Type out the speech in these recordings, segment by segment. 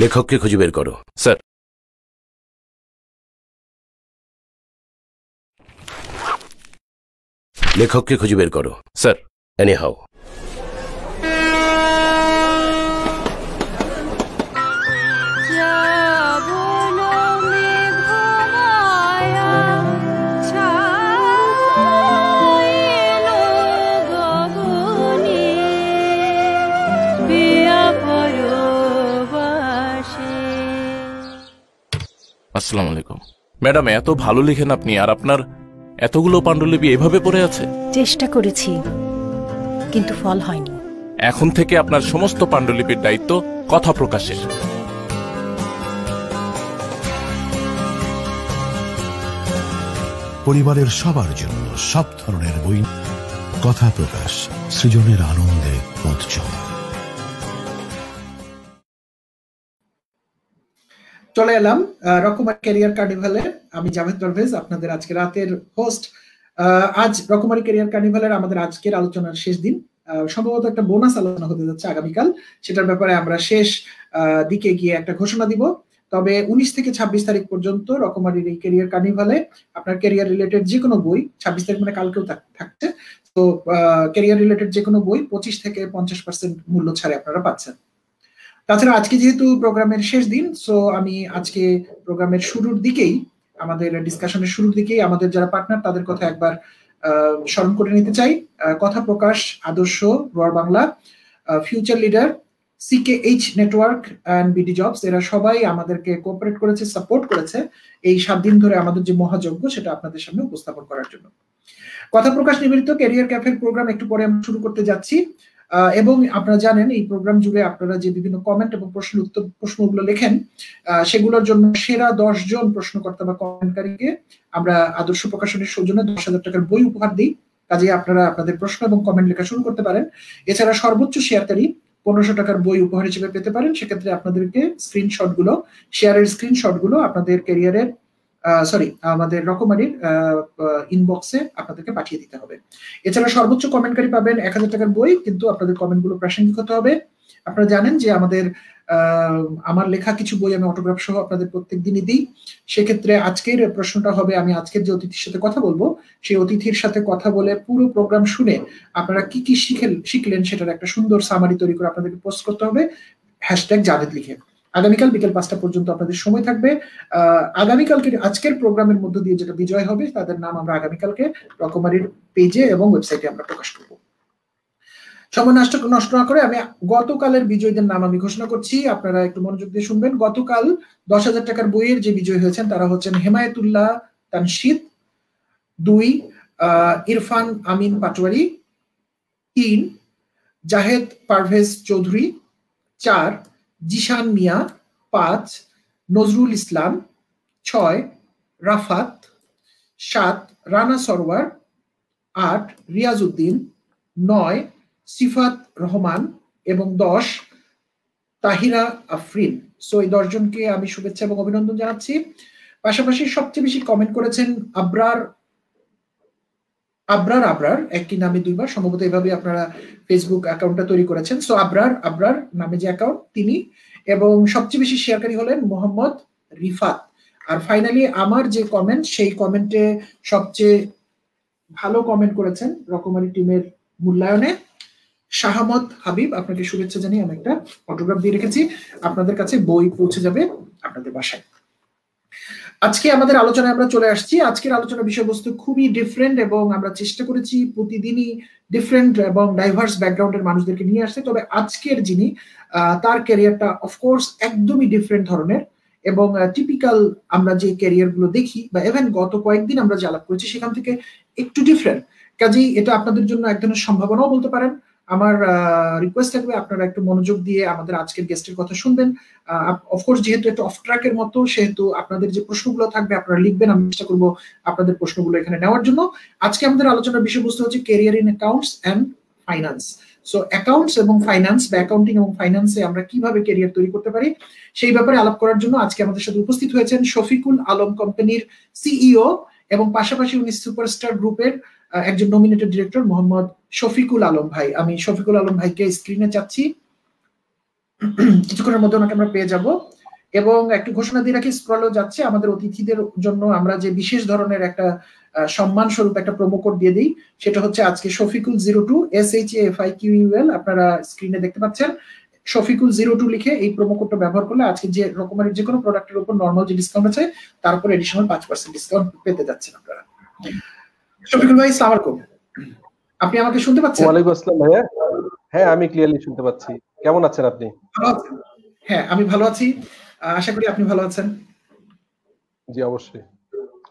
লেখককে খুঁজে বের করো। স্যার। লেখককে খুঁজে বের করো। স্যার। এনি হাউ আসসালামু আলাইকুম। ম্যাডাম এত ভালো লিখেন আপনি আর আপনার এতগুলো পাণ্ডুলিপি এভাবে পড়ে আছে? চেষ্টা করেছি কিন্তু ফল হয়নি। এখন থেকে আপনার সমস্ত পাণ্ডুলিপির দায়িত্ব কথা প্রকাশের। পরিবারের সবার জন্য সব ধরনের বই কথা প্রকাশ সৃজনের আনন্দে উৎসব চলে। এলাম আহ, রকমারি ক্যারিয়ার কার্নিভালে। আমি জাভেদ পারভেজ আপনাদের আজকে রাতের হোস্ট আজ রকমারি ক্যারিয়ার কার্নিভালের আমাদের আজকের আলোচনার শেষ দিন। সম্ভবত একটা বোনাস আলোচনা হতে যাচ্ছে আগামীকাল। সেটার ব্যাপারে আমরা শেষ দিকে গিয়ে একটা ঘোষণা দিব। তবে উনিশ থেকে ছাব্বিশ তারিখ পর্যন্ত রকমারির এই ক্যারিয়ার কার্নিভালে আপনার ক্যারিয়ার রিলেটেড যে কোনো বই ছাব্বিশ তারিখ মানে কালকেও থাক- থাকছে। তো ক্যারিয়ার রিলেটেড যে কোনো বই পঁচিশ থেকে পঞ্চাশ পার্সেন্ট মূল্য ছাড়ে আপনারা পাচ্ছেন। তাছাড়া আজকে যেহেতু প্রোগ্রামের শেষ দিন সো আমি আজকে প্রোগ্রামের শুরুর দিকেই, আমাদের ডিসকাশনের শুরুর দিকেই আমাদের যারা পার্টনার তাদের কথা একবার স্মরণ করে নিতে চাই। Kotha Prokash, Adarsha, Roar Bangla future leader CK H network and BD jobs এরা সবাই আমাদেরকে কোঅপারেট করেছে সাপোর্ট করেছে এই সাত দিন ধরে আমাদের যে মহাযজ্ঞ, সেটা আপনাদের সামনে উপস্থাপন করার জন্য। কথা প্রকাশ নিবেদিত ক্যারিয়ার ক্যাফের প্রোগ্রাম একটু পরে আমরা শুরু করতে যাচ্ছি। এবং আপনারা জানেন, এই প্রোগ্রাম জুড়ে আপনারা যে বিভিন্ন কমেন্ট এবং প্রশ্ন উত্তর, প্রশ্নগুলো লেখেন সেগুলোর জন্য সেরা দশ জন প্রশ্নকর্তা বা কমেন্টকারীকে আমরা আদর্শ প্রকাশনের সৌজন্যে দশ হাজার টাকার বই উপহার দিই। কাজে আপনারা আপনাদের প্রশ্ন এবং কমেন্ট লেখা শুরু করতে পারেন। এছাড়া সর্বোচ্চ শেয়ারকারী পনেরোশো টাকার বই উপহার হিসেবে পেতে পারেন। সেক্ষেত্রে আপনাদেরকে স্ক্রিনশটগুলো শেয়ারের স্ক্রিনশটগুলো আপনাদের ক্যারিয়ারের সরি আমাদের রকমারির ইনবক্সে আপনাদেরকে পাঠিয়ে দিতে হবে। এছাড়া সর্বোচ্চ কমেন্টকারী পাবেন এক হাজার টাকার বই, কিন্তু আপনাদের কমেন্টগুলো প্রাসঙ্গিক হতে হবে। আপনারা জানেন যে আমাদের আমার লেখা কিছু বই আমি অটোগ্রাফ সহ আপনাদের প্রত্যেক দিনই দিই। সেক্ষেত্রে আজকের প্রশ্নটা হবে, আমি আজকের যে অতিথির সাথে কথা বলব, সেই অতিথির সাথে কথা বলে পুরো প্রোগ্রাম শুনে আপনারা কি কি শিখেন শিখলেন সেটার একটা সুন্দর সামারি তৈরি করে আপনাদেরকে পোস্ট করতে হবে। হ্যাশট্যাগ জাভেদ লিখে। আগামীকাল বিকেল পাঁচটা পর্যন্ত আপনাদের সময় থাকবে। আগামীকালকে আজকের প্রোগ্রামের মধ্য দিয়ে যেটা বিজয় হবে, তাদের নাম আমরা আগামীকালকে রকমারির পেজে এবং ওয়েবসাইটে আমরা প্রকাশ করব। সময় নষ্ট নষ্ট না করে আমি গতকালের বিজয়ীদের নাম আমি ঘোষণা করছি। আপনারা একটু মনোযোগ দিয়ে শুনবেন। গতকাল দশ হাজার টাকার বইয়ের যে বিজয়ী হয়েছেন, তারা হচ্ছেন হেমায়েতুল্লাহ তানশিদ, দুই ইরফান আমিন পাটোয়ারি, তিন, জাহেদ পারভেজ চৌধুরী, চার জিশান মিয়া, পাঁচ, নজরুল ইসলাম, ছয়, রাফাত, সাত, রানা সরওয়ার, আট, রিয়াজউদ্দিন, নয়, সিফাত রহমান এবং দশ, তাহিরা আফরিন। সো এই দশজনকে আমি শুভেচ্ছা এবং অভিনন্দন জানাচ্ছি। পাশাপাশি সবচেয়ে বেশি কমেন্ট করেছেন আবরার আবরার আবরার, একই নামে দুইবার, সম্ভবত এভাবে আপনারা ফেসবুক অ্যাকাউন্টটা তৈরি করেছেন। সো আবরার আবরার নামে যে অ্যাকাউন্ট তিনি এবং সবচেয়ে বেশি শেয়ারকারী হলেন মোহাম্মদ রিফাত। আর ফাইনালি আমার যে কমেন্ট সেই কমেন্টে সবচেয়ে ভালো কমেন্ট করেছেন রকমারি টিমের মূল্যায়নে শাহামত হাবিব। আপনাকে শুভেচ্ছা জানিয়ে আমি একটা অটোগ্রাফ দিয়ে রেখেছি। আপনাদের কাছে বই পৌঁছে যাবে আপনাদের বাসায়। আজকে আমাদের আলোচনায় আমরা চলে আসছি। আজকের আলোচনা বিষয়বস্তু খুবই ডিফারেন্ট এবং আমরা চেষ্টা করেছি প্রতিদিনই ডিফারেন্ট এবং ডাইভার্স ব্যাকগ্রাউন্ডের মানুষদেরকে নিয়ে আসতে। তবে আজকের যিনি তার ক্যারিয়ারটা অফকোর্স একদমই ডিফারেন্ট ধরনের এবং টিপিক্যাল আমরা যে ক্যারিয়ারগুলো দেখি বা ইভেন গত কয়েকদিন আমরা যে আলাপ করেছি সেখান থেকে একটু ডিফারেন্ট কাজেই এটা আপনাদের জন্য এক ধরনের সম্ভাবনাও বলতে পারেন। আমার রিকোয়েস্ট থাকবে আপনারা একটু মনোযোগ দিয়ে আমাদের আজকের গেস্টের কথা শুনবেন। অফকোর্স যেহেতু একটু অফ ট্র্যাকের মতো, সেহেতু আপনাদের যে প্রশ্নগুলো থাকবে আপনারা লিখবেন, আমি চেষ্টা করব আপনাদের প্রশ্নগুলো এখানে নেওয়ার জন্য। আজকে আমাদের আলোচনার বিষয়বস্তু হচ্ছে career in accounts and finance so accounts এবং ফাইন্যান্স বা অ্যাকাউন্টিং এবং ফাইন্যান্সে আমরা কীভাবে কেরিয়ার তৈরি করতে পারি, সেই ব্যাপারে আলাপ করার জন্য আজকে আমাদের সাথে উপস্থিত হয়েছেন শফিকুল আলম কোম্পানির সিইও এবং পাশাপাশি উনি সুপারস্টার গ্রুপের একজন নমিনেটেড ডিরেক্টর মোহাম্মদ শফিকুল আলম ভাই। আমি শফিকুল আলম ভাইকে স্ক্রিনে চাচ্ছি। কিছুক্ষণের মধ্যে ওনাকে আমরা পেয়ে যাব। এবং একটু ঘোষণা দিয়ে রাখি স্ক্রলও যাচ্ছে। আমাদের অতিথিদের জন্য আমরা যে বিশেষ ধরনের একটা সম্মান স্বরূপ একটা প্রোমো কোড দিয়ে দিই, সেটা হচ্ছে আজকে Shafiqul zero two S H F I Q UL আপনারা স্ক্রিনে দেখতে পাচ্ছেন। শফিকুল জিরো টু লিখে এই প্রোমো কোডটা ব্যবহার করলে আজকে যে রকমের যে কোনো প্রোডাক্টের উপর নর্মাল যে ডিসকাউন্ট আছে তারপর এডিশনাল পাঁচ পার্সেন্ট ডিসকাউন্ট পেতে যাচ্ছেন আপনারা। শফিকুল ভাই সালাম আলাইকুম। আপনি আমাকে শুনতে পাচ্ছেন? ওয়ালাইকুম আসসালাম ভাইয়া। হ্যাঁ আমি ক্লিয়ারলি শুনতে পাচ্ছি। কেমন আছেন আপনি? হ্যাঁ আমি ভালো আছি। আশা করি আপনি ভালো আছেন। জি অবশ্যই।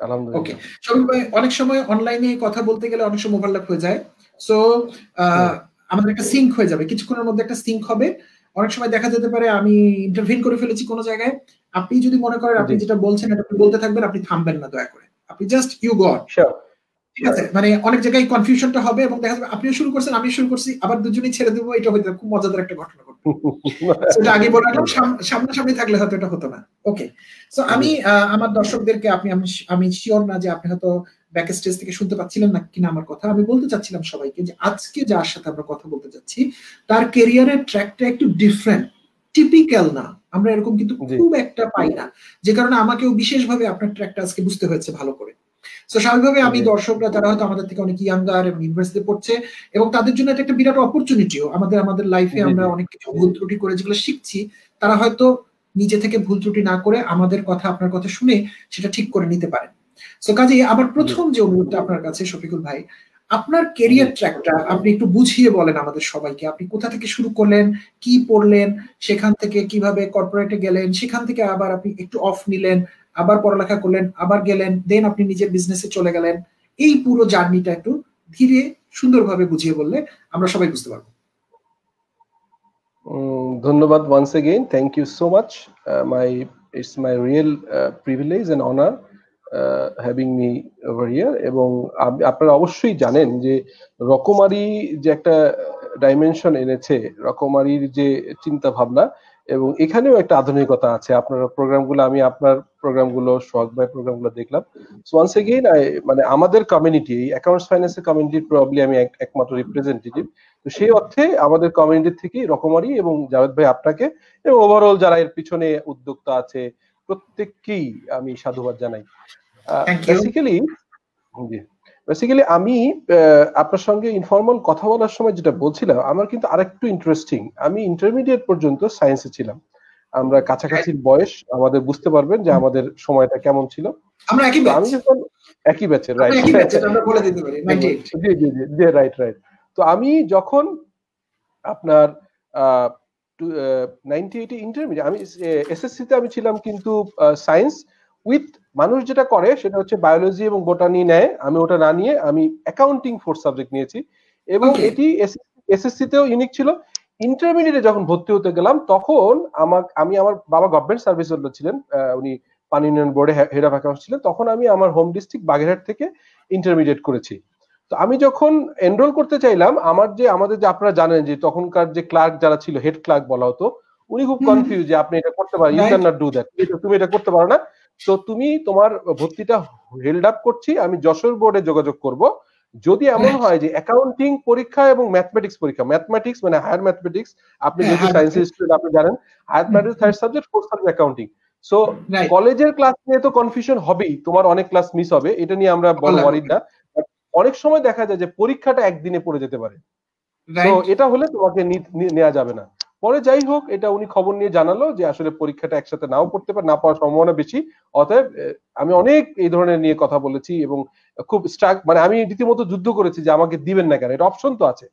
আলহামদুলিল্লাহ। ওকে শফিক ভাই অনেক সময় অনলাইনে কথা বলতে গেলে অনেক সময় ওভারল্যাপ হয়ে যায়। সো আমাদের একটা সিঙ্ক হয়ে যাবে। কিছুক্ষণের মধ্যে একটা সিঙ্ক হবে। অনেক সময় দেখা যেতে পারে আমি ইন্টারভিন করে ফেলেছি কোনো জায়গায়। আপনি যদি মনে করেন আপনি যেটা বলছেন এটা আপনি বলতে থাকবেন আপনি থামবেন না দয়া করে। আপনি জাস্ট ইউ গট. ঠিক আছে মানে অনেক জায়গায় কনফিউশনটা হবে এবং দেখা যাবে আপনিও শুরু করছেন আমি শুরু করছি আবার দুজনেই ছেড়ে দেবো এটা খুব মজাদার একটা ঘটনা ঘটবে। সেটা আগে সামনাসামনি থাকলে হয়তো এটা হতো না। ওকে সো আমি আমার দর্শকদেরকে আপনি আমি শিওর না যে আপনি হয়তো ব্যাক স্টেজ থেকে শুনতে পাচ্ছিলেন না কিনা আমার কথা। আমি বলতে চাচ্ছিলাম সবাইকে যে আজকে যার সাথে আমরা কথা বলতে যাচ্ছি তার কেরিয়ারের ট্র্যাকটা একটু ডিফারেন্ট টিপিক্যাল না। আমরা এরকম কিন্তু খুব একটা পাই না। যে কারণে আমাকেও বিশেষভাবে আপনার ট্র্যাকটা আজকে বুঝতে হয়েছে ভালো করে। তো স্বাভাবিকভাবে আমি দর্শকরা যারা হয়তো আমাদের থেকে অনেক ইয়াঙ্গার এবং ইউনিভার্সিটি পড়ছে এবং তাদের জন্য এটা একটা বিরাট অপরচুনিটিও আমাদের আমাদের লাইফে আমরা অনেক কিছু ভুল ত্রুটি করে যেগুলো শিখছি তারা হয়তো নিজে থেকে ভুল ত্রুটি না করে আমাদের কথা আপনার কথা শুনে সেটা ঠিক করে নিতে পারেন। সো কাজেই আবার প্রথম যে অনুরোধটা আপনার কাছে শফিকুল ভাই আপনার কেরিয়ার ট্র্যাকটা আপনি একটু বুঝিয়ে বলেন আমাদের সবাইকে। আপনি কোথা থেকে শুরু করলেন কি পড়লেন সেখান থেকে কীভাবে কর্পোরেটে গেলেন সেখান থেকে আবার আপনি একটু অফ নিলেন আবার পড়ালেখা করলেন, আবার গেলেন দেন আপনি নিজের বিজনেসে চলে গেলেন। এই পুরো জার্নিটা একটু ধীরে, সুন্দরভাবে বুঝিয়ে বললে আমরা সবাই বুঝতে পারব। ধন্যবাদ once again thank you so much my it's my real privilege and honour having me over here এবং আপনারা অবশ্যই জানেন যে রকমারি যে একটা ডাইমেনশন এনেছে, রকমারির যে চিন্তা ভাবনা এবং এখানেও একটা আধুনিকতা আছে। আপনার প্রোগ্রামগুলো আমি আপনার প্রোগ্রামগুলো সোহাগ ভাই প্রোগ্রামগুলো দেখলাম। সো ওয়ান্স এগেইন মানে আমাদের কমিউনিটি এই অ্যাকাউন্টস ফাইন্যান্সের কমিউনিটির প্রবলি আমি একমাত্র রিপ্রেজেন্টেটিভ তো সেই অর্থে আমাদের কমিউনিটি থেকে রকমারি এবং জাভেদ ভাই আপনাকে এবং ওভারঅল যারা এর পিছনে উদ্যোক্তা আছে প্রত্যেককেই আমি সাধুবাদ জানাই. বেসিক্যালি জি। বেসিক্যালি আমি আপনার সঙ্গে ইনফর্মাল কথা বলার সময় যেটা বলছিলাম আমার কিন্তু আরেকটু ইন্টারেস্টিং আমি ইন্টারমিডিয়েট পর্যন্ত সায়েন্সে ছিলাম। আমরা কাছাকাছি বয়স আমাদের বুঝতে পারবেন যে আমাদের সময়টা কেমন ছিল। আমরা একই তো আমি যখন একই ব্যাচের আমরা একই ব্যাচ রাইট আমরা বলে দিতে পারি 98 জি জি জি রাইট রাইট তো আমি যখন আপনার নাইনটি এইটে ইন্টারমিডিয়েট আমি এসএসসি তে আমি ছিলাম কিন্তু সায়েন্স উইথ মানুষ যেটা করে সেটা হচ্ছে বায়োলজি এবং বোটানি নেয়। আমি ওটা না নিয়ে আমি অ্যাকাউন্টিং ফোর্থ সাবজেক্ট নিয়েছি এবং এটি এসএসসি তেও ইউনিক ছিল। ইন্টারমিডিয়েটে যখন ভর্তি হতে গেলাম তখন আমার আমি আমার বাবা গভর্নমেন্ট সার্ভিস হোল্ডার ছিলেন উনি পানি উন্নয়ন বোর্ডে হেড অফ অ্যাকাউন্ট ছিলেন তখন আমি আমার হোম ডিস্ট্রিক্ট বাগেরহাট থেকে ইন্টারমিডিয়েট করেছি। তো আমি যখন এনরোল করতে চাইলাম আমার যে আমাদের যে আপনারা জানেন যে তখনকার যে ক্লার্ক যারা ছিল হেড ক্লার্ক বলা হতো উনি খুব কনফিউজ যে আপনি এটা করতে পারেন you can not do that তুমি এটা করতে পারো না। তো তুমি তোমার ভর্তিটা হেল্ড আপ করছি আমি যশোর বোর্ডে যোগাযোগ করব। যদি এমন হয় যে অ্যাকাউন্টিং পরীক্ষা এবং ম্যাথমেটিক্স পরীক্ষা ম্যাথমেটিক্স মানে হায়ার ম্যাথমেটিক্স আপনি হ্যাঁ, যেহেতু সায়েন্সের স্টুডেন্ট আপনি জানেন higher mathematics third subject fourth subject accounting so কলেজের ক্লাস নিয়ে তো কনফিউশন হবেই তোমার অনেক ক্লাস মিস হবে এটা নিয়ে আমরা বড় বলা ওয়ারিড না। অনেক সময় দেখা যায় যে পরীক্ষাটা একদিনে পড়ে যেতে পারে। তো এটা হলে তোমাকে নেওয়া যাবে না। পরে যাই হোক এটা উনি খবর নিয়ে জানালো যে আসলে পরীক্ষাটা একসাথে নাও পড়তে পারে না পাওয়ার সম্ভাবনা বেশি। অতএব আমি অনেক এই ধরনের নিয়ে কথা বলেছি এবং খুব স্ট্রাক মানে আমি রীতিমতো যুদ্ধ করেছি যে আমাকে দিবেন না কেন এটা অপশন তো আছে।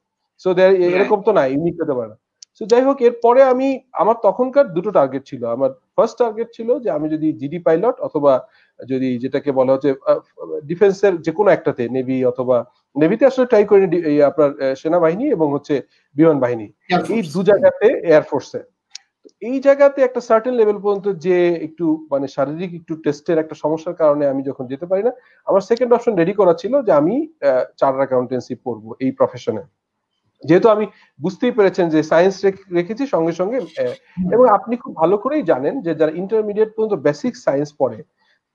সো এরকম তো নাই ইউনিক হতে পারে না। সো যাই হোক এরপরে আমি আমার তখনকার দুটো টার্গেট ছিল। আমার ফার্স্ট টার্গেট ছিল যে আমি যদি জিডি পাইলট অথবা যদি যেটাকে বলা হচ্ছে ডিফেন্সের যে কোনো একটাতে নেভি অথবা নেভিতে আসলে ট্রাই করিনি আপনার সেনাবাহিনী এবং হচ্ছে বিমান বাহিনী। এই দু জায়গাতে এয়ারফোর্সে এই জায়গাতে একটা সার্টেন লেভেল পর্যন্ত যে একটু মানে শারীরিক একটু টেস্টের একটা সমস্যার কারণে আমি যখন যেতে পারি না আমার সেকেন্ড অপশন রেডি করা ছিল যে আমি চার্টার অ্যাকাউন্টেন্সি পড়ব এই প্রফেশনে যেহেতু আমি বুঝতেই পেরেছেন যে সায়েন্স রেখেছি সঙ্গে সঙ্গে এবং আপনি খুব ভালো করেই জানেন যে যারা ইন্টারমিডিয়েট পর্যন্ত বেসিক সায়েন্স পড়ে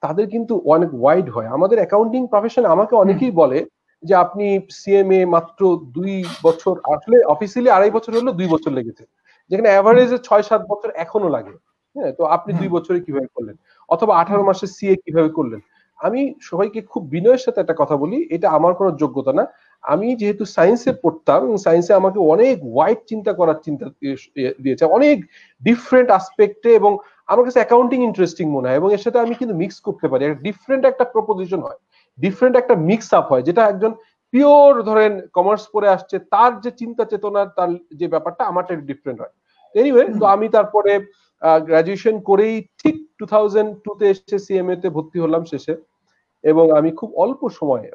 তাদের কিন্তু অনেক ওয়াইড হয়। আমাদের অ্যাকাউন্টিং প্রফেশন আমাকে অনেকেই বলে যে আপনি সিএমএ মাত্র দুই বছর আসলে অফিসিয়ালি আড়াই বছর হলো দুই বছর লেগেছে। যেখানে অ্যাভারেজে ছয় সাত বছর এখনও লাগে। হ্যাঁ তো আপনি দুই বছরে কীভাবে করলেন? অথবা আঠারো মাসে সিএ কীভাবে করলেন? আমি সবাইকে খুব বিনয়ের সাথে একটা কথা বলি এটা আমার কোনো যোগ্যতা না। আমি যেহেতু সায়েন্সে পড়তাম সায়েন্সে আমাকে অনেক ওয়াইড চিন্তা করার চিন্তা দিয়েছে। অনেক ডিফারেন্ট আসপেক্টে এবং আমার কাছে অ্যাকাউন্টিং ইন্টারেস্টিং মনে হয় এবং এর সাথে আমি কিন্তু মিক্স করতে পারি। ডিফারেন্ট একটা প্রপোজিশন হয় ডিফারেন্ট একটা মিক্স আপ হয়, যেটা একজন পিওর ধরেন কমার্স পড়ে আসছে, তার যে চিন্তা চেতনার, তার যে ব্যাপারটা আমারটা ডিফারেন্ট হয়। এনিওয়ে তো আমি তারপরে গ্রাজুয়েশন করেই ঠিক টু থাউজেন্ড টু টুতে এসে সিএমএ তে ভর্তি হলাম শেষে। এবং আমি খুব অল্প সময়ে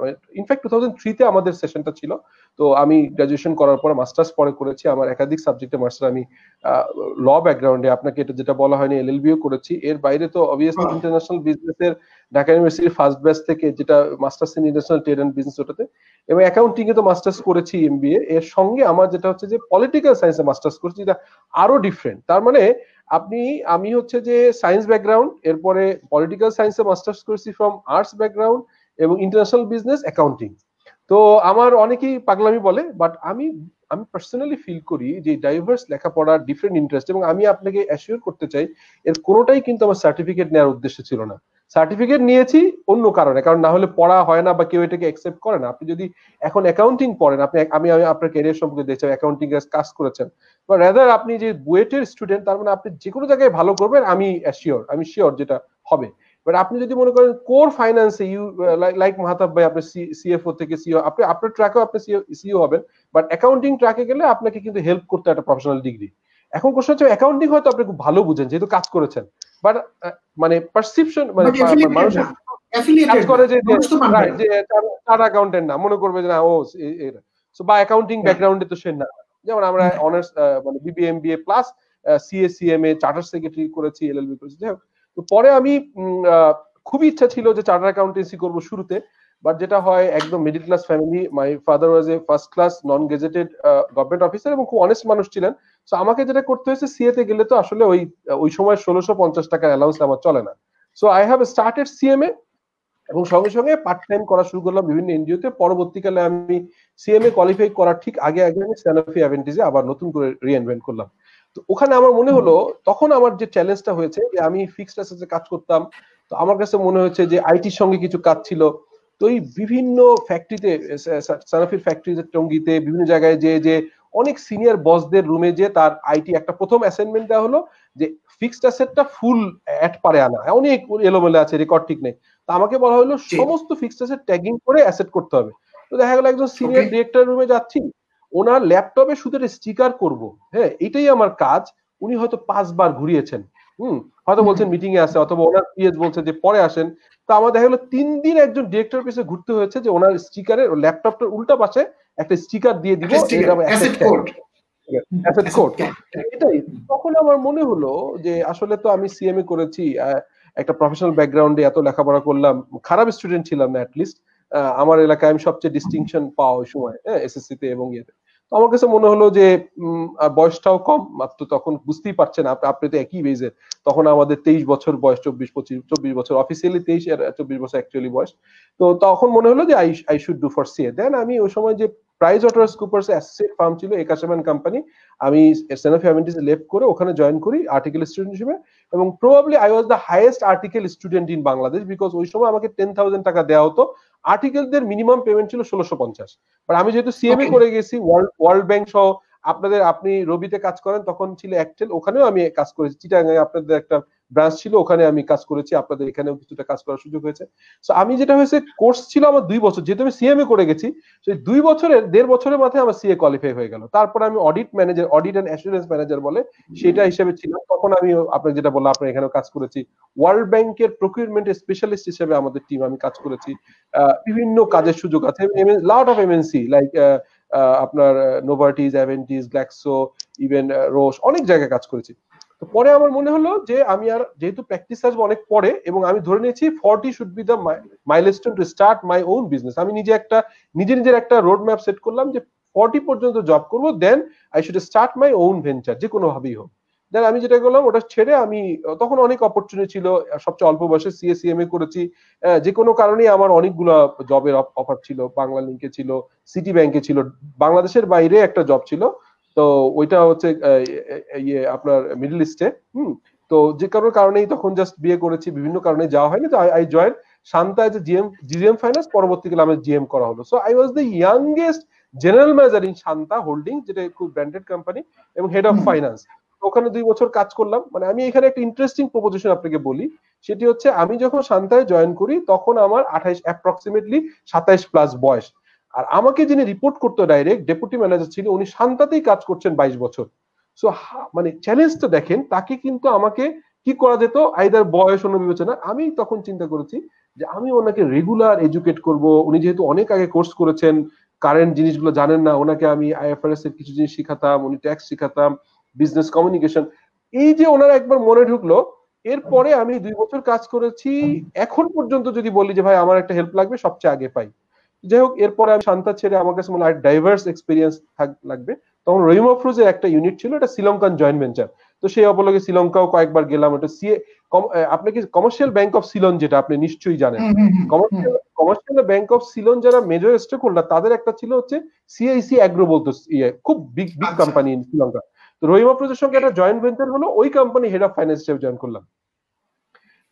ইনফ্যাক্ট টু থাউজেন্ড থ্রিতে আমাদের সেশনটা ছিল তো আমি গ্রাজুয়েশন করার পর মাস্টার্স পরে করেছি আমার একাধিক সাবজেক্টে মাস্টার আমি ল ব্যাকগ্রাউন্ডে আপনাকে এটা যেটা বলা হয়নি এলএলবিও করেছি। এর বাইরে তো অবভিয়াসলি ইন্টারন্যাশনাল বিজনেসের ঢাকা ইউনিভার্সিটির ফার্স্ট ব্যাচ থেকে যেটা masters in international trade and business ওটাতে এবং অ্যাকাউন্টিং এ তো মাস্টার্স করেছি এমবিএ এর সঙ্গে আমার যেটা হচ্ছে যে পলিটিক্যাল সায়েন্সে মাস্টার্স করেছি যেটা আরও ডিফারেন্ট তার মানে আপনি, আমি হচ্ছে যে সায়েন্স ব্যাকগ্রাউন্ড এরপরে পলিটিক্যাল সায়েন্সে মাস্টার্স করেছি ফ্রম আর্টস ব্যাকগ্রাউন্ড এবং ইন্টারন্যাশনাল বিজনেস অ্যাকাউন্টিং তো আমার অনেকেই পাগলামি বলে বাট আমি আমি পার্সোনালি ফিল করি যে ডাইভার্স লেখাপড়া ডিফারেন্ট ইন্টারেস্ট এবং আমি আপনাকে অ্যাসিওর করতে চাই, এর কোনোটাই কিন্তু আমার সার্টিফিকেট নেওয়ার উদ্দেশ্য ছিল না। সার্টিফিকেট নিয়েছি অন্য কারণে, কারণ না হলে পড়া হয় না বা কেউ এটাকে অ্যাকসেপ্ট করে না। আপনি যদি এখন অ্যাকাউন্টিং পড়েন, আপনি আমি আপনার ক্যারিয়ার সম্পর্কে দেখছি অ্যাকাউন্টিং কাজ করেছেন। বা রেদার আপনি যে বুয়েটের স্টুডেন্ট তার মানে আপনি যে কোনো জায়গায় ভালো করবেন, আমি অ্যাসিওর আমি শিওর যেটা হবে। বাট আপনি যদি মনে করেন কোর ফাইন্যান্সে ইউ লাইক মাহাতাব ভাই, আপনি সিএফও থেকে সিও আপনি, আপনার ট্র্যাকেও আপনি সিও হবেন বাট অ্যাকাউন্টিং ট্র্যাকে গেলে আপনাকে কিন্তু হেল্প করতে একটা প্রফেশনাল ডিগ্রি এখন কোশ্চেন হচ্ছে অ্যাকাউন্টিং হয়তো আপনি খুব ভালো বুঝেন, যেহেতু কাজ করেছেন। বাট মানে পারসেপশন মানে মানুষের কাজ করে যে তার অ্যাকাউন্টেন্ট না মনে করবে যে না ও বা অ্যাকাউন্টিং ব্যাকগ্রাউন্ডে তো সে না। যেমন আমরা অনার্স মানে BBA MBA plus CA CMA charter secretary করেছি এলএলবি করেছি। যাই হোক তো পরে আমি খুবই ইচ্ছা ছিল যে চার্টার অ্যাকাউন্টেন্সি করব শুরুতে। বাট যেটা হয়, একদম middle class family my father was a first class non gazetted government officer এবং খুব অনেস্ট মানুষ ছিলেন। তো আমাকে যেটা করতে হয়েছে সিএ তে গেলে তো আসলে ওই ওই সময় ষোলোশো পঞ্চাশ টাকার অ্যালাউন্স আমার চলে না। So I have started CMA এবং সঙ্গে সঙ্গে পার্ট টাইম করা শুরু করলাম বিভিন্ন এনজিওতে পরবর্তীকালে আমি সিএমএ কোয়ালিফাই করার ঠিক আগে আগে আমি স্যানোফি অ্যাভেন্টিজে আবার নতুন করে রিএনভেন্ট করলাম। তো ওখানে আমার মনে হলো, তখন আমার যে চ্যালেঞ্জটা হয়েছে যে আমি ফিক্সড অ্যাসেসে কাজ করতাম, তো আমার কাছে মনে হচ্ছে যে আইটির সঙ্গে কিছু কাজ ছিল। তো এই বিভিন্ন ফ্যাক্টরিতে সানাফির ফ্যাক্টরিতে টঙ্গিতে বিভিন্ন জায়গায় যে যে অনেক সিনিয়র বসদের রুমে যে তার আইটি একটা প্রথম অ্যাসাইনমেন্ট দেওয়া হলো যে ফিক্সড অ্যাসেটটা ফুল অ্যাট পারে আনা। অনেক এলোমেলো আছে রেকর্ড ঠিক নেই। তো আমাকে বলা হলো সমস্ত ফিক্সড অ্যাসেট ট্যাগিং করে অ্যাসেট করতে হবে। তো দেখা গেল একজন সিনিয়র ডিরেক্টর রুমে যাচ্ছি ওনার ল্যাপটপে শুধু একটা স্টিকার করব। হ্যাঁ এটাই আমার কাজ। উনি হয়তো পাঁচবার ঘুরিয়েছেন। হুম হয়তো বলছেন মিটিং এ আছে অথবা ওনার পিএস বলছে যে পরে আসেন। আমার দেখা গেলো তিন দিন একজন ডিরেক্টর পিছিয়ে ঘুরতে হয়েছে যে ওনার স্টিকারের ল্যাপটপটার উল্টা পাশে একটা স্টিকার দিয়ে দিব এটাই। তখন আমার মনে হলো যে আসলে তো আমি সিএমএ করেছি একটা প্রফেশনাল ব্যাকগ্রাউন্ডে এত লেখাপড়া করলাম খারাপ স্টুডেন্ট ছিলাম না অ্যাটলিস্ট আমার এলাকায় আমি সবচেয়ে ডিস্টিংশন পাওয়া ওই সময় হ্যাঁ এসএসসি তে এবং ইয়েতে। তো আমার কাছে মনে হলো যে বয়সটাও কম। মাত্র তখন বুঝতেই পারছেন আপনি তো একই বেজের তখন আমাদের তেইশ বছর বয়স, চব্বিশ, পঁচিশ, চব্বিশ বছর অফিসিয়ালি তেইশ চব্বিশ বছর অ্যাকচুয়ালি বয়স। তো তখন মনে হলো যে I I should do for CA then আমি ওই সময় যে price water coopers associate firm ছিল একাশামান কোম্পানি আমি সেনাফি অ্যাভেন্টিস লেফট করে ওখানে জয়েন করি আর্টিকেল স্টুডেন্ট হিসেবে। এবং probably I was the highest article student in Bangladesh because ওই সময় আমাকে টেন থাউজেন্ড টাকা দেওয়া হতো। আর্টিকেলদের মিনিমাম পেমেন্ট ছিল ষোলোশো পঞ্চাশ। বাট আমি যেহেতু সিএমএ করে গেছি ওয়ার্ল্ড ব্যাংক সহ আপনাদের আপনি রবিতে কাজ করেন তখন ছিল একটেল ওখানেও আমি কাজ করেছি। চিটাগাঙে আপনাদের একটা ব্রাঞ্চ ছিল, ওখানে আমি কাজ করেছি, আপনাদের এখানেও কিছুটা কাজ করার সুযোগ হয়েছে। সো আমি যেটা হয়েছে, কোর্স ছিল আমার দুই বছর, যেহেতু আমি সিএমএ করে গেছি, সেই দুই বছরের, দেড় বছরের মাথায় আমার সিএ কোয়ালিফাই হয়ে গেল। তারপর আমি audit manager audit and assurance manager বলে সেটা হিসেবে ছিলাম। তখন আমি আপনার যেটা বললাম, আপনার এখানেও কাজ করেছি। ওয়ার্ল্ড ব্যাংকের প্রকিউরমেন্ট স্পেশালিস্ট হিসেবে আমাদের টিম আমি কাজ করেছি। বিভিন্ন কাজের সুযোগ আছে। লট অফ এমএনসি লাইক আপনার Novartis Aventis Glaxo even Roche অনেক জায়গায় কাজ করেছি। তো পরে আমার মনে হলো যে আমি আর যেহেতু প্র্যাকটিস আসব অনেক পরে এবং আমি ধরে নিয়েছি forty should be the milestone to start my own business আমি নিজে একটা, নিজে নিজের একটা রোড ম্যাপ সেট করলাম যে ফর্টি পর্যন্ত জব করব then I should start my own venture যে কোনো ভাবেই হোক। দেন আমি যেটা করলাম, ওটা ছেড়ে আমি, তখন অনেক অপরচুনিটি ছিল, সবচেয়ে অল্প বয়সে সিএসিএমএ করেছি। যে কোনো কারণেই আমার অনেকগুলো জবের অফার ছিল, বাংলা লিঙ্কে ছিল সিটি ব্যাংকে ছিল, বাংলাদেশের বাইরে একটা জব ছিল। তো ওইটা হচ্ছে ইয়ে আপনার মিডল ইস্টে হুম? তো যে কারোর কারণেই তখন জাস্ট বিয়ে করেছি, বিভিন্ন কারণে যাওয়া হয়নি, তো I join Shanta as GM GM finance পরবর্তীকালে আমার জিএম করা হলো। So I was the youngest general manager in Shanta holding যেটা খুব ব্র্যান্ডেড কোম্পানি এবং হেড অফ। ফাইন্যান্স ওখানে দুই বছর কাজ করলাম। মানে আমি এখানে একটা ইন্টারেস্টিং প্রপোজিশন আপনাকে বলি, সেটি হচ্ছে আমি যখন শান্তায় জয়েন করি, তখন আমার আঠাইশ অ্যাপ্রক্সিমেটলি সাতাইশ প্লাস বয়স। আর আমাকে যিনি রিপোর্ট করতো ডাইরেক্ট ডেপুটি ম্যানেজার ছিল উনি শান্তাতেই কাজ করছেন বাইশ বছর। সো মানে চ্যালেঞ্জটা দেখেন, তাকে কিন্তু আমাকে কি করা যেত? আইদার বয়স অন্য বিবেচনা আমি তখন চিন্তা করেছি যে আমি ওনাকে রেগুলার এডুকেট করব। উনি যেহেতু অনেক আগে কোর্স করেছেন কারেন্ট জিনিসগুলো জানেন না, ওনাকে আমি আইএফআরএস এর কিছু জিনিস শিখাতাম, উনি ট্যাক্স শিখাতাম বিজনেস কমিউনিকেশন এই যে ওনার একবার মনে ঢুকলো, এরপরে আমি দুই বছর কাজ করেছি, এখন পর্যন্ত যদি বলি যে, ভাই, আমার একটা হেল্প লাগবে, সবচেয়ে আগে পাই। যাই হোক এরপরে আমি শান্তা ছেড়ে আমার কাছে মনে হয় ডাইভার্স এক্সপিরিয়েন্স লাগবে। তখন রহিম আফরোজের একটা ইউনিট ছিল এটা শ্রীলঙ্কান জয়েন্ট ভেঞ্চার তো সেই অপলকে শ্রীলঙ্কাও কয়েকবার গেলাম ওটা সিএ আপনি কি কমার্শিয়াল ব্যাংক অফ সিলন যেটা আপনি নিশ্চয়ই জানেন। Commercial commercial bank of Ceylon যারা মেজর স্টেক হোল্ডার তাদের একটা ছিল হচ্ছে সিআইসি অ্যাগ্রো বলতো ইয়ে খুব big big. Company in Sri Lanka. তো রহিম আফরোজের সঙ্গে একটা জয়েন্ট ভেঞ্চার হলো ওই কোম্পানি হেড অফ ফাইন্যান্স হিসেবে জয়েন করলাম।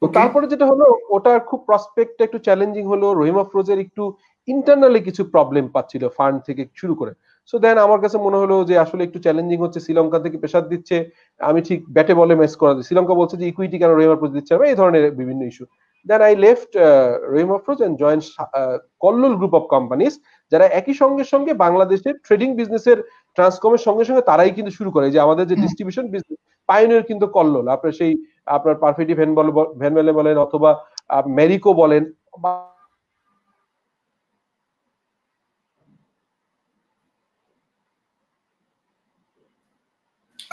তো তারপরে যেটা হলো ওটার খুব প্রসপেক্ট একটু চ্যালেঞ্জিং হলো রহিম আফরোজের একটু ইন্টারনালি কিছু প্রবলেম পাচ্ছিল ফান্ড থেকে শুরু করে সো দেন আমার কাছে মনে হলো যে আসলে একটু চ্যালেঞ্জিং হচ্ছে শ্রীলঙ্কা থেকে প্রেশার দিচ্ছে আমি ঠিক ব্যাটে বলে ম্যাচ করা। শ্রীলঙ্কা বলছে যে ইকুইটি কেন রহিম আফরোজ দিচ্ছে এই ধরনের বিভিন্ন issue then I left Rahim Afroz and join Kallol group of companies যারা একই সঙ্গে সঙ্গে বাংলাদেশের ট্রেডিং বিজনেসের ট্রান্সকমের সঙ্গে সঙ্গে তারাই কিন্তু শুরু করে যে আমাদের যে ডিস্ট্রিবিউশন বিজনেস পাইনিয়র কিন্তু কল্লোল আপনার সেই আপনার পারফেক্টি ভ্যান বল বলেন অথবা মেরিকো বলেন বা-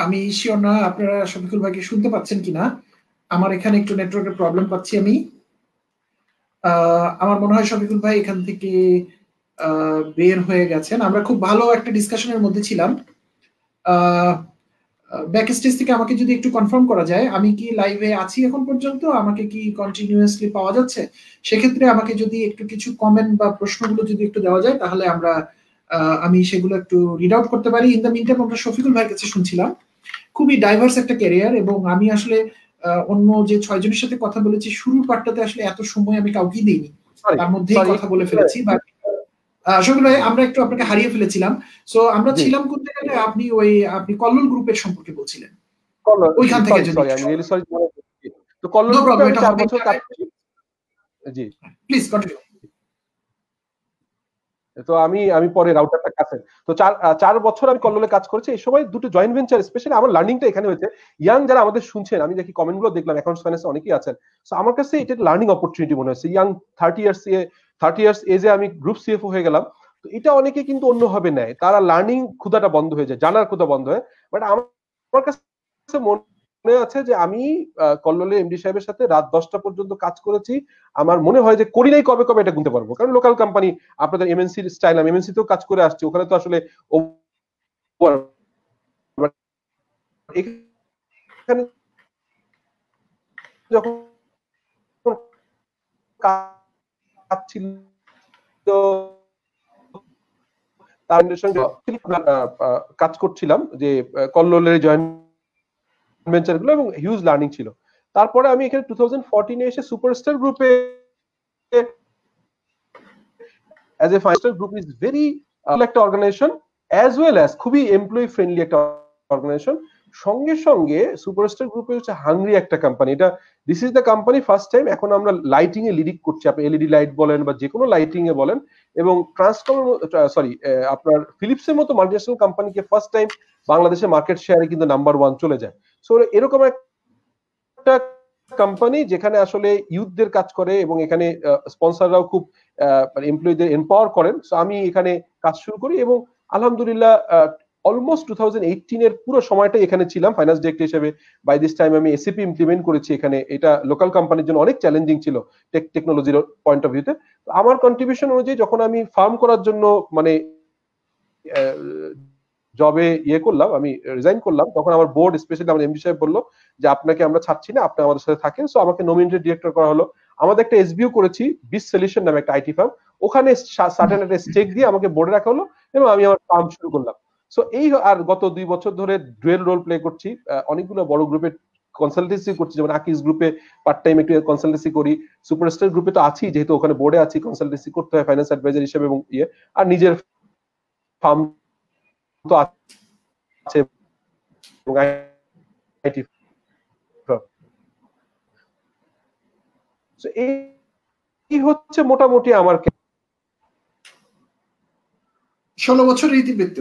আমি শিওর না আপনারা শফিকুল ভাইকে শুনতে পাচ্ছেন কিনা। আমার এখানে একটু নেটওয়ার্কের প্রবলেম পাচ্ছি আমি। আমার মনে হয় শফিকুল ভাই এখান থেকে বের হয়ে গেছেন। আমরা খুব ভালো একটা ডিসকাশনের মধ্যে ছিলাম। ব্যাক স্টেজ থেকে আমাকে যদি একটু কনফার্ম করা যায়, আমি কি লাইভে আছি এখন পর্যন্ত? আমাকে কি কন্টিনিউয়াসলি পাওয়া যাচ্ছে? সেক্ষেত্রে আমাকে যদি একটু কিছু কমেন্ট বা প্রশ্নগুলো যদি একটু দেওয়া যায়, তাহলে আমরা আমি সেগুলো একটু রিড আউট করতে পারি। ইন দ্য মিন আমরা শফিকুল ভাইয়ের কাছে শুনছিলাম। খুবই ডাইভার্স একটা ক্যারিয়ার এবং আমি আসলে অন্য যে ছয়জনের সাথে কথা বলেছি শুরুর পার্টটাতে আসলে এত সময় আমি কাউকে দিইনি। তার মধ্যেই কথা বলে ফেলেছি ভাই আমরা একটু আপনাকে হারিয়ে ফেলেছিলাম। সো আমরা ছিলাম কোন জায়গায় আপনি ওই আপনি কল্লোল গ্রুপের সম্পর্কে বলছিলেন। ওইখান থেকে যদি- তো কল্লোল গ্রুপে চার বছর জি। প্লিজ কন্টিনিউ তো আমি আমি পরে রাউটারটা কাছে। তো চার চার বছর আমি কল্লোলে কাজ করেছি, এই সময় দুটো জয়েন্ট ভেঞ্চার স্পেশালি আমার লার্নিংটা এখানে হয়েছে। ইয়াং যারা আমাদের শুনছেন, আমি দেখি কমেন্টগুলো দেখলাম অ্যাকাউন্টস ফাইন্যান্স অনেকেই আছেন। সো আমার কাছে এটা লার্নিং অপরচুনিটি মনে হচ্ছে young thirty years a thirty years এজে আমি গ্রুপ সিএফও হয়ে গেলাম। তো এটা অনেকে কিন্তু অন্যভাবে নেয়। তারা লার্নিং ক্ষুদাটা বন্ধ হয়ে যায়, জানার ক্ষুদা বন্ধ হয়। বাট আমার কাছে মনে আছে যে আমি কল্লোলে এমডি সাহেবের সাথে রাত দশটা পর্যন্ত কাজ করেছি। আমার মনে হয় যে করি নাই কবে কবে এটা গুনতে পারব। কারণ লোকাল কোম্পানি আপনাদের এমএনসি স্টাইল আমি এমএনসি তেও কাজ করে আসছি। ওখানে তো আসলে যখন কাজ ছিল কাজ করছিলাম যে কল্লোলের জয়েন্ট ভেঞ্চারগুলো এবং হিউজ লার্নিং ছিল। তারপরে আমি এখানে টু থাউজেন্ড ফোরটিনে এসে সুপারস্টার গ্রুপে as a five group is very একটা অর্গানাইজেশন অ্যাজ ওয়েল অ্যাজ খুবই এমপ্লয়ি ফ্রেন্ডলি একটা অর্গানাইজেশন সঙ্গে সঙ্গে সুপারস্টার গ্রুপে হচ্ছে হাংরি একটা কোম্পানি এটা this is the company first time এখন আমরা লাইটিং এ লিডিক করছি। আপনি এলইডি লাইট বলেন বা যে কোনো লাইটিং এ বলেন এবং ট্রান্সকম সরি আপনার ফিলিপসের মতো মাল্টিনেশনাল কোম্পানিকে ফার্স্ট টাইম বাংলাদেশের মার্কেট শেয়ারে কিন্তু নাম্বার ওয়ান চলে যায়। সো এরকম একটা কোম্পানি যেখানে আসলে ইউথদের কাজ করে এবং এখানে স্পন্সররাও খুব এমপ্লয়ীদের এম্পাওয়ার করেন। সো আমি এখানে কাজ শুরু করি এবং আলহামদুলিল্লাহ অলমোস্ট টু থাউজেন্ড এর পুরো সময়টাই এখানে ছিলাম ফাইন্যান্স ডিরেক্টর হিসেবে। বাই দিস টাইম আমি এসিপি ইমপ্লিমেন্ট করেছি এখানে। এটা লোকাল কোম্পানির জন্য অনেক চ্যালেঞ্জিং ছিল টেক টেকনোলজির পয়েন্ট অফ ভিউতে আমার কন্ট্রিবিউশন অনুযায়ী যখন আমি ফার্ম করার জন্য মানে জবে ইয়ে করলাম, আমি রিজাইন করলাম, তখন আমার বোর্ড স্পেশালি আমার এমডি সাহেব বলল যে, আপনাকে আমরা ছাড়ছি না, আপনি আমাদের সাথে থাকেন। সো আমাকে নমিনেটেড ডিরেক্টর করা হলো। আমাদের একটা এসবিউ করেছি বিস সলিউশন নামে একটা আইটি ফার্ম ওখানে সার্টেন একটা স্টেক দিয়ে আমাকে বোর্ডে রাখা হলো এবং আমি আমার ফার্ম শুরু করলাম। সো এই আর গত দুই বছর ধরে ডুয়েল রোল প্লে করছি। অনেকগুলো বড় গ্রুপে কনসালটেন্সি করছি, যেমন আকিস গ্রুপে পার্ট টাইম একটু কনসালটেন্সি করি। সুপারস্টার গ্রুপে তো আছি, যেহেতু ওখানে বোর্ডে আছি কনসালটেন্সি করতে হয় ফাইন্যান্স অ্যাডভাইজার হিসেবে এবং ইয়ে। আর নিজের ফার্ম তো আছে আইটি এই হচ্ছে মোটামুটি আমার ষোলো বছরের ইতিবৃত্ত।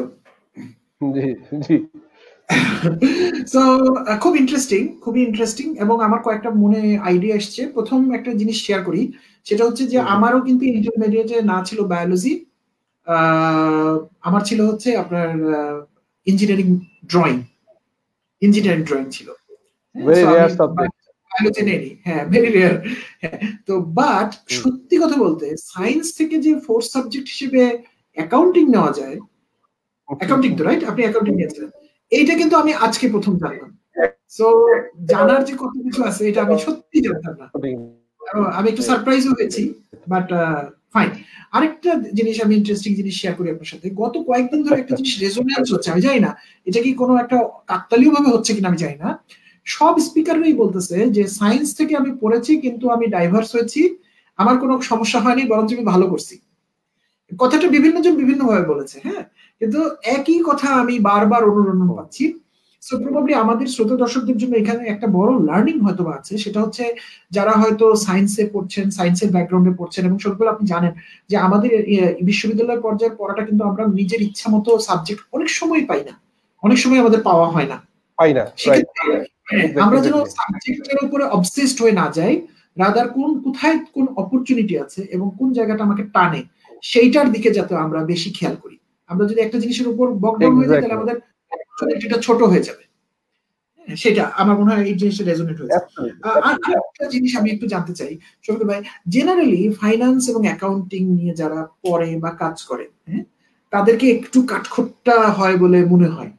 সো খুব ইন্টারেস্টিং খুবই ইন্টারেস্টিং এবং আমার কয়েকটা মনে আইডিয়া এসছে। প্রথম একটা জিনিস শেয়ার করি সেটা হচ্ছে যে আমারও কিন্তু ইন্টারমিডিয়েটে না ছিল বায়োলজি আমার ছিল হচ্ছে আপনার ইঞ্জিনিয়ারিং ড্রয়িং ইঞ্জিনিয়ারিং ড্রয়িং ছিল। হ্যাঁ, ভেরি রেয়ার বায়োলজি নেই হ্যাঁ ভেরি রেয়ার তো বাট সত্যি কথা বলতে সায়েন্স থেকে যে ফোর্থ সাবজেক্ট হিসেবে অ্যাকাউন্টিং নেওয়া যায় অ্যাকাউন্টিং তো রাইট আপনি অ্যাকাউন্টিং নিয়েছিলেন এইটা কিন্তু আমি আজকে প্রথম জানলাম। সো জানার যে কত কিছু আছে এটা আমি সত্যি জানতাম না। আমি একটু সারপ্রাইজ হয়েছি বাট ফাইন আরেকটা জিনিস আমি ইন্টারেস্টিং জিনিস শেয়ার করি আপনার সাথে। গত কয়েকদিন ধরে একটা জিনিস রেজোনেন্স হচ্ছে আমি জানি না এটা কি কোনো একটা কাকতালীয় ভাবে হচ্ছে কিনা আমি জানি না। সব স্পিকাররাই বলতেছে যে সায়েন্স থেকে আমি পড়েছি কিন্তু আমি ডাইভার্স হয়েছি আমার কোনো সমস্যা হয়নি বরঞ্চ আমি ভালো করছি। কথাটা বিভিন্ন জন বিভিন্ন ভাবে বলেছে হ্যাঁ? কিন্তু একই কথা আমি বারবার অনুরণন পাচ্ছি। সো প্রবাবলি আমাদের শ্রোতা দর্শকদের জন্য এখানে একটা বড় লার্নিং হয়তো বা আছে। সেটা হচ্ছে যারা হয়তো সায়েন্সে পড়ছেন সায়েন্সের ব্যাকগ্রাউন্ডে পড়ছেন এবং সবগুলো আপনি জানেন যে আমাদের বিশ্ববিদ্যালয় পর্যায়ের পড়াটা কিন্তু আমরা নিজের ইচ্ছা মতো সাবজেক্ট অনেক সময় পাই না। অনেক সময় আমাদের পাওয়া হয় না। পাই না হ্যাঁ, আমরা যেন সাবজেক্টের উপরে অবসেসড হয়ে না যাই রাদার কোন কোথায় কোন অপরচুনিটি আছে এবং কোন জায়গাটা আমাকে টানে সেইটার দিকে যাতে আমরা বেশি খেয়াল করি। আমরা যদি একটা জিনিসের উপর বকডাউন হয়ে যাই তাহলে আমাদের অপরচুনিটিটা ছোট হয়ে যাবে। সেটা আমার মনে হয় এই জিনিসটা রেজোনেট হয়েছে। আর একটা জিনিস আমি একটু জানতে চাই শফিক ভাই জেনারেলি ফাইন্যান্স এবং অ্যাকাউন্টিং নিয়ে যারা পড়ে বা কাজ করে হ্যাঁ তাদেরকে একটু কাঠখোট্টা হয় বলে মনে হয়।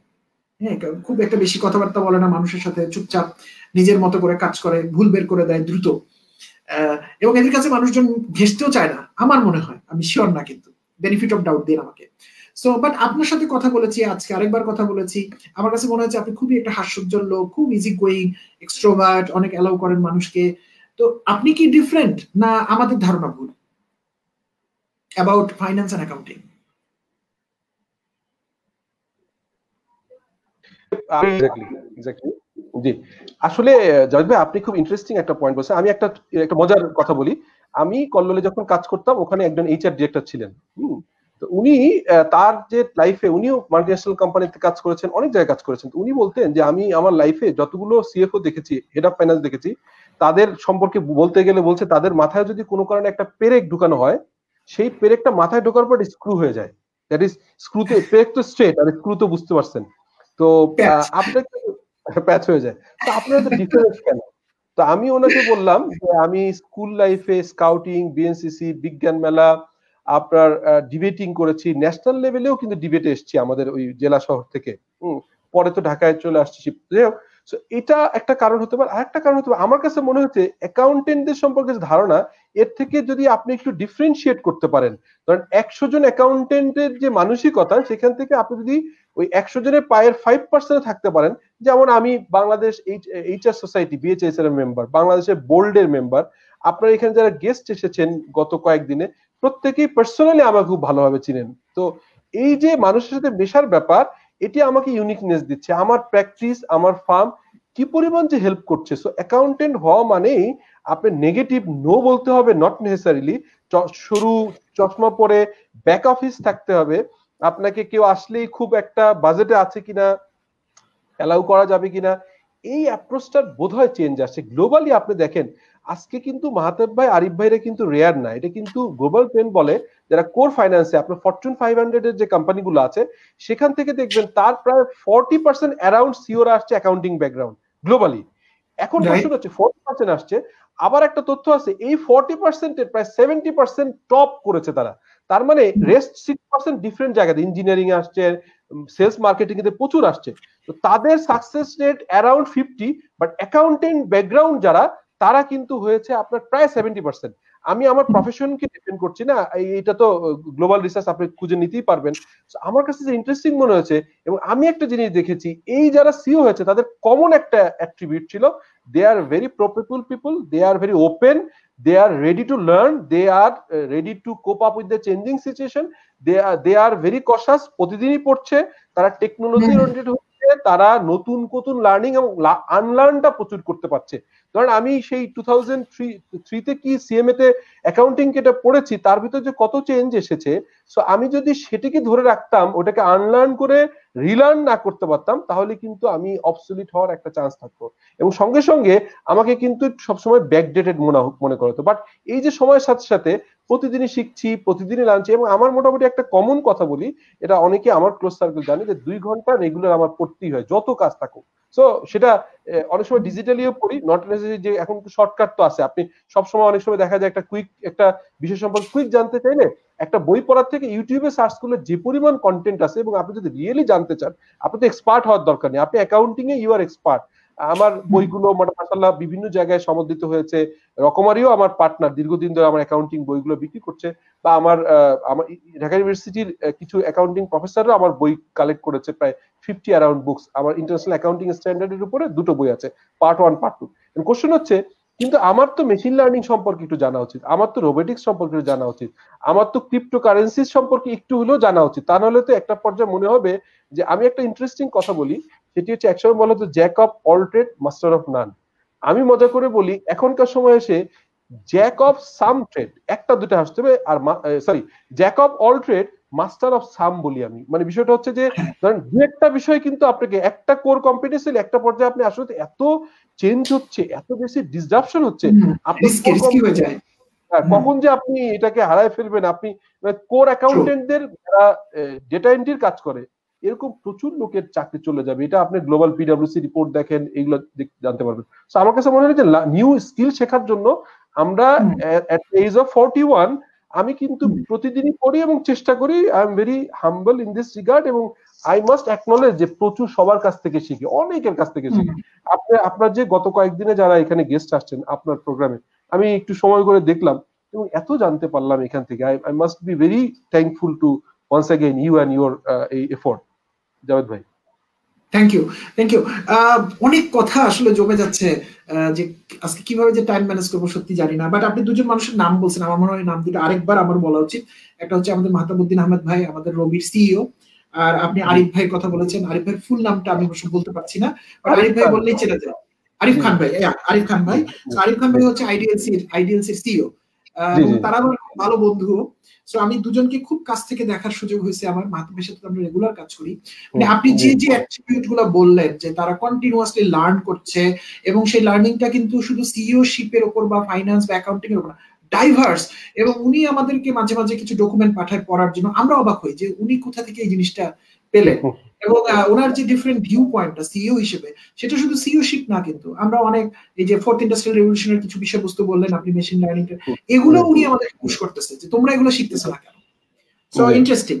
হ্যাঁ খুব একটা বেশি কথাবার্তা বলে না মানুষের সাথে চুপচাপ নিজের মতো করে কাজ করে ভুল বের করে দেয় দ্রুত। আহ, এবং এদের কাছে মানুষজন ঘেসতেও চায় না আমার মনে হয়। আমি শিওর না কিন্তু। বেনিফিট অফ ডাউট দিন আমাকে। সো বাট আপনার সাথে কথা বলেছি আজকে, আরেকবার কথা বলেছি। আমার কাছে মনে হচ্ছে আপনি খুবই একটা হাস্যোজ্জ্বল লোক, খুব ইজি গোয়িং এক্সট্রোভার্ট অনেক অ্যালাউ করেন মানুষকে। তো আপনি কি ডিফারেন্ট না আমাদের ধারণা ভুল? অ্যাবাউট ফাইন্যান্স অ্যান্ড অ্যাকাউন্টিং জি। আসলে জাভেদ ভাই, আপনি খুব ইন্টারেস্টিং একটা পয়েন্ট বলছেন। আমি একটা একটা মজার কথা বলি। আমি কল্লোলে যখন কাজ করতাম, ওখানে একজন এইচআর ডিরেক্টর ছিলেন। তো উনি তার যে লাইফে উনিও মাল্টিন্যাশনাল কোম্পানিতে কাজ করেছেন অনেক জায়গায় কাজ করেছেন। তো উনি বলতেন যে আমি আমার লাইফে যতগুলো সিএফও দেখেছি হেড অফ ফাইন্যান্স দেখেছি তাদের সম্পর্কে বলতে গেলে বলছে তাদের মাথায় যদি কোনো কারণে একটা পেরেক ঢুকানো হয় সেই পেরেকটা মাথায় ঢোকার পর স্ক্রু হয়ে যায়। দ্যাট ইজ স্ক্রুতে পেরেক তো স্ট্রেট আর স্ক্রু তো বুঝতে পারছেন। তো আপনাকে প্যাচ হয়ে যায়। তো আপনার তো ডিফারেন্স কেন? তো আমি ওনাকে বললাম যে আমি স্কুল লাইফে স্কাউটিং বিএনসিসি বিজ্ঞান মেলা আপনার ডিবেটিং করেছি। ন্যাশনাল লেভেলেও কিন্তু ডিবেটে এসেছি আমাদের ওই জেলা শহর থেকে। পরে তো ঢাকায় চলে আসছি এটা একটা কারণ হতে পারে। আরেকটা কারণ হতে পারে, আমার কাছে মনে হচ্ছে অ্যাকাউন্টেন্টদের সম্পর্কে ধারণা, এর থেকে যদি আপনি একটু ডিফারেন্সিয়েট করতে পারেন, ধরেন একশো জন অ্যাকাউন্টেন্টের যে মানসিকতা, সেখান থেকে আপনি যদি ওই একশো জনের পায়ের ফাইভ পার্সেন্টে থাকতে পারেন, যেমন আমি Bangladesh H HR society BHS এর মেম্বার বাংলাদেশের বোল্ডের মেম্বার আপনার এখানে যারা গেস্ট এসেছেন গত কয়েকদিনে, প্রত্যেকেই পার্সোনালি আমাকে খুব ভালোভাবে চিনেন। তো এই যে মানুষের সাথে মেশার ব্যাপার, এটি আমাকে ইউনিকনেস দিচ্ছে। আমার প্র্যাকটিস আমার ফার্ম কি পরিমাণ যে হেল্প করছে। সো অ্যাকাউন্টেন্ট হওয়া মানেই আপনি নেগেটিভ নো বলতে হবে নট নেসেসারিলি সরু চশমা পরে ব্যাক অফিস থাকতে হবে। আপনাকে কেউ আসলেই খুব একটা বাজেটে আছে কিনা অ্যালাউ করা যাবে কিনা, এই অ্যাপ্রোচটার বোধ হয় চেঞ্জ আসছে। গ্লোবালি আপনি দেখেন আজকে কিন্তু মাহাতেব ভাই আরিফ ভাইরা কিন্তু রেয়ার না। এটা কিন্তু গ্লোবাল ট্রেন্ড বলে যারা কোর ফাইন্যান্সে আপনার ফরচুন ফাইভ হান্ড্রেড এর যে কোম্পানিগুলো আছে সেখান থেকে দেখবেন তার প্রায় ফর্টি পার্সেন্ট অ্যারাউন্ড সিওরা আসছে অ্যাকাউন্টিং ব্যাকগ্রাউন্ড গ্লোবালি এখন প্রশ্ন হচ্ছে ফর্টি পার্সেন্ট আসছে। আবার একটা তথ্য আছে এই ফর্টি পার্সেন্টের প্রায় সেভেন্টি পার্সেন্ট টপ করেছে তারা। তার মানে রেস্ট সিক্স পার্সেন্ট ডিফারেন্ট জায়গাতে। ইঞ্জিনিয়ারিং আসছে সেলস মার্কেটিং এতে প্রচুর আসছে। তো তাদের success rate around fifty but accountant background যারা তারা কিন্তু হয়েছে আপনার প্রায় সেভেন্টি পার্সেন্ট আমি আমার প্রফেশনকে ডিপেন্ড করছি না এটা তো গ্লোবাল রিসার্চ আপনি খুঁজে নিতেই পারবেন। আমার কাছে যে ইন্টারেস্টিং মনে হয়েছে এবং আমি একটা জিনিস দেখেছি এই যারা সিও হয়েছে তাদের কমন একটা অ্যাট্রিবিউট ছিল they are very প্রপিপুল people they are very open they are ready to learn they are uh, ready to cope up with changing situation they are they are very cautious প্রতিদিনই পড়ছে তারা technology oriented হচ্ছে তারা নতুন নতুন learning এবং আনলার্নটা প্রচুর করতে পারছে। কারণ আমি সেই টু থাউজেন্ড থ্রি থ্রিতে কি সিএমএ তে অ্যাকাউন্টিং এটা পড়েছি, তার ভিতরে যে কত চেঞ্জ এসেছে সো আমি যদি সেটিকে ধরে রাখতাম, ওটাকে আনলার্ন করে রিলার্ন না করতে পারতাম, তাহলে কিন্তু আমি অবসলিট হওয়ার একটা চান্স থাকতো। এবং সঙ্গে সঙ্গে আমাকে কিন্তু সবসময় ব্যাকডেটেড মনে মনে করতো বাট এই যে সময়ের সাথে সাথে প্রতিদিনই শিখছি, প্রতিদিনই লাঞ্চি, এবং আমার মোটামুটি একটা কমন কথা বলি, এটা অনেকে আমার ক্লোজ সার্কেল জানে যে দুই ঘণ্টা রেগুলার আমার পড়তেই হয়, যত কাজ থাকুক। সো সেটা অনেক সময় ডিজিটালিও পড়ি নট যে এখন শর্টকাট তো আছে। আপনি সবসময় অনেক সময় দেখা যায় একটা কুইক একটা বিষয় সম্পর্কে কুইক জানতে চাইলে একটা বই পড়ার থেকে ইউটিউবে সার্চ করলে যে পরিমাণ কন্টেন্ট আছে এবং আপনি যদি রিয়েলি জানতে চান, আপনি তো এক্সপার্ট হওয়ার দরকার নেই। আপনি অ্যাকাউন্টিং এ ইউ আর এক্সপার্ট আমার বইগুলো মানে মাসাল্লাহ বিভিন্ন জায়গায় সমর্থিত হয়েছে। রকমারিও আমার পার্টনার দীর্ঘদিন ধরে আমার অ্যাকাউন্টিং বইগুলো বিক্রি করছে বা আমার আমার ঢাকা ইউনিভার্সিটির কিছু অ্যাকাউন্টিং প্রফেসররা আমার বই কালেক্ট করেছে প্রায় ফিফটি অ্যারাউন্ড বুকস আমার ইন্টারন্যাশনাল অ্যাকাউন্টিং স্ট্যান্ডার্ডের উপরে দুটো বই আছে part one part two question হচ্ছে, কিন্তু আমার তো মেশিন লার্নিং সম্পর্কে একটু জানা উচিত, আমার তো রোবোটিক্স সম্পর্কে জানা উচিত, আমার তো ক্রিপ্টো কারেন্সি সম্পর্কে একটু হলেও জানা উচিত। তা নাহলে তো একটা পর্যায়ে মনে হবে যে, আমি একটা ইন্টারেস্টিং কথা বলি সেটি হচ্ছে একসময় বলা হতো jack of all trade master of none. আমি মজা করে বলি এখনকার সময় এসে জ্যাক অফ সাম ট্রেড একটা দুটো আসতে হবে আর sorry jack of all trade master of some বলি আমি। মানে বিষয়টা হচ্ছে যে ধরেন দু একটা বিষয় কিন্তু আপনাকে একটা কোর কম্পিটেন্সি একটা পর্যায়ে আপনি আসলে এত চেঞ্জ হচ্ছে এত বেশি ডিসরাপশন হচ্ছে আপনি হয়ে যায়। কখন যে আপনি এটাকে হারায় ফেলবেন আপনি কোর অ্যাকাউন্টেন্টদের যারা ডেটা এন্ট্রির কাজ করে এরকম প্রচুর লোকের চাকরি চলে যাবে। এটা আপনি গ্লোবাল পিডব্লিউসি রিপোর্ট দেখেন এগুলো জানতে পারবেন। তো আমার কাছে মনে হয় যে নিউ স্কিল শেখার জন্য আমরা। At age of forty one আমি কিন্তু প্রতিদিনই করি এবং চেষ্টা করি। I am very humble in this regard এবং আই মাস্ট অ্যাকনোলেজ যে প্রচুর সবার কাছ থেকে শিখি অনেকের কাছ থেকে শিখি। আপনি আপনার যে গত কয়েকদিনে যারা এখানে গেস্ট আসছেন আপনার প্রোগ্রামে আমি একটু সময় করে দেখলাম এবং এত জানতে পারলাম এখান থেকে। I I must be very thankful to once again you and your এই এফোর্ট জাভেদ ভাই। থ্যাংক ইউ থ্যাংক ইউ অনেক কথা আসলে জমে যাচ্ছে যে আজকে কীভাবে যে টাইম ম্যানেজ করব সত্যি জানি না বাট আপনি দুজন মানুষের নাম বলছেন আমার মনে হয় নাম দুটো আরেকবার আমার বলা উচিত। একটা হচ্ছে আমাদের মাহতাবুদ্দিন আহমেদ ভাই আমাদের রবির সিইও আর আপনি আরিফ ভাই কথা বলেছেন। আরিফ ভাই ফুল নামটা আমি অবশ্য বলতে পারছি না আরিফ ভাই বললেই চেনা যায়। আরিফ খান ভাই আরিফ খান ভাই। আরিফ খান ভাই হচ্ছে আইডিএলসির আইডিএলসির সিইও। তারা ভালো বন্ধু। সো আমি দুজনকে খুব কাছ থেকে দেখার সুযোগ হয়েছে। আমার মাধ্যমের সাথে আমরা রেগুলার কাজ করি। মানে আপনি যে যে অ্যাট্রিবিউটগুলো বললেন যে তারা কন্টিনিউয়াসলি লার্ন করছে এবং সেই লার্নিংটা কিন্তু শুধু সিইও শিপের উপর বা ফাইন্যান্স বা অ্যাকাউন্টিং এর উপর ডাইভার্স এবং উনি আমাদেরকে মাঝে মাঝে কিছু ডকুমেন্ট পাঠায় পড়ার জন্য। আমরা অবাক হই যে উনি কোথা থেকে এই জিনিসটা পেলেন। এবং ওনার যে ডিফারেন্ট ভিউ পয়েন্টটা সিইও হিসেবে সেটা শুধু সিইও শিপ না কিন্তু আমরা অনেক এই যে ফোর্থ ইন্ডাস্ট্রিয়াল রেভলিউশনের কিছু বিষয়বস্তু বললেন আপনি মেশিন লার্নিং এগুলো উনি আমাদেরকে পুশ করতেছে যে তোমরা এগুলো শিখতেছো না কেন? সো ইন্টারেস্টিং